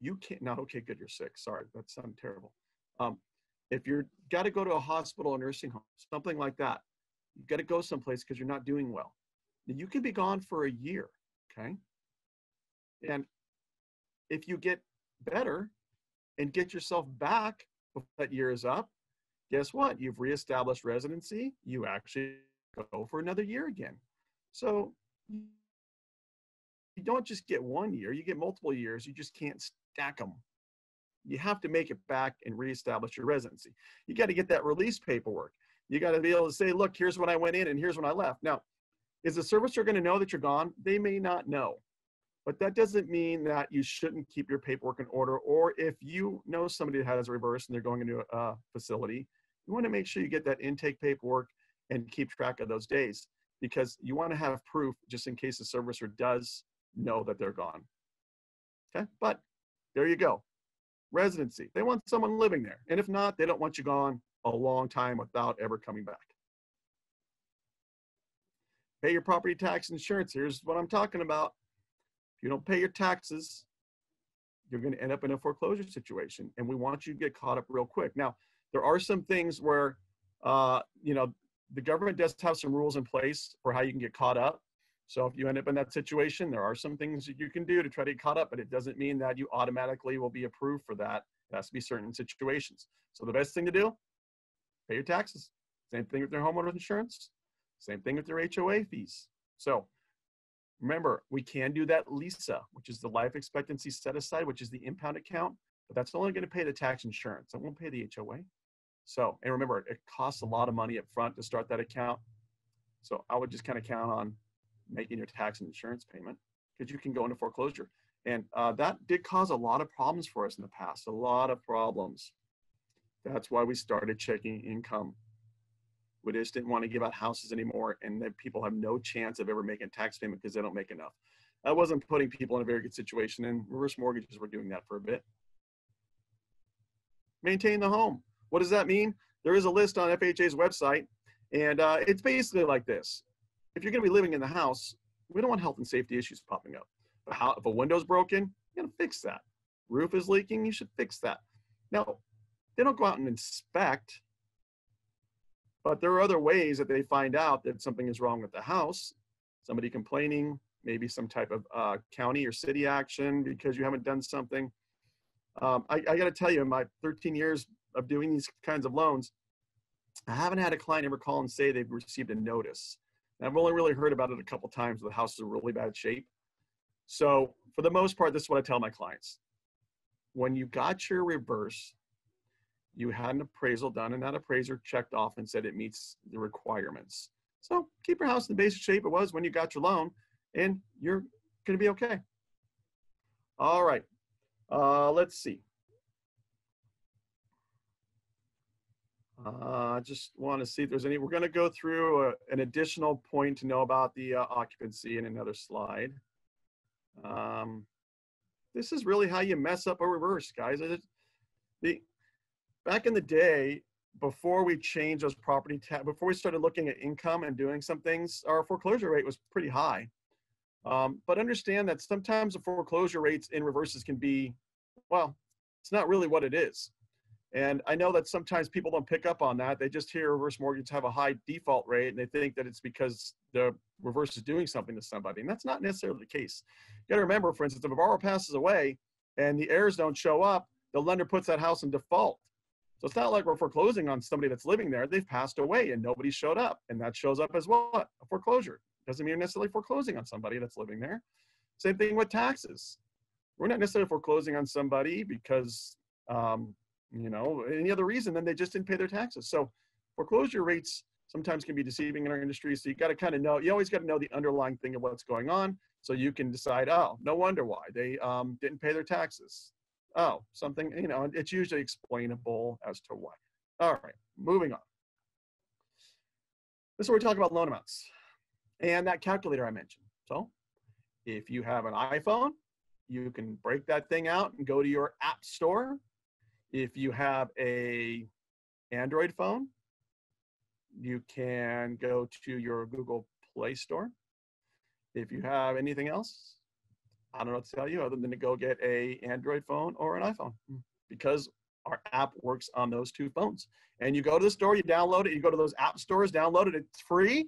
You can't, not okay, good, you're sick. Sorry, that sounded terrible. Um, if you're got to go to a hospital or nursing home, something like that, you got to go someplace because you're not doing well. You can be gone for a year, okay? And if you get better and get yourself back before that year is up, guess what? You've reestablished residency. You actually go for another year again. So you don't just get one year, you get multiple years. You just can't stack them. You have to make it back and reestablish your residency. You got to get that release paperwork. You got to be able to say, look, here's when I went in and here's when I left. Now, is the servicer going to know that you're gone? They may not know. But that doesn't mean that you shouldn't keep your paperwork in order. Or if you know somebody that has a reverse and they're going into a facility, you want to make sure you get that intake paperwork and keep track of those days because you want to have proof just in case the servicer does know that they're gone. Okay, but there you go. Residency. They want someone living there. And if not, they don't want you gone a long time without ever coming back. Pay your property tax insurance. Here's what I'm talking about. You don't pay your taxes, you're going to end up in a foreclosure situation. And we want you to get caught up real quick. Now, there are some things where, uh, you know, the government does have some rules in place for how you can get caught up. So if you end up in that situation, there are some things that you can do to try to get caught up, but it doesn't mean that you automatically will be approved for that. It has to be certain situations. So the best thing to do, pay your taxes. Same thing with your homeowner's insurance. Same thing with your HOA fees. So remember, we can do that LESA, which is the life expectancy set aside, which is the impound account, but that's only going to pay the tax insurance. It won't pay the HOA. So, and remember, it costs a lot of money up front to start that account. So I would just kind of count on making your tax and insurance payment because you can go into foreclosure. And uh, that did cause a lot of problems for us in the past, a lot of problems. That's why we started checking income. We just didn't want to give out houses anymore, and that people have no chance of ever making tax payment because they don't make enough. That wasn't putting people in a very good situation, and reverse mortgages were doing that for a bit. Maintain the home. What does that mean? There is a list on FHA's website, and uh, it's basically like this if you're going to be living in the house, we don't want health and safety issues popping up. but How, if a window's broken, you're going to fix that. Roof is leaking, you should fix that. Now, they don't go out and inspect, but there are other ways that they find out that something is wrong with the house. Somebody complaining, maybe some type of uh, county or city action because you haven't done something. Um, I, I got to tell you, in my 13 years of doing these kinds of loans, I haven't had a client ever call and say they've received a notice. And I've only really heard about it a couple times the house is in really bad shape. So for the most part, this is what I tell my clients. When you got your reverse, you had an appraisal done and that appraiser checked off and said it meets the requirements. So keep your house in the basic shape it was when you got your loan and you're going to be okay. All right. Uh, let's see. I uh, just want to see if there's any, we're going to go through a, uh, an additional point to know about the uh, occupancy in another slide. Um, this is really how you mess up a reverse, guys. The back in the day, before we changed those property tax, before we started looking at income and doing some things, our foreclosure rate was pretty high. Um, but understand that sometimes the foreclosure rates in reverses can be, well, it's not really what it is. And I know that sometimes people don't pick up on that. They just hear reverse mortgages have a high default rate and they think that it's because the reverse is doing something to somebody. And that's not necessarily the case. You got to remember, for instance, if a borrower passes away and the heirs don't show up, the lender puts that house in default. So it's not like we're foreclosing on somebody that's living there. They've passed away and nobody showed up. And that shows up as what? A foreclosure. Doesn't mean necessarily foreclosing on somebody that's living there. Same thing with taxes. We're not necessarily foreclosing on somebody because, um, you know, any other reason than they just didn't pay their taxes. So foreclosure rates sometimes can be deceiving in our industry. So you got to kind of know, you always got to know the underlying thing of what's going on. So you can decide, oh, no wonder why they um, didn't pay their taxes oh, something, you know, it's usually explainable as to why. All right, moving on. This is where we talk about loan amounts and that calculator I mentioned. So if you have an iPhone, you can break that thing out and go to your app store. If you have a Android phone, you can go to your Google Play Store. If you have anything else, I don't know what to tell you other than to go get a Android phone or an iPhone hmm. because our app works on those two phones. And you go to the store, you download it, you go to those app stores, download it, it's free.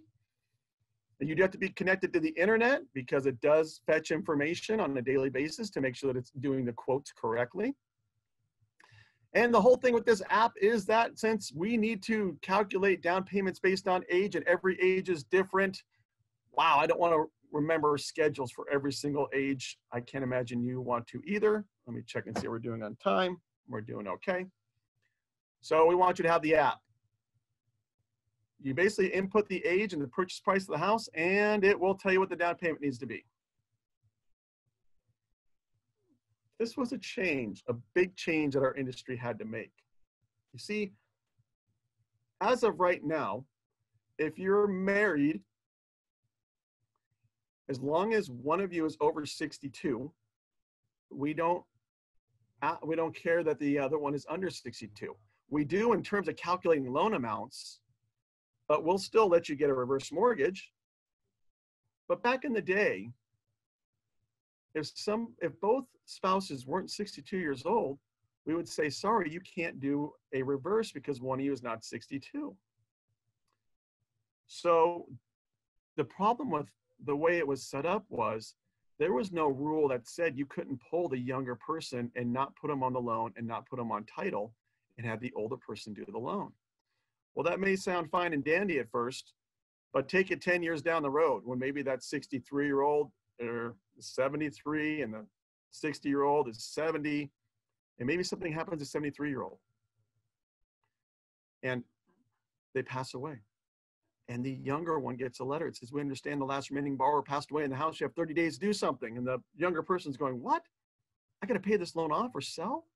And you do have to be connected to the internet because it does fetch information on a daily basis to make sure that it's doing the quotes correctly. And the whole thing with this app is that since we need to calculate down payments based on age and every age is different, wow, I don't want to remember schedules for every single age. I can't imagine you want to either. Let me check and see what we're doing on time. We're doing okay. So we want you to have the app. You basically input the age and the purchase price of the house, and it will tell you what the down payment needs to be. This was a change, a big change that our industry had to make. You see, as of right now, if you're married as long as one of you is over 62, we don't uh, we don't care that the other one is under 62. We do in terms of calculating loan amounts, but we'll still let you get a reverse mortgage. But back in the day, if some if both spouses weren't 62 years old, we would say, sorry, you can't do a reverse because one of you is not 62. So the problem with the way it was set up was there was no rule that said you couldn't pull the younger person and not put them on the loan and not put them on title and have the older person do the loan. Well, that may sound fine and dandy at first, but take it 10 years down the road when maybe that 63 year old or 73 and the 60 year old is 70, and maybe something happens to 73 year old and they pass away and the younger one gets a letter. It says, We understand the last remaining borrower passed away in the house. You have 30 days to do something. And the younger person's going, What? I got to pay this loan off or sell?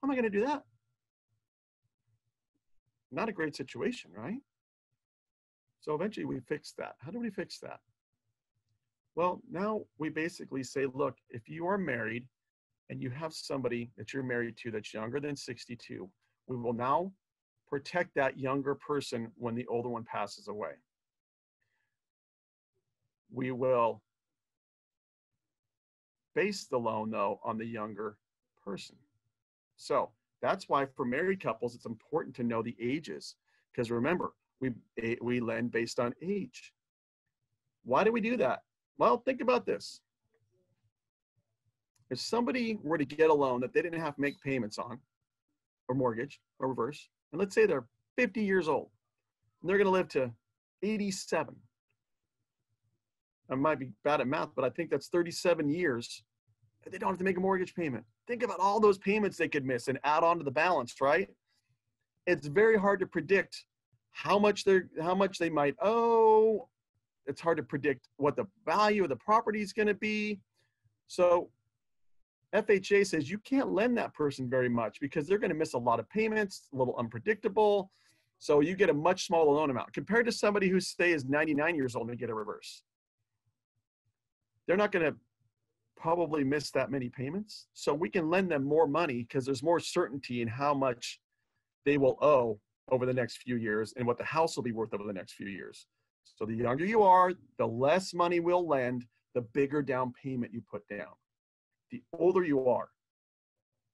How am I going to do that? Not a great situation, right? So eventually we fix that. How do we fix that? Well, now we basically say, look, if you are married and you have somebody that you're married to that's younger than 62, we will now protect that younger person when the older one passes away. We will base the loan, though, on the younger person. So that's why for married couples, it's important to know the ages. Because remember, we, we lend based on age. Why do we do that? Well, think about this. If somebody were to get a loan that they didn't have to make payments on, or mortgage, or reverse, and let's say they're 50 years old and they're going to live to 87 i might be bad at math but i think that's 37 years they don't have to make a mortgage payment. Think about all those payments they could miss and add on to the balance right? It's very hard to predict how much they're how much they might owe. It's hard to predict what the value of the property is going to be. So FHA says you can't lend that person very much because they're going to miss a lot of payments, a little unpredictable. So you get a much smaller loan amount compared to somebody who say is 99 years old and get a reverse. They're not going to probably miss that many payments. So we can lend them more money because there's more certainty in how much they will owe over the next few years and what the house will be worth over the next few years. So the younger you are, the less money we'll lend, the bigger down payment you put down. The older you are,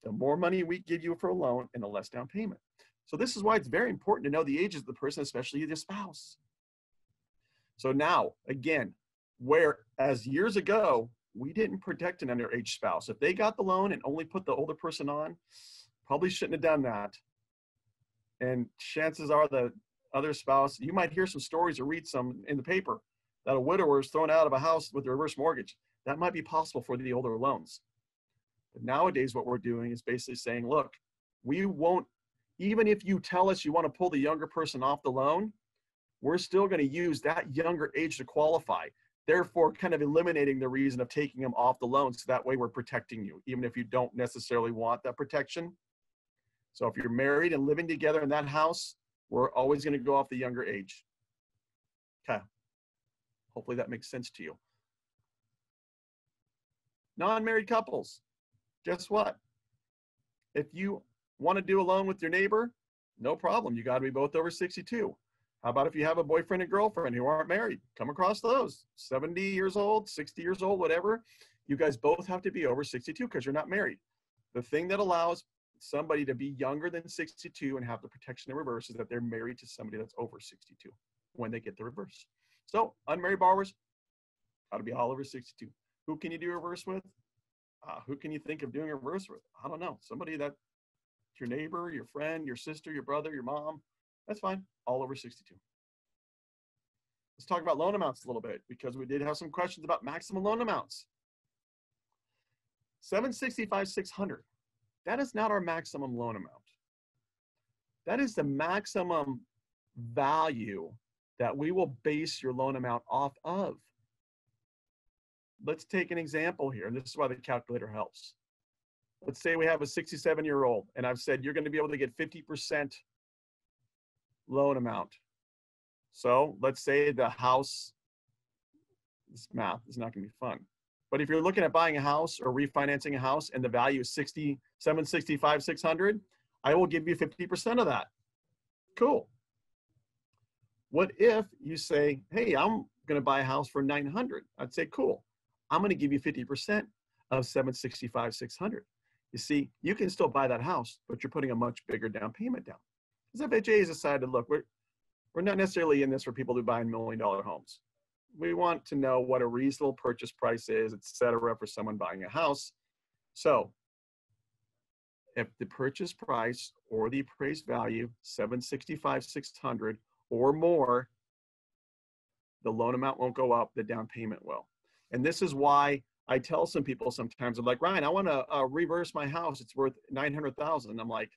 the more money we give you for a loan and the less down payment. So this is why it's very important to know the ages of the person, especially the spouse. So now, again, whereas years ago, we didn't protect an underage spouse. If they got the loan and only put the older person on, probably shouldn't have done that. And chances are the other spouse, you might hear some stories or read some in the paper that a widower is thrown out of a house with a reverse mortgage. That might be possible for the older loans. But nowadays, what we're doing is basically saying, look, we won't, even if you tell us you want to pull the younger person off the loan, we're still going to use that younger age to qualify. Therefore, kind of eliminating the reason of taking them off the loan. So that way we're protecting you, even if you don't necessarily want that protection. So if you're married and living together in that house, we're always going to go off the younger age. Okay. Hopefully that makes sense to you. Non-married couples, guess what? If you want to do a loan with your neighbor, no problem. You got to be both over 62. How about if you have a boyfriend and girlfriend who aren't married? Come across those. 70 years old, 60 years old, whatever. You guys both have to be over 62 because you're not married. The thing that allows somebody to be younger than 62 and have the protection in reverse is that they're married to somebody that's over 62 when they get the reverse. So unmarried borrowers, got to be all over 62. Who can you do reverse with? Uh, who can you think of doing a reverse with? I don't know. Somebody that your neighbor, your friend, your sister, your brother, your mom. That's fine. All over 62. Let's talk about loan amounts a little bit because we did have some questions about maximum loan amounts. 765 600. That is not our maximum loan amount. That is the maximum value that we will base your loan amount off of. Let's take an example here, and this is why the calculator helps. Let's say we have a 67 year old, and I've said you're going to be able to get 50% loan amount. So let's say the house, this math is not going to be fun. But if you're looking at buying a house or refinancing a house and the value is 60, 765, 600, I will give you 50% of that. Cool. What if you say, hey, I'm going to buy a house for 900? I'd say, cool. I'm going to give you 50% of 765, 600. You see, you can still buy that house, but you're putting a much bigger down payment down. Because FHA has decided, look, we're, we're not necessarily in this for people who buy million dollar homes. We want to know what a reasonable purchase price is, et cetera, for someone buying a house. So if the purchase price or the appraised value, 765, 600 or more, the loan amount won't go up, the down payment will. And this is why I tell some people sometimes, I'm like, Ryan, I want to uh, reverse my house. It's worth 900,000. I'm like,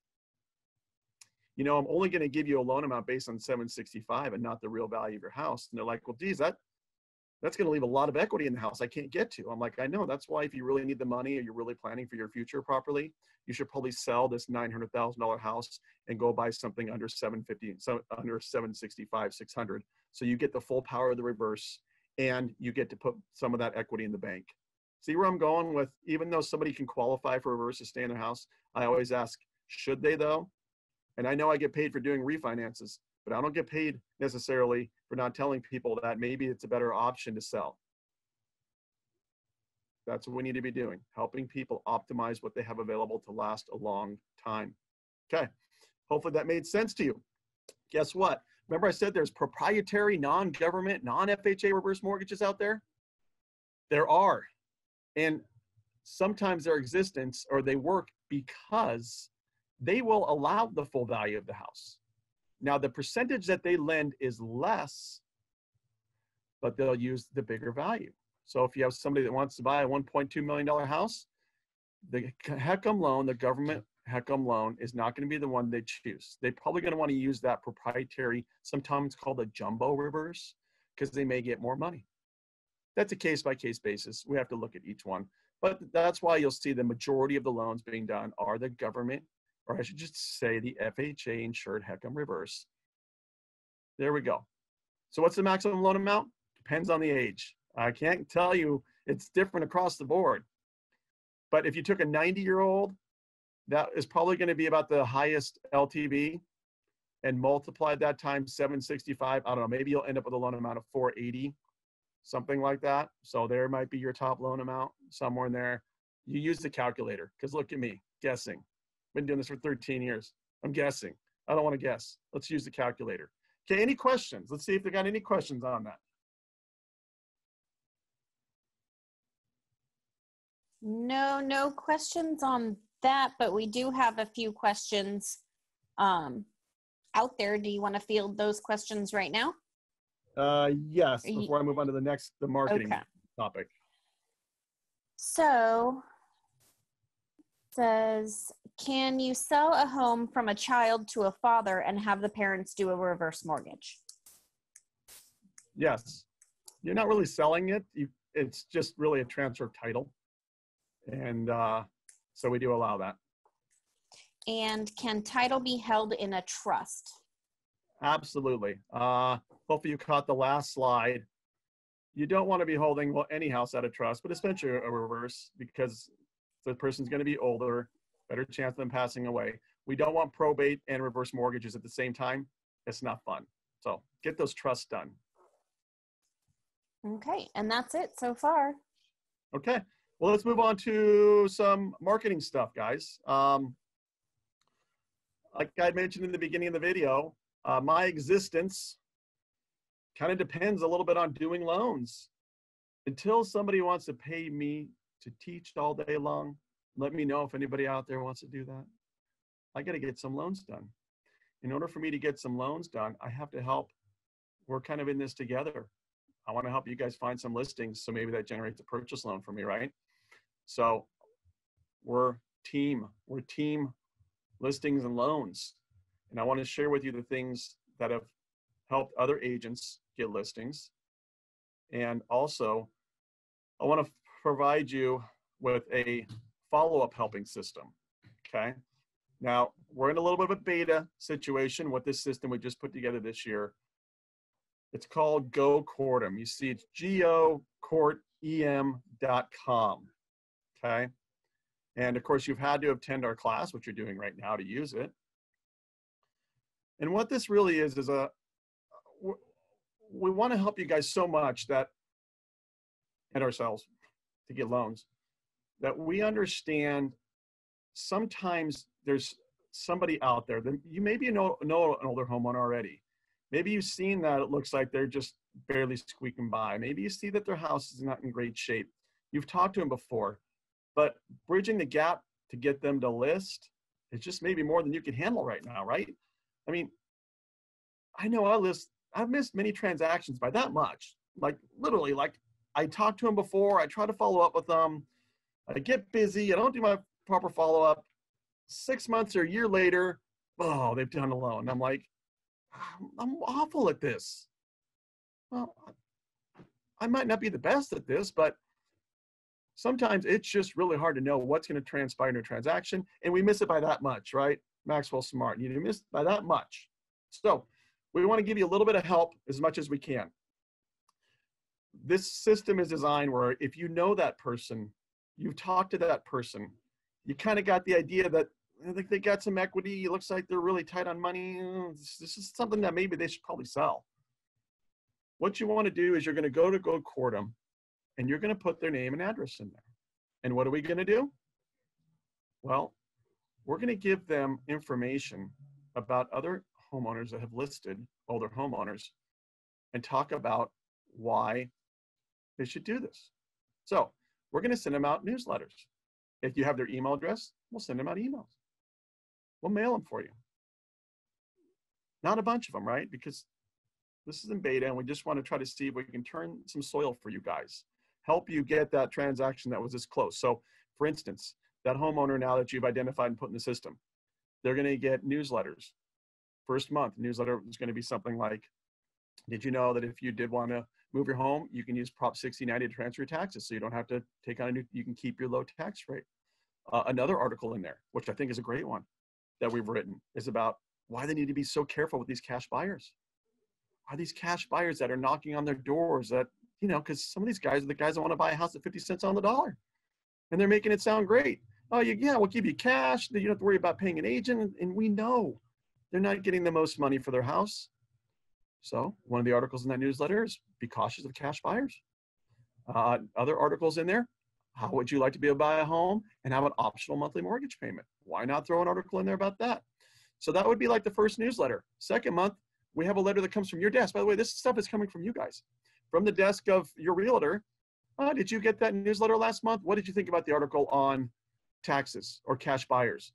you know, I'm only going to give you a loan amount based on 765 and not the real value of your house. And they're like, well, geez, that, that's going to leave a lot of equity in the house I can't get to. I'm like, I know. That's why if you really need the money or you're really planning for your future properly, you should probably sell this $900,000 house and go buy something under 750, so under 765, 600. So you get the full power of the reverse and you get to put some of that equity in the bank. See where I'm going with, even though somebody can qualify for a in their house, I always ask, should they though? And I know I get paid for doing refinances, but I don't get paid necessarily for not telling people that maybe it's a better option to sell. That's what we need to be doing, helping people optimize what they have available to last a long time. Okay, hopefully that made sense to you. Guess what? Remember I said there's proprietary, non-government, non-FHA reverse mortgages out there? There are. And sometimes their existence or they work because they will allow the full value of the house. Now the percentage that they lend is less, but they'll use the bigger value. So if you have somebody that wants to buy a $1.2 million house, the HECM loan, the government HECM loan is not going to be the one they choose. They're probably going to want to use that proprietary, sometimes called a jumbo reverse, because they may get more money. That's a case by case basis. We have to look at each one. But that's why you'll see the majority of the loans being done are the government, or I should just say the FHA insured HECM reverse. There we go. So what's the maximum loan amount? Depends on the age. I can't tell you it's different across the board. But if you took a 90 year old, that is probably going to be about the highest LTV and multiplied that times 765. I don't know, maybe you'll end up with a loan amount of 480, something like that. So there might be your top loan amount somewhere in there. You use the calculator because look at me guessing. Been doing this for 13 years. I'm guessing. I don't want to guess. Let's use the calculator. Okay, any questions? Let's see if they got any questions on that. No, no questions on that, but we do have a few questions um, out there. Do you want to field those questions right now? Uh, yes, you- before I move on to the next, the marketing Okay. topic. So says, can you sell a home from a child to a father and have the parents do a reverse mortgage? Yes. You're not really selling it. You, it's just really a transfer of title. And uh, so we do allow that. And can title be held in a trust? Absolutely. Uh, hopefully you caught the last slide. You don't want to be holding well, any house out of trust, but especially a reverse because the person's going to be older, better chance of them passing away. We don't want probate and reverse mortgages at the same time. It's not fun. So get those trusts done. Okay, and that's it so far. Okay. Well, let's move on to some marketing stuff, guys. Um, like I mentioned in the beginning of the video, uh, my existence kind of depends a little bit on doing loans. Until somebody wants to pay me to teach all day long, let me know if anybody out there wants to do that. I got to get some loans done. In order for me to get some loans done, I have to help. We're kind of in this together. I want to help you guys find some listings so maybe that generates a purchase loan for me, right? So we're team, we're team listings and loans. And I want to share with you the things that have helped other agents get listings. And also, I want to provide you with a follow up helping system. Okay. Now, we're in a little bit of a beta situation with this system we just put together this year. It's called Go. You see, it's gocourtem.com. Okay. And of course, you've had to attend our class, which you're doing right now to use it. And what this really is, is a, we want to help you guys so much that, and ourselves to get loans, that we understand sometimes there's somebody out there that you maybe know, know an older homeowner already. Maybe you've seen that it looks like they're just barely squeaking by. Maybe you see that their house is not in great shape. You've talked to them before, but bridging the gap to get them to list is just maybe more than you can handle right now, right? I mean, I know I list, I've missed many transactions by that much. Like literally, like I talked to them before, I try to follow up with them. I get busy, I don't do my proper follow up. Six months or a year later, oh, they've done a loan. I'm like, I'm awful at this. Well, I might not be the best at this, but sometimes it's just really hard to know what's going to transpire in a transaction, and we miss it by that much, right? Maxwell Smart, you miss by that much. So we want to give you a little bit of help as much as we can. This system is designed where if you know that person, you've talked to that person, you kind of got the idea that I think they got some equity. It looks like they're really tight on money. This, is something that maybe they should probably sell. What you want to do is you're going to go to Go Courtem and you're going to put their name and address in there. And what are we going to do? Well, we're going to give them information about other homeowners that have listed older homeowners and talk about why they should do this. So we're going to send them out newsletters. If you have their email address, we'll send them out emails. We'll mail them for you. Not a bunch of them, right? Because this is in beta and we just want to try to see if we can turn some soil for you guys, help you get that transaction that was this close. So, for instance, that homeowner now that you've identified and put in the system, they're going to get newsletters. First month newsletter is going to be something like, did you know that if you did want to move your home, you can use Prop 6090 to transfer your taxes so you don't have to take on a new, you can keep your low tax rate. Uh, another article in there, which I think is a great one that we've written, is about why they need to be so careful with these cash buyers. Are these cash buyers that are knocking on their doors that, you know, because some of these guys are the guys that want to buy a house at 50 cents on the dollar. And they're making it sound great. Oh, you, yeah, we'll give you cash. You don't have to worry about paying an agent. And we know they're not getting the most money for their house. So one of the articles in that newsletter is be cautious of cash buyers. Uh, other articles in there, how would you like to be able to buy a home and have an optional monthly mortgage payment? Why not throw an article in there about that? So that would be like the first newsletter. Second month, we have a letter that comes from your desk. By the way, this stuff is coming from you guys, from the desk of your realtor. Uh, did you get that newsletter last month? What did you think about the article on taxes or cash buyers?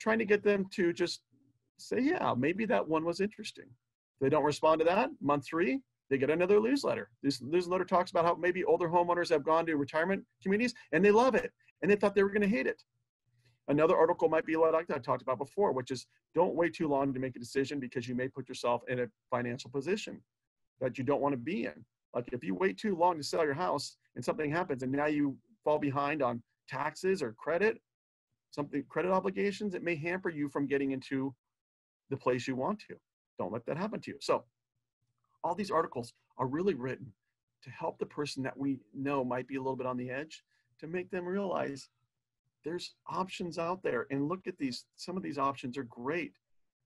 Trying to get them to just say, yeah, maybe that one was interesting. If they don't respond to that, month three, they get another newsletter. This newsletter talks about how maybe older homeowners have gone to retirement communities and they love it and they thought they were going to hate it. Another article might be like I talked about before, which is don't wait too long to make a decision because you may put yourself in a financial position that you don't want to be in. Like if you wait too long to sell your house and something happens and now you fall behind on taxes or credit, something credit obligations, it may hamper you from getting into the place you want to. Don't let that happen to you. So all these articles are really written to help the person that we know might be a little bit on the edge to make them realize there's options out there and look at these some of these options are great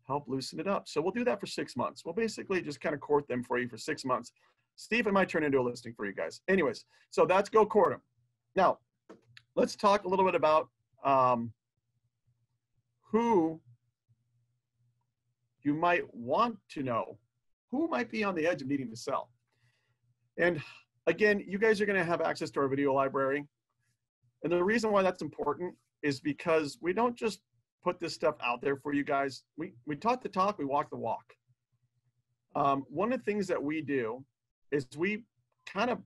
help loosen it up. So we'll do that for six months. We'll basically just kind of court them for you for six months. Steve it might turn into a listing for you guys. Anyways so that's go court them now let's talk a little bit about um, who you might want to know who might be on the edge of needing to sell. And again you guys are going to have access to our video library. And the reason why that's important is because we don't just put this stuff out there for you guys. We, we talk the talk, we walk the walk. Um, one of the things that we do is we kind of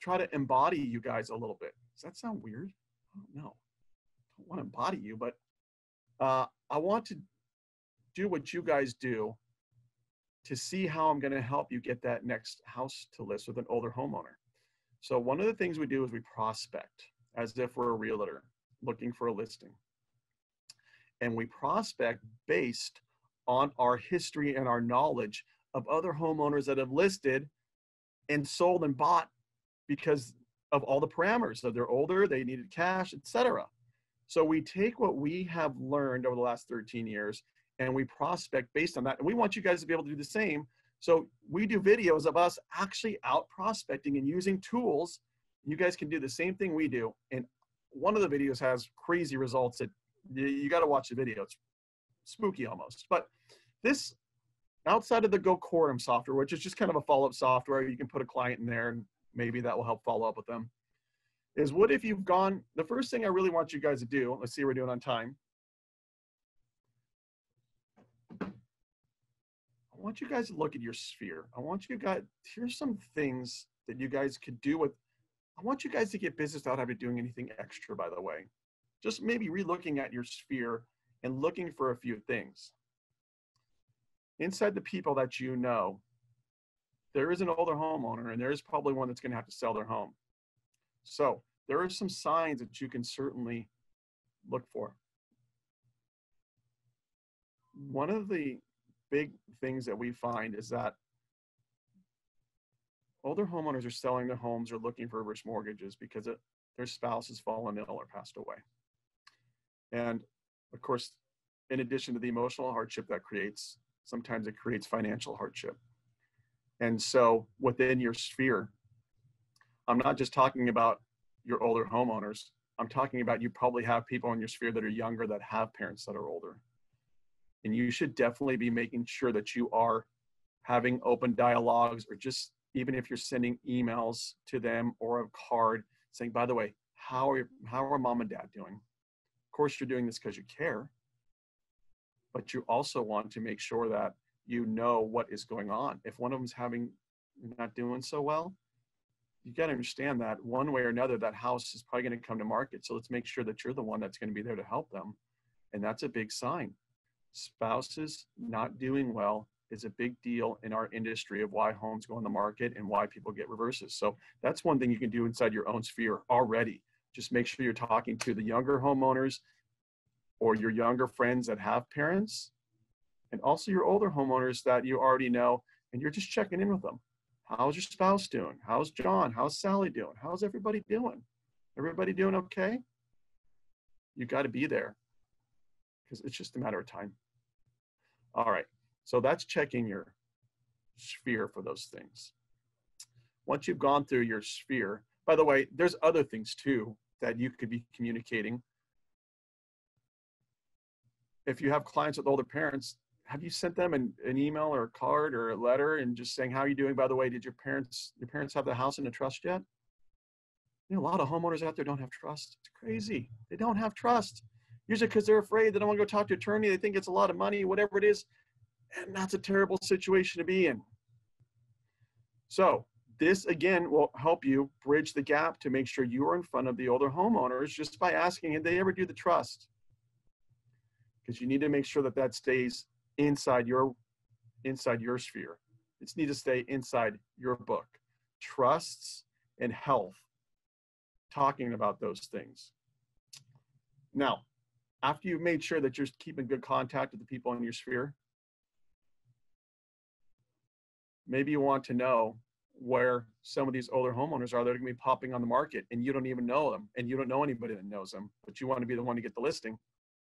try to embody you guys a little bit. Does that sound weird? I don't know. I don't want to embody you, but uh, I want to do what you guys do to see how I'm going to help you get that next house to list with an older homeowner. So one of the things we do is we prospect as if we're a realtor looking for a listing. And we prospect based on our history and our knowledge of other homeowners that have listed and sold and bought because of all the parameters. So they're older, they needed cash, etc. So we take what we have learned over the last 13 years and we prospect based on that. And we want you guys to be able to do the same. So we do videos of us actually out prospecting and using tools you guys can do the same thing we do. And one of the videos has crazy results that you, you got to watch the video. It's spooky almost. But this, outside of the Go Courtem software, which is just kind of a follow up software, you can put a client in there and maybe that will help follow up with them. Is what if you've gone, the first thing I really want you guys to do, let's see, we're doing on time. I want you guys to look at your sphere. I want you guys, here's some things that you guys could do with I want you guys to get business without having doing anything extra, by the way. Just maybe relooking at your sphere and looking for a few things. Inside the people that you know, there is an older homeowner and there is probably one that's going to have to sell their home. So there are some signs that you can certainly look for. One of the big things that we find is that older homeowners are selling their homes or looking for reverse mortgages because it, their spouse has fallen ill or passed away. And of course, in addition to the emotional hardship that creates, sometimes it creates financial hardship. And so within your sphere, I'm not just talking about your older homeowners. I'm talking about you probably have people in your sphere that are younger that have parents that are older. And you should definitely be making sure that you are having open dialogues or just even if you're sending emails to them or a card saying, by the way, how are, how are mom and dad doing? Course, you're doing this because you care, but you also want to make sure that you know what is going on. If one of them's having, not doing so well, you got to understand that one way or another, that house is probably going to come to market. So let's make sure that you're the one that's going to be there to help them. And that's a big sign. Spouses not doing well is a big deal in our industry of why homes go on the market and why people get reverses. So that's one thing you can do inside your own sphere already. Just make sure you're talking to the younger homeowners or your younger friends that have parents and also your older homeowners that you already know and you're just checking in with them. How's your spouse doing? How's John? How's Sally doing? How's everybody doing? Everybody doing okay? You got to be there because it's just a matter of time. All right, so that's checking your sphere for those things. Once you've gone through your sphere, by the way, there's other things too that you could be communicating. If you have clients with older parents, have you sent them an, an email or a card or a letter and just saying, how are you doing? By the way, did your parents, your parents have the house in a trust yet? You know, a lot of homeowners out there don't have trust. It's crazy. They don't have trust. Usually because they're afraid. They don't want to go talk to attorney. They think it's a lot of money, whatever it is. And that's a terrible situation to be in. So this again will help you bridge the gap to make sure you are in front of the older homeowners just by asking, did they ever do the trust? Because you need to make sure that that stays inside your inside your sphere. It's need to stay inside your book. Trusts and health, talking about those things. Now, after you've made sure that you're keeping good contact with the people in your sphere, maybe you want to know where some of these older homeowners are that are going to be popping on the market and you don't even know them and you don't know anybody that knows them, but you want to be the one to get the listing.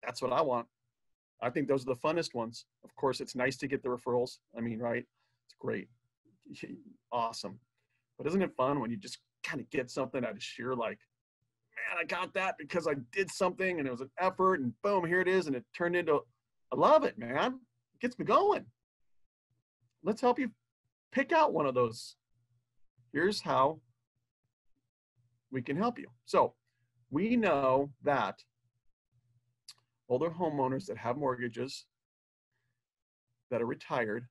That's what I want. I think those are the funnest ones. Of course, it's nice to get the referrals. I mean, right? It's great. [LAUGHS] awesome. But isn't it fun when you just kind of get something out of sheer like, man, I got that because I did something and it was an effort and boom, here it is. And it turned into, I love it, man. It gets me going. Let's help you pick out one of those. Here's how we can help you. So we know that older homeowners that have mortgages that are retired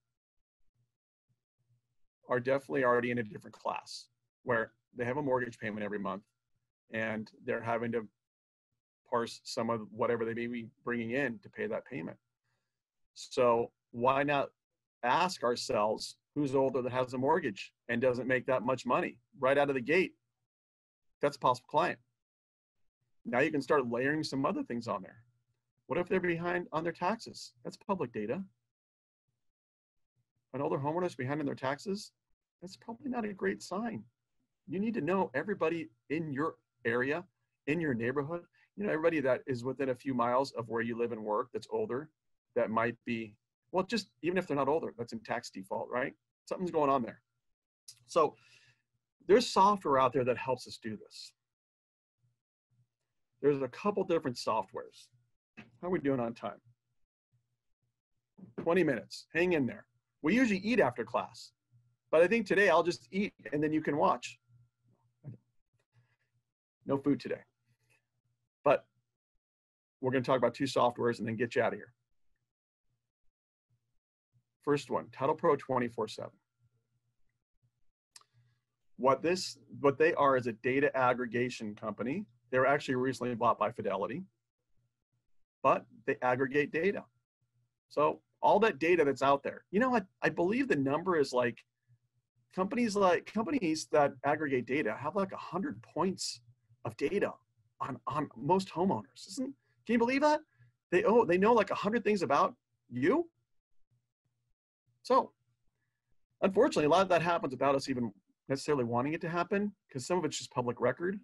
are definitely already in a different class where they have a mortgage payment every month and they're having to parse some of whatever they may be bringing in to pay that payment. So why not ask ourselves who's older that has a mortgage and doesn't make that much money right out of the gate? That's a possible client. Now you can start layering some other things on there. What if they're behind on their taxes? That's public data. An older homeowner's behind on their taxes, that's probably not a great sign. You need to know everybody in your area, in your neighborhood, you know, everybody that is within a few miles of where you live and work that's older, that might be, well, just even if they're not older, that's in tax default, right? Something's going on there. So there's software out there that helps us do this. There's a couple different softwares. How are we doing on time? 20 minutes. Hang in there. We usually eat after class, but I think today I'll just eat and then you can watch. No food today. But we're going to talk about two softwares and then get you out of here. First one, Title Pro 24/7. What this, what they are is a data aggregation company. They were actually recently bought by Fidelity but they aggregate data. So all that data that's out there, you know, I, I believe the number is like companies like companies that aggregate data have like a hundred points of data on, on most homeowners. Isn't, can you believe that? They, oh, they know like a hundred things about you. So unfortunately, a lot of that happens without us even necessarily wanting it to happen because some of it's just public record.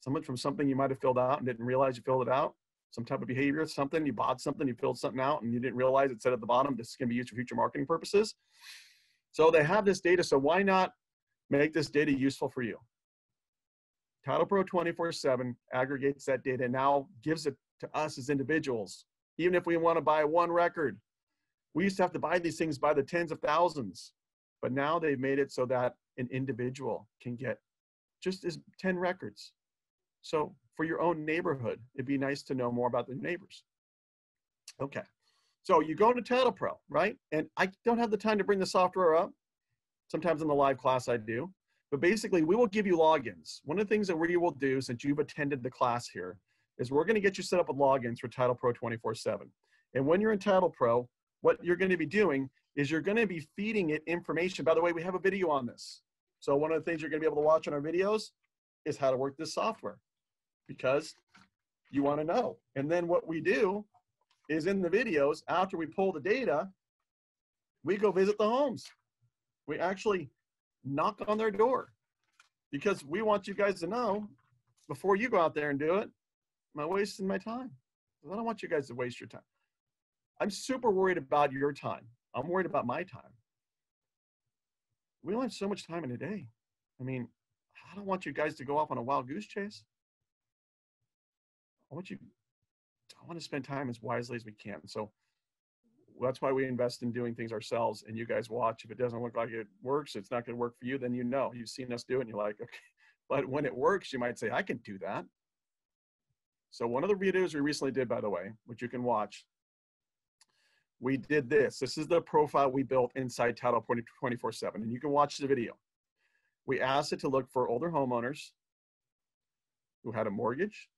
Some of it from something you might have filled out and didn't realize you filled it out some type of behavior, something, you bought something, you filled something out and you didn't realize it said at the bottom, this is going to be used for future marketing purposes. So they have this data. So why not make this data useful for you? Title Pro 24 7 aggregates that data and now gives it to us as individuals. Even if we want to buy one record, we used to have to buy these things by the tens of thousands. But now they've made it so that an individual can get just as 10 records. So for your own neighborhood. It'd be nice to know more about the neighbors. Okay, so you go into Title Pro, right? And I don't have the time to bring the software up. Sometimes in the live class I do. But basically, we will give you logins. One of the things that we will do since you've attended the class here is we're going to get you set up with logins for Title Pro 24 7. And when you're in Title Pro, what you're going to be doing is you're going to be feeding it information. By the way, we have a video on this. So one of the things you're going to be able to watch on our videos is how to work this software because you want to know. And then what we do is in the videos, after we pull the data, we go visit the homes. We actually knock on their door because we want you guys to know before you go out there and do it, am I wasting my time? I don't want you guys to waste your time. I'm super worried about your time. I'm worried about my time. We only have so much time in a day. I mean, I don't want you guys to go off on a wild goose chase. I want you, I want to spend time as wisely as we can. So that's why we invest in doing things ourselves and you guys watch. If it doesn't look like it works, it's not going to work for you, then you know. You've seen us do it and you're like, okay. [LAUGHS] But when it works, you might say, I can do that. So one of the videos we recently did, by the way, which you can watch, we did this. This is the profile we built inside Title 24-7, and you can watch the video. We asked it to look for older homeowners who had a mortgage,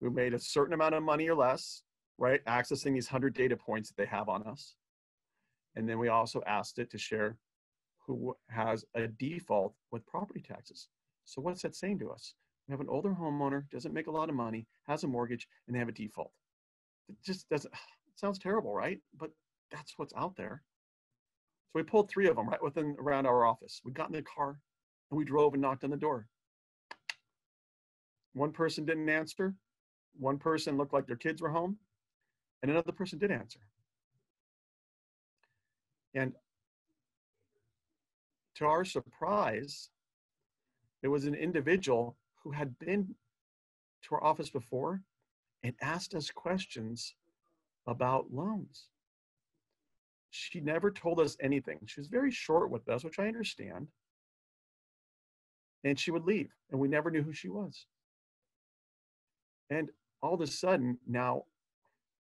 who made a certain amount of money or less, right? Accessing these 100 data points that they have on us. And then we also asked it to share who has a default with property taxes. So what's that saying to us? We have an older homeowner, doesn't make a lot of money, has a mortgage, and they have a default. It just doesn't, sounds terrible, right? But that's what's out there. So we pulled three of them right within around our office. We got in the car and we drove and knocked on the door. One person didn't answer. One person looked like their kids were home and another person did answer. And to our surprise, it was an individual who had been to our office before and asked us questions about loans. She never told us anything. She was very short with us, which I understand. And she would leave, and we never knew who she was. And all of a sudden, now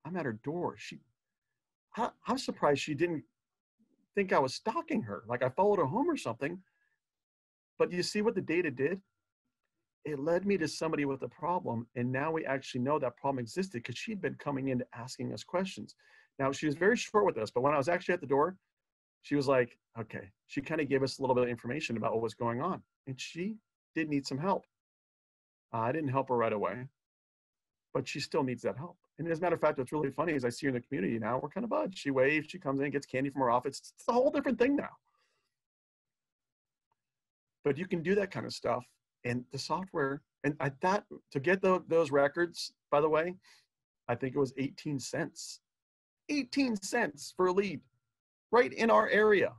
I'm at her door. She, I, I'm surprised she didn't think I was stalking her, like I followed her home or something. But you see what the data did? It led me to somebody with a problem, and now we actually know that problem existed because she'd been coming in asking us questions. Now she was very short with us, but when I was actually at the door, she was like, "Okay." She kind of gave us a little bit of information about what was going on, and she did need some help. Uh, I didn't help her right away, but she still needs that help. And as a matter of fact, what's really funny is I see her in the community now. We're kind of buds. She waves, she comes in, gets candy from her office. It's a whole different thing now. But you can do that kind of stuff. And the software, and I thought to get the, those records, by the way, I think it was 18 cents. 18 cents for a lead right in our area.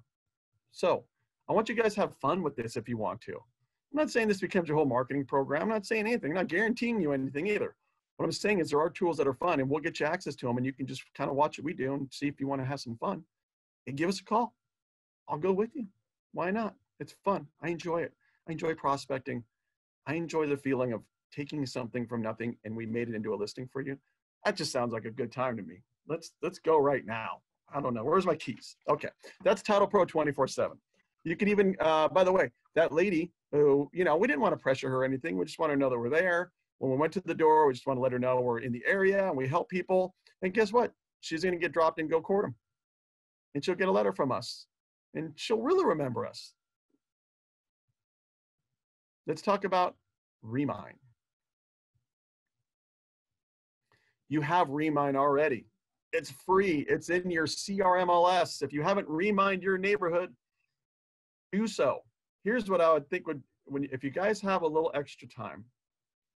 So I want you guys to have fun with this if you want to. I'm not saying this becomes your whole marketing program. I'm not saying anything. I'm not guaranteeing you anything either. What I'm saying is there are tools that are fun and we'll get you access to them and you can just kind of watch what we do and see if you want to have some fun. And give us a call. I'll go with you. Why not? It's fun. I enjoy it. I enjoy prospecting. I enjoy the feeling of taking something from nothing and we made it into a listing for you. That just sounds like a good time to me. Let's let's go right now. I don't know. Where's my keys? Okay. That's Title Pro 24-7. You can even, uh, by the way, that lady who, you know, we didn't want to pressure her or anything. We just want to know that we're there when we went to the door, we just want to let her know we're in the area and we help people. And guess what? She's going to get dropped and Go Courtem. And she'll get a letter from us. And she'll really remember us. Let's talk about Remine. You have Remine already. It's free. It's in your CRMLS. If you haven't Remine your neighborhood, do so. Here's what I would think would when if you guys have a little extra time,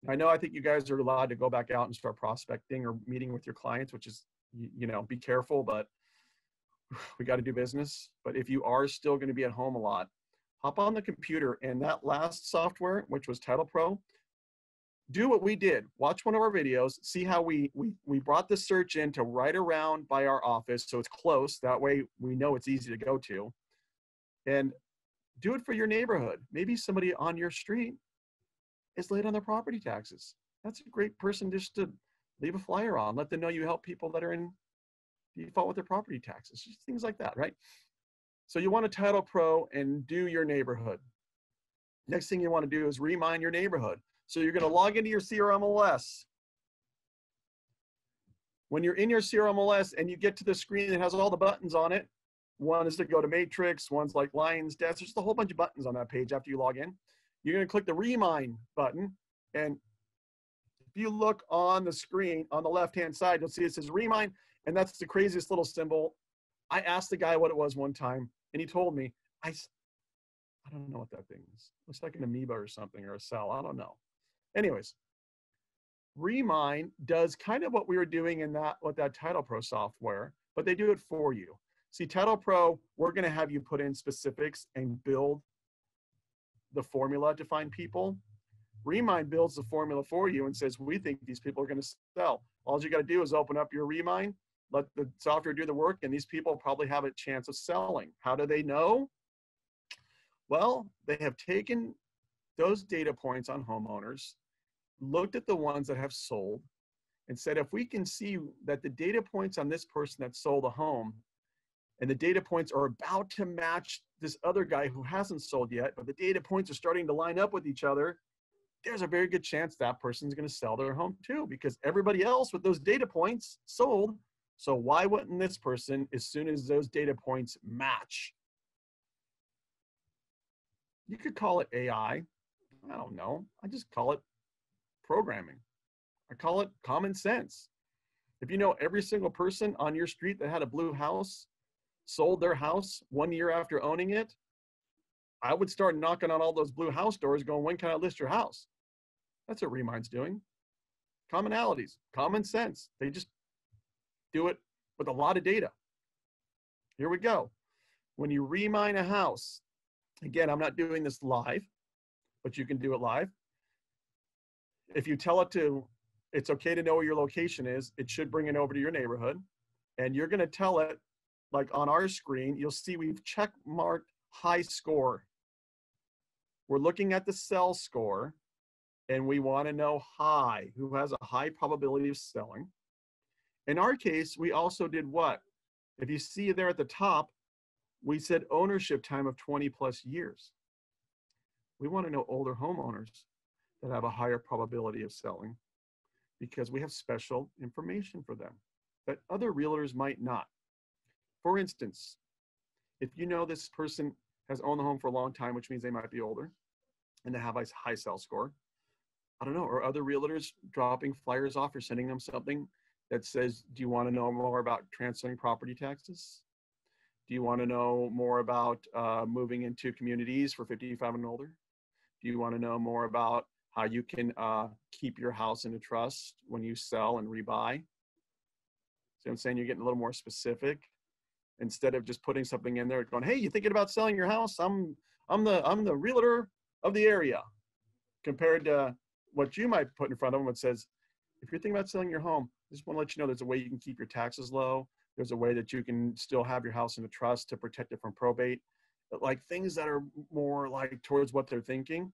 I know I think you guys are allowed to go back out and start prospecting or meeting with your clients, which is, you, you know, be careful, but [SIGHS] we got to do business. But if you are still going to be at home a lot, hop on the computer and that last software, which was Title Pro, do what we did. Watch one of our videos, see how we, we, we brought the search in to right around by our office so it's close. That way we know it's easy to go to. And do it for your neighborhood. Maybe somebody on your street is late on their property taxes. That's a great person just to leave a flyer on, let them know you help people that are in default with their property taxes, just things like that, right? So you want a title pro and do your neighborhood. Next thing you want to do is Remine your neighborhood. So you're going to log into your CRMLS. When you're in your CRMLS and you get to the screen that has all the buttons on it, one is to go to Matrix, one's like Lions Desk. There's just a whole bunch of buttons on that page after you log in you're going to click the Remine button. And if you look on the screen on the left-hand side, you'll see it says Remine, and that's the craziest little symbol. I asked the guy what it was one time, and he told me, I, I don't know what that thing is. Looks like an amoeba or something, or a cell. I don't know. Anyways, Remine does kind of what we were doing in that with that Title Pro software, but they do it for you. See, Title Pro, we're going to have you put in specifics and build the formula to find people. Remine builds the formula for you and says, we think these people are going to sell. All you got to do is open up your Remine, let the software do the work, and these people probably have a chance of selling. How do they know? Well, they have taken those data points on homeowners looked at the ones that have sold and said, if we can see that the data points on this person that sold a home and the data points are about to match this other guy who hasn't sold yet, but the data points are starting to line up with each other, there's a very good chance that person's going to sell their home too, because everybody else with those data points sold. So why wouldn't this person, as soon as those data points match? You could call it AI. I don't know. I just call it programming. I call it common sense. If you know every single person on your street that had a blue house sold their house one year after owning it, I would start knocking on all those blue house doors going, when can I list your house? That's what Remine's doing. Commonalities, common sense. They just do it with a lot of data. Here we go. When you remine a house, again, I'm not doing this live, but you can do it live if you tell it to, it's okay to know where your location is, it should bring it over to your neighborhood. And you're going to tell it, like on our screen, you'll see we've check marked high score. We're looking at the sell score and we want to know high, who has a high probability of selling. In our case, we also did what? If you see there at the top, we said ownership time of 20 plus years. We want to know older homeowners that have a higher probability of selling because we have special information for them that other realtors might not. For instance, if you know this person has owned the home for a long time, which means they might be older and they have a high sell score, I don't know, or other realtors dropping flyers off or sending them something that says, Do you want to know more about transferring property taxes? Do you want to know more about uh, moving into communities for 55 and older? Do you want to know more about how you can uh, keep your house in a trust when you sell and rebuy. So I'm saying you're getting a little more specific instead of just putting something in there going, hey, you thinking about selling your house? I'm I'm the I'm the realtor of the area. Compared to what you might put in front of them, it says, if you're thinking about selling your home, just want to let you know there's a way you can keep your taxes low. There's a way that you can still have your house in a trust to protect it from probate. But like things that are more like towards what they're thinking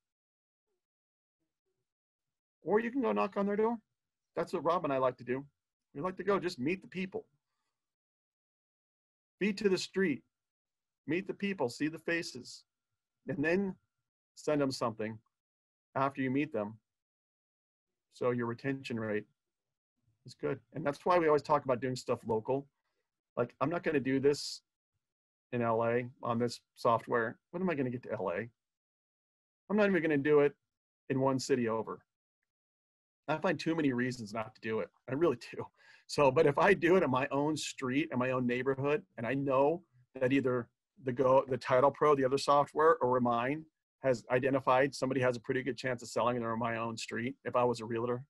or you can go knock on their door. That's what Rob and I like to do. We like to go just meet the people. Be to the street, meet the people, see the faces, and then send them something after you meet them. So your retention rate is good. And that's why we always talk about doing stuff local. Like, I'm not going to do this in LA on this software. When am I going to get to LA? I'm not even going to do it in one city over. I find too many reasons not to do it. I really do. So, but if I do it in my own street in my own neighborhood, and I know that either the Go, the Title Pro, the other software, or mine has identified somebody has a pretty good chance of selling in my own street. If I was a realtor,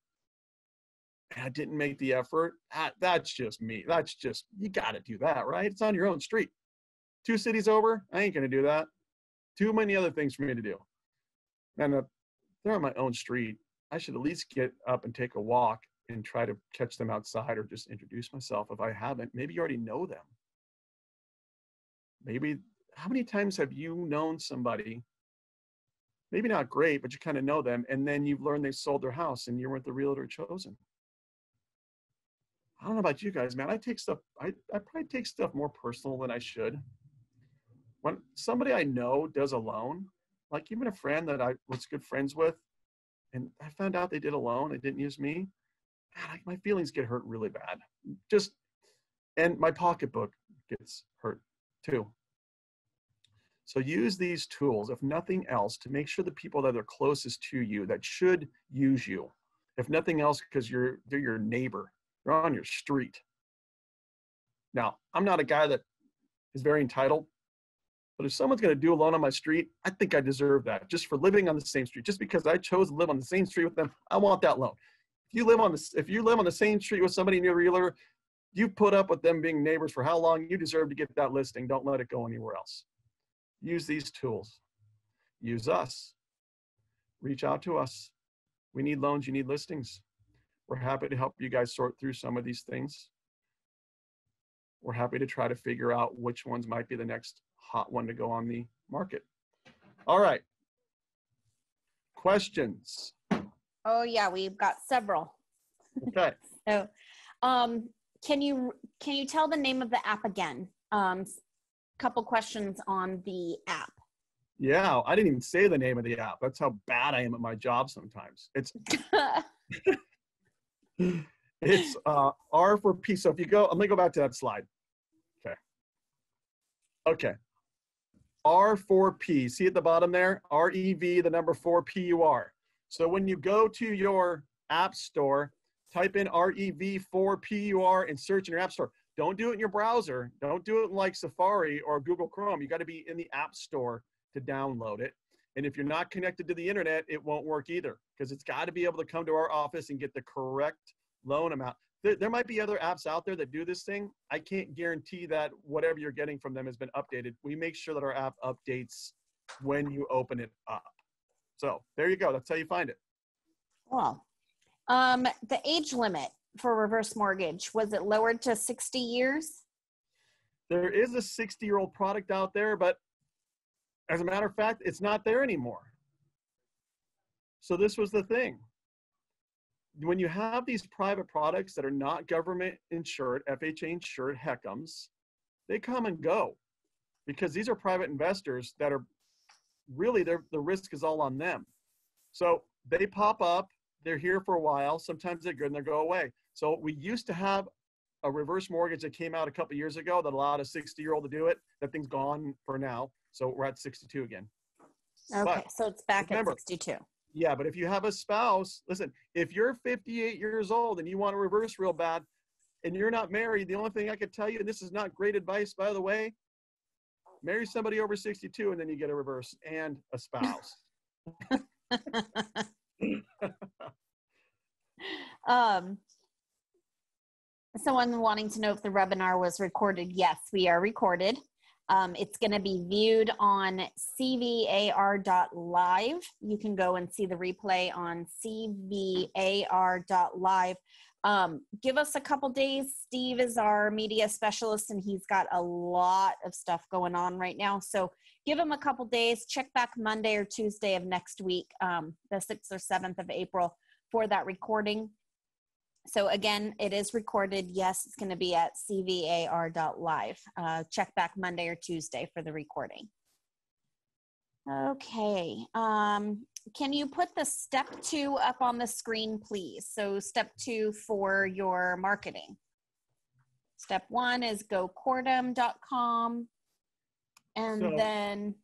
and I didn't make the effort, that, that's just me. That's just you got to do that, right? It's on your own street. Two cities over, I ain't gonna do that. Too many other things for me to do. And uh, they're on my own street. I should at least get up and take a walk and try to catch them outside or just introduce myself if I haven't. Maybe you already know them. Maybe, how many times have you known somebody, maybe not great, but you kind of know them, and then you've learned they sold their house and you weren't the realtor chosen? I don't know about you guys, man. I take stuff, I, I probably take stuff more personal than I should. When somebody I know does a loan, like even a friend that I was good friends with, and I found out they did a loan. They didn't use me. Man, my feelings get hurt really bad. Just, and my pocketbook gets hurt too. So use these tools, if nothing else, to make sure the people that are closest to you that should use you, if nothing else, because you're they're your neighbor, they're on your street. Now, I'm not a guy that is very entitled, But if someone's going to do a loan on my street, I think I deserve that just for living on the same street. Just because I chose to live on the same street with them, I want that loan. If you live on the if you live on the same street with somebody in your realtor, you put up with them being neighbors for how long? You deserve to get that listing. Don't let it go anywhere else. Use these tools. Use us. Reach out to us. We need loans. You need listings. We're happy to help you guys sort through some of these things. We're happy to try to figure out which ones might be the next hot one to go on the market. All right. Questions? Oh yeah, we've got several. Okay. [LAUGHS] So, um, can you can you tell the name of the app again? Um, couple questions on the app. Yeah, I didn't even say the name of the app. That's how bad I am at my job sometimes. It's [LAUGHS] it's uh, R for P. So if you go, let me go back to that slide. Okay. Okay. R for P. See at the bottom there? R E V, the number four P U R. So when you go to your app store, type in R E V 4 P U R and search in your app store. Don't do it in your browser. Don't do it like Safari or Google Chrome. You got to be in the app store to download it. And if you're not connected to the internet, it won't work either because it's got to be able to come to our office and get the correct loan amount. There, there, might be other apps out there that do this thing. I can't guarantee that whatever you're getting from them has been updated. We make sure that our app updates when you open it up. So there you go. That's how you find it. Well, um, the age limit for reverse mortgage was it lowered to 60 years? There is a 60 year old product out there, but as a matter of fact, it's not there anymore. So this was the thing when you have these private products that are not government insured, FHA insured HECMs, they come and go because these are private investors that are really the risk is all on them. So they pop up, they're here for a while, sometimes they're good and they go away. So we used to have a reverse mortgage that came out a couple years ago that allowed a 60 year old to do it. That thing's gone for now. So we're at 62 again. Okay, but so it's back remember, at 62. Yeah, but if you have a spouse, listen, if you're 58 years old and you want to reverse real bad and you're not married, the only thing I could tell you, and this is not great advice, by the way, marry somebody over 62 and then you get a reverse and a spouse. [LAUGHS] um, someone wanting to know if the webinar was recorded. Yes, we are recorded. Um, it's going to be viewed on cvar.live. You can go and see the replay on cvar.live. Um, give us a couple days. Steve is our media specialist and he's got a lot of stuff going on right now. So give him a couple days. Check back Monday or Tuesday of next week, um, the 6th or 7th of April, for that recording so again, it is recorded. Yes, it's going to be at cvar.live. Uh, check back Monday or Tuesday for the recording. Okay. Um, can you put the step two up on the screen, please? So step two for your marketing. Step one is gocourtem.com. And so, then.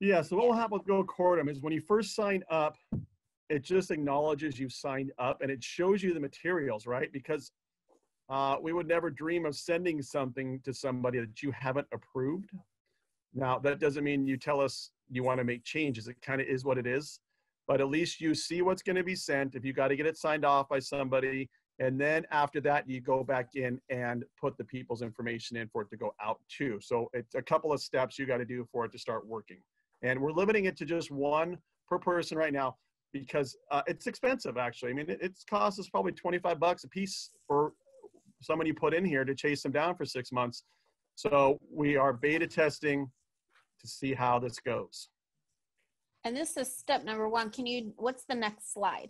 Yeah, so what will happen with Go Courtem is when you first sign up, it just acknowledges you've signed up and it shows you the materials, right? Because uh, we would never dream of sending something to somebody that you haven't approved. Now, that doesn't mean you tell us you want to make changes. It kind of is what it is. But at least you see what's going to be sent. If you got to get it signed off by somebody, and then after that, you go back in and put the people's information in for it to go out too. So it's a couple of steps you got to do for it to start working. And we're limiting it to just one per person right now because uh, it's expensive actually. I mean, it, it's cost us probably 25 bucks a piece for someone you put in here to chase them down for six months. So we are beta testing to see how this goes. And this is step number one. Can you, what's the next slide?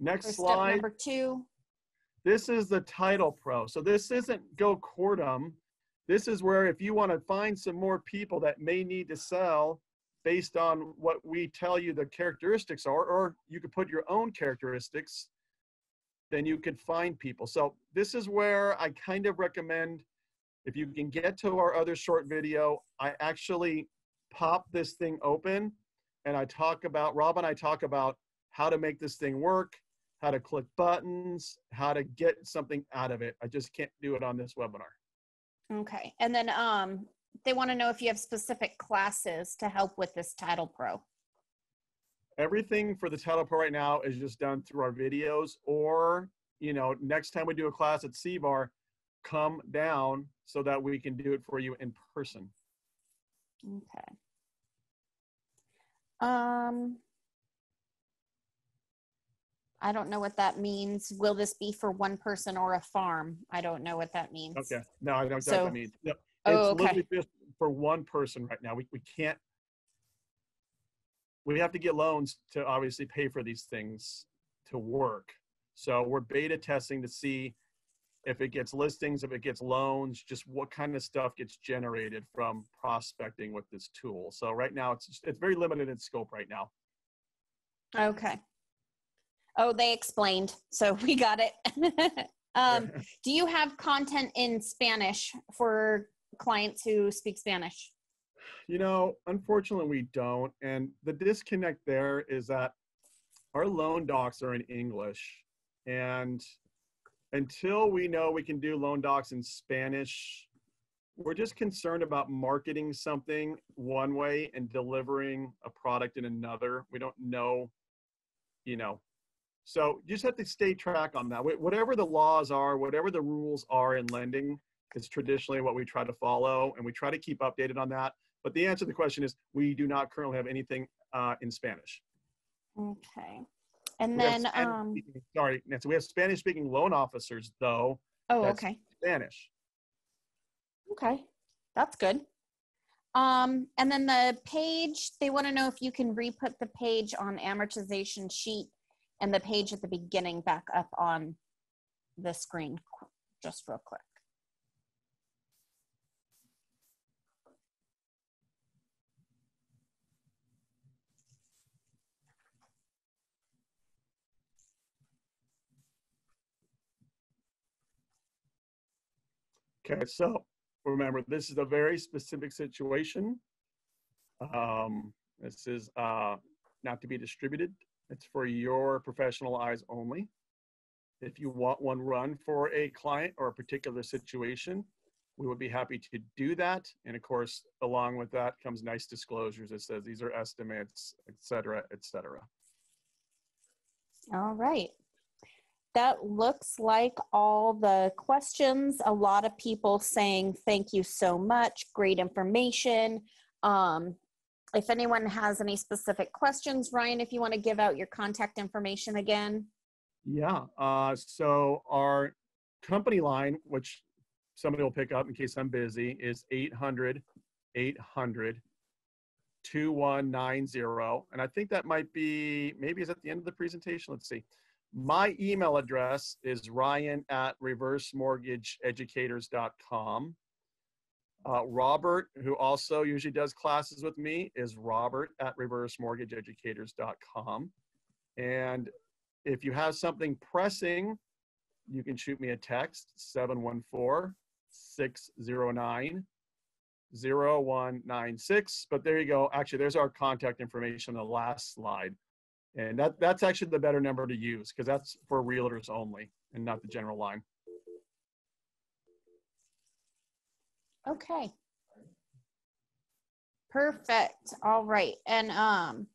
Next or slide. Step number two. This is the title pro. So this isn't Go Courtem. This is where if you want to find some more people that may need to sell, based on what we tell you the characteristics are, or you could put your own characteristics, then you could find people. So this is where I kind of recommend, if you can get to our other short video, I actually pop this thing open and I talk about, Rob and I talk about how to make this thing work, how to click buttons, how to get something out of it. I just can't do it on this webinar. Okay. And then um, they want to know if you have specific classes to help with this Title Pro. Everything for the Title Pro right now is just done through our videos, or you know, next time we do a class at CVAR, come down so that we can do it for you in person. Okay. Um, I don't know what that means. Will this be for one person or a farm? I don't know what that means. Okay. No, I don't know exactly So- what I mean. Yep. Oh, it's okay. literally just for one person right now. We, we can't, we have to get loans to obviously pay for these things to work. So we're beta testing to see if it gets listings, if it gets loans, just what kind of stuff gets generated from prospecting with this tool. So right now it's, it's very limited in scope right now. Okay. Oh, they explained, so [LAUGHS] we got it. [LAUGHS] um, [LAUGHS] do you have content in Spanish for clients who speak Spanish? You know, unfortunately, we don't. And the disconnect there is that our loan docs are in English. And until we know we can do loan docs in Spanish, we're just concerned about marketing something one way and delivering a product in another. We don't know, you know. So you just have to stay track on that. Whatever the laws are, whatever the rules are in lending, is traditionally what we try to follow, and we try to keep updated on that. But the answer to the question is we do not currently have anything uh, in Spanish. Okay. And then, um, speaking- sorry, Nancy, we have Spanish speaking loan officers, though, oh, okay. Spanish. Okay. That's good. Um, and then the page, they want to know if you can re-put the page on amortization sheet and the page at the beginning back up on the screen, just real quick. Okay, so remember, this is a very specific situation. Um, this is uh, not to be distributed. It's for your professional eyes only. If you want one run for a client or a particular situation, we would be happy to do that. And of course, along with that comes nice disclosures. It says these are estimates, et cetera, et cetera. All right. That looks like all the questions. A lot of people saying thank you so much. Great information. Um, if anyone has any specific questions, Ryan, if you want to give out your contact information again. Yeah. Uh, so our company line, which somebody will pick up in case I'm busy, is 800 800 2190. And I think that might be, maybe is at the end of the presentation. Let's see. My email address is ryan at reversemortgageeducators.com. Uh, Robert, who also usually does classes with me, is robert at reversemortgageeducators.com. And if you have something pressing, you can shoot me a text 714 609 0196. But there you go. Actually, there's our contact information on the last slide. And that, that's actually the better number to use because that's for realtors only and not the general line. Okay. Perfect. All right. And um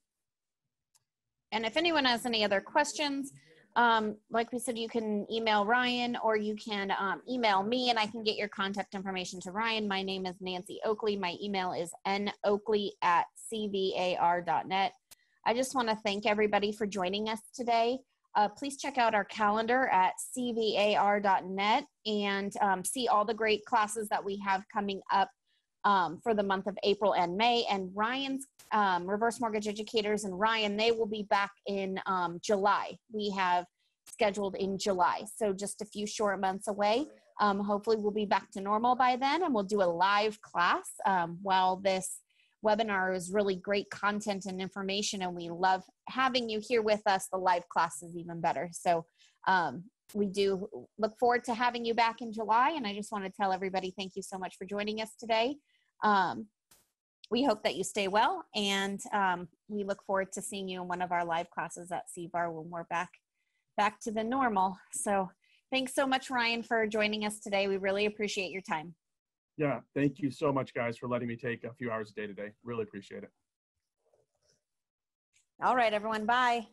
and if anyone has any other questions, um, like we said, you can email Ryan or you can um, email me and I can get your contact information to Ryan. My name is Nancy Oakley. My email is noakley at cvar.net. I just want to thank everybody for joining us today. Uh, please check out our calendar at cvar.net and um, see all the great classes that we have coming up um, for the month of April and May. And Ryan's um, Reverse Mortgage Educators and Ryan, they will be back in um, July. We have scheduled in July, so just a few short months away. Um, hopefully, we'll be back to normal by then, and we'll do a live class um, while this webinar is really great content and information, and we love having you here with us. The live class is even better. So, um, we do look forward to having you back in July. And I just want to tell everybody thank you so much for joining us today. Um, we hope that you stay well, and um, we look forward to seeing you in one of our live classes at CVAR when we're back back to the normal. So, thanks so much, Ryan, for joining us today. We really appreciate your time. Yeah, thank you so much, guys, for letting me take a few hours a day today. Really appreciate it. All right, everyone. Bye.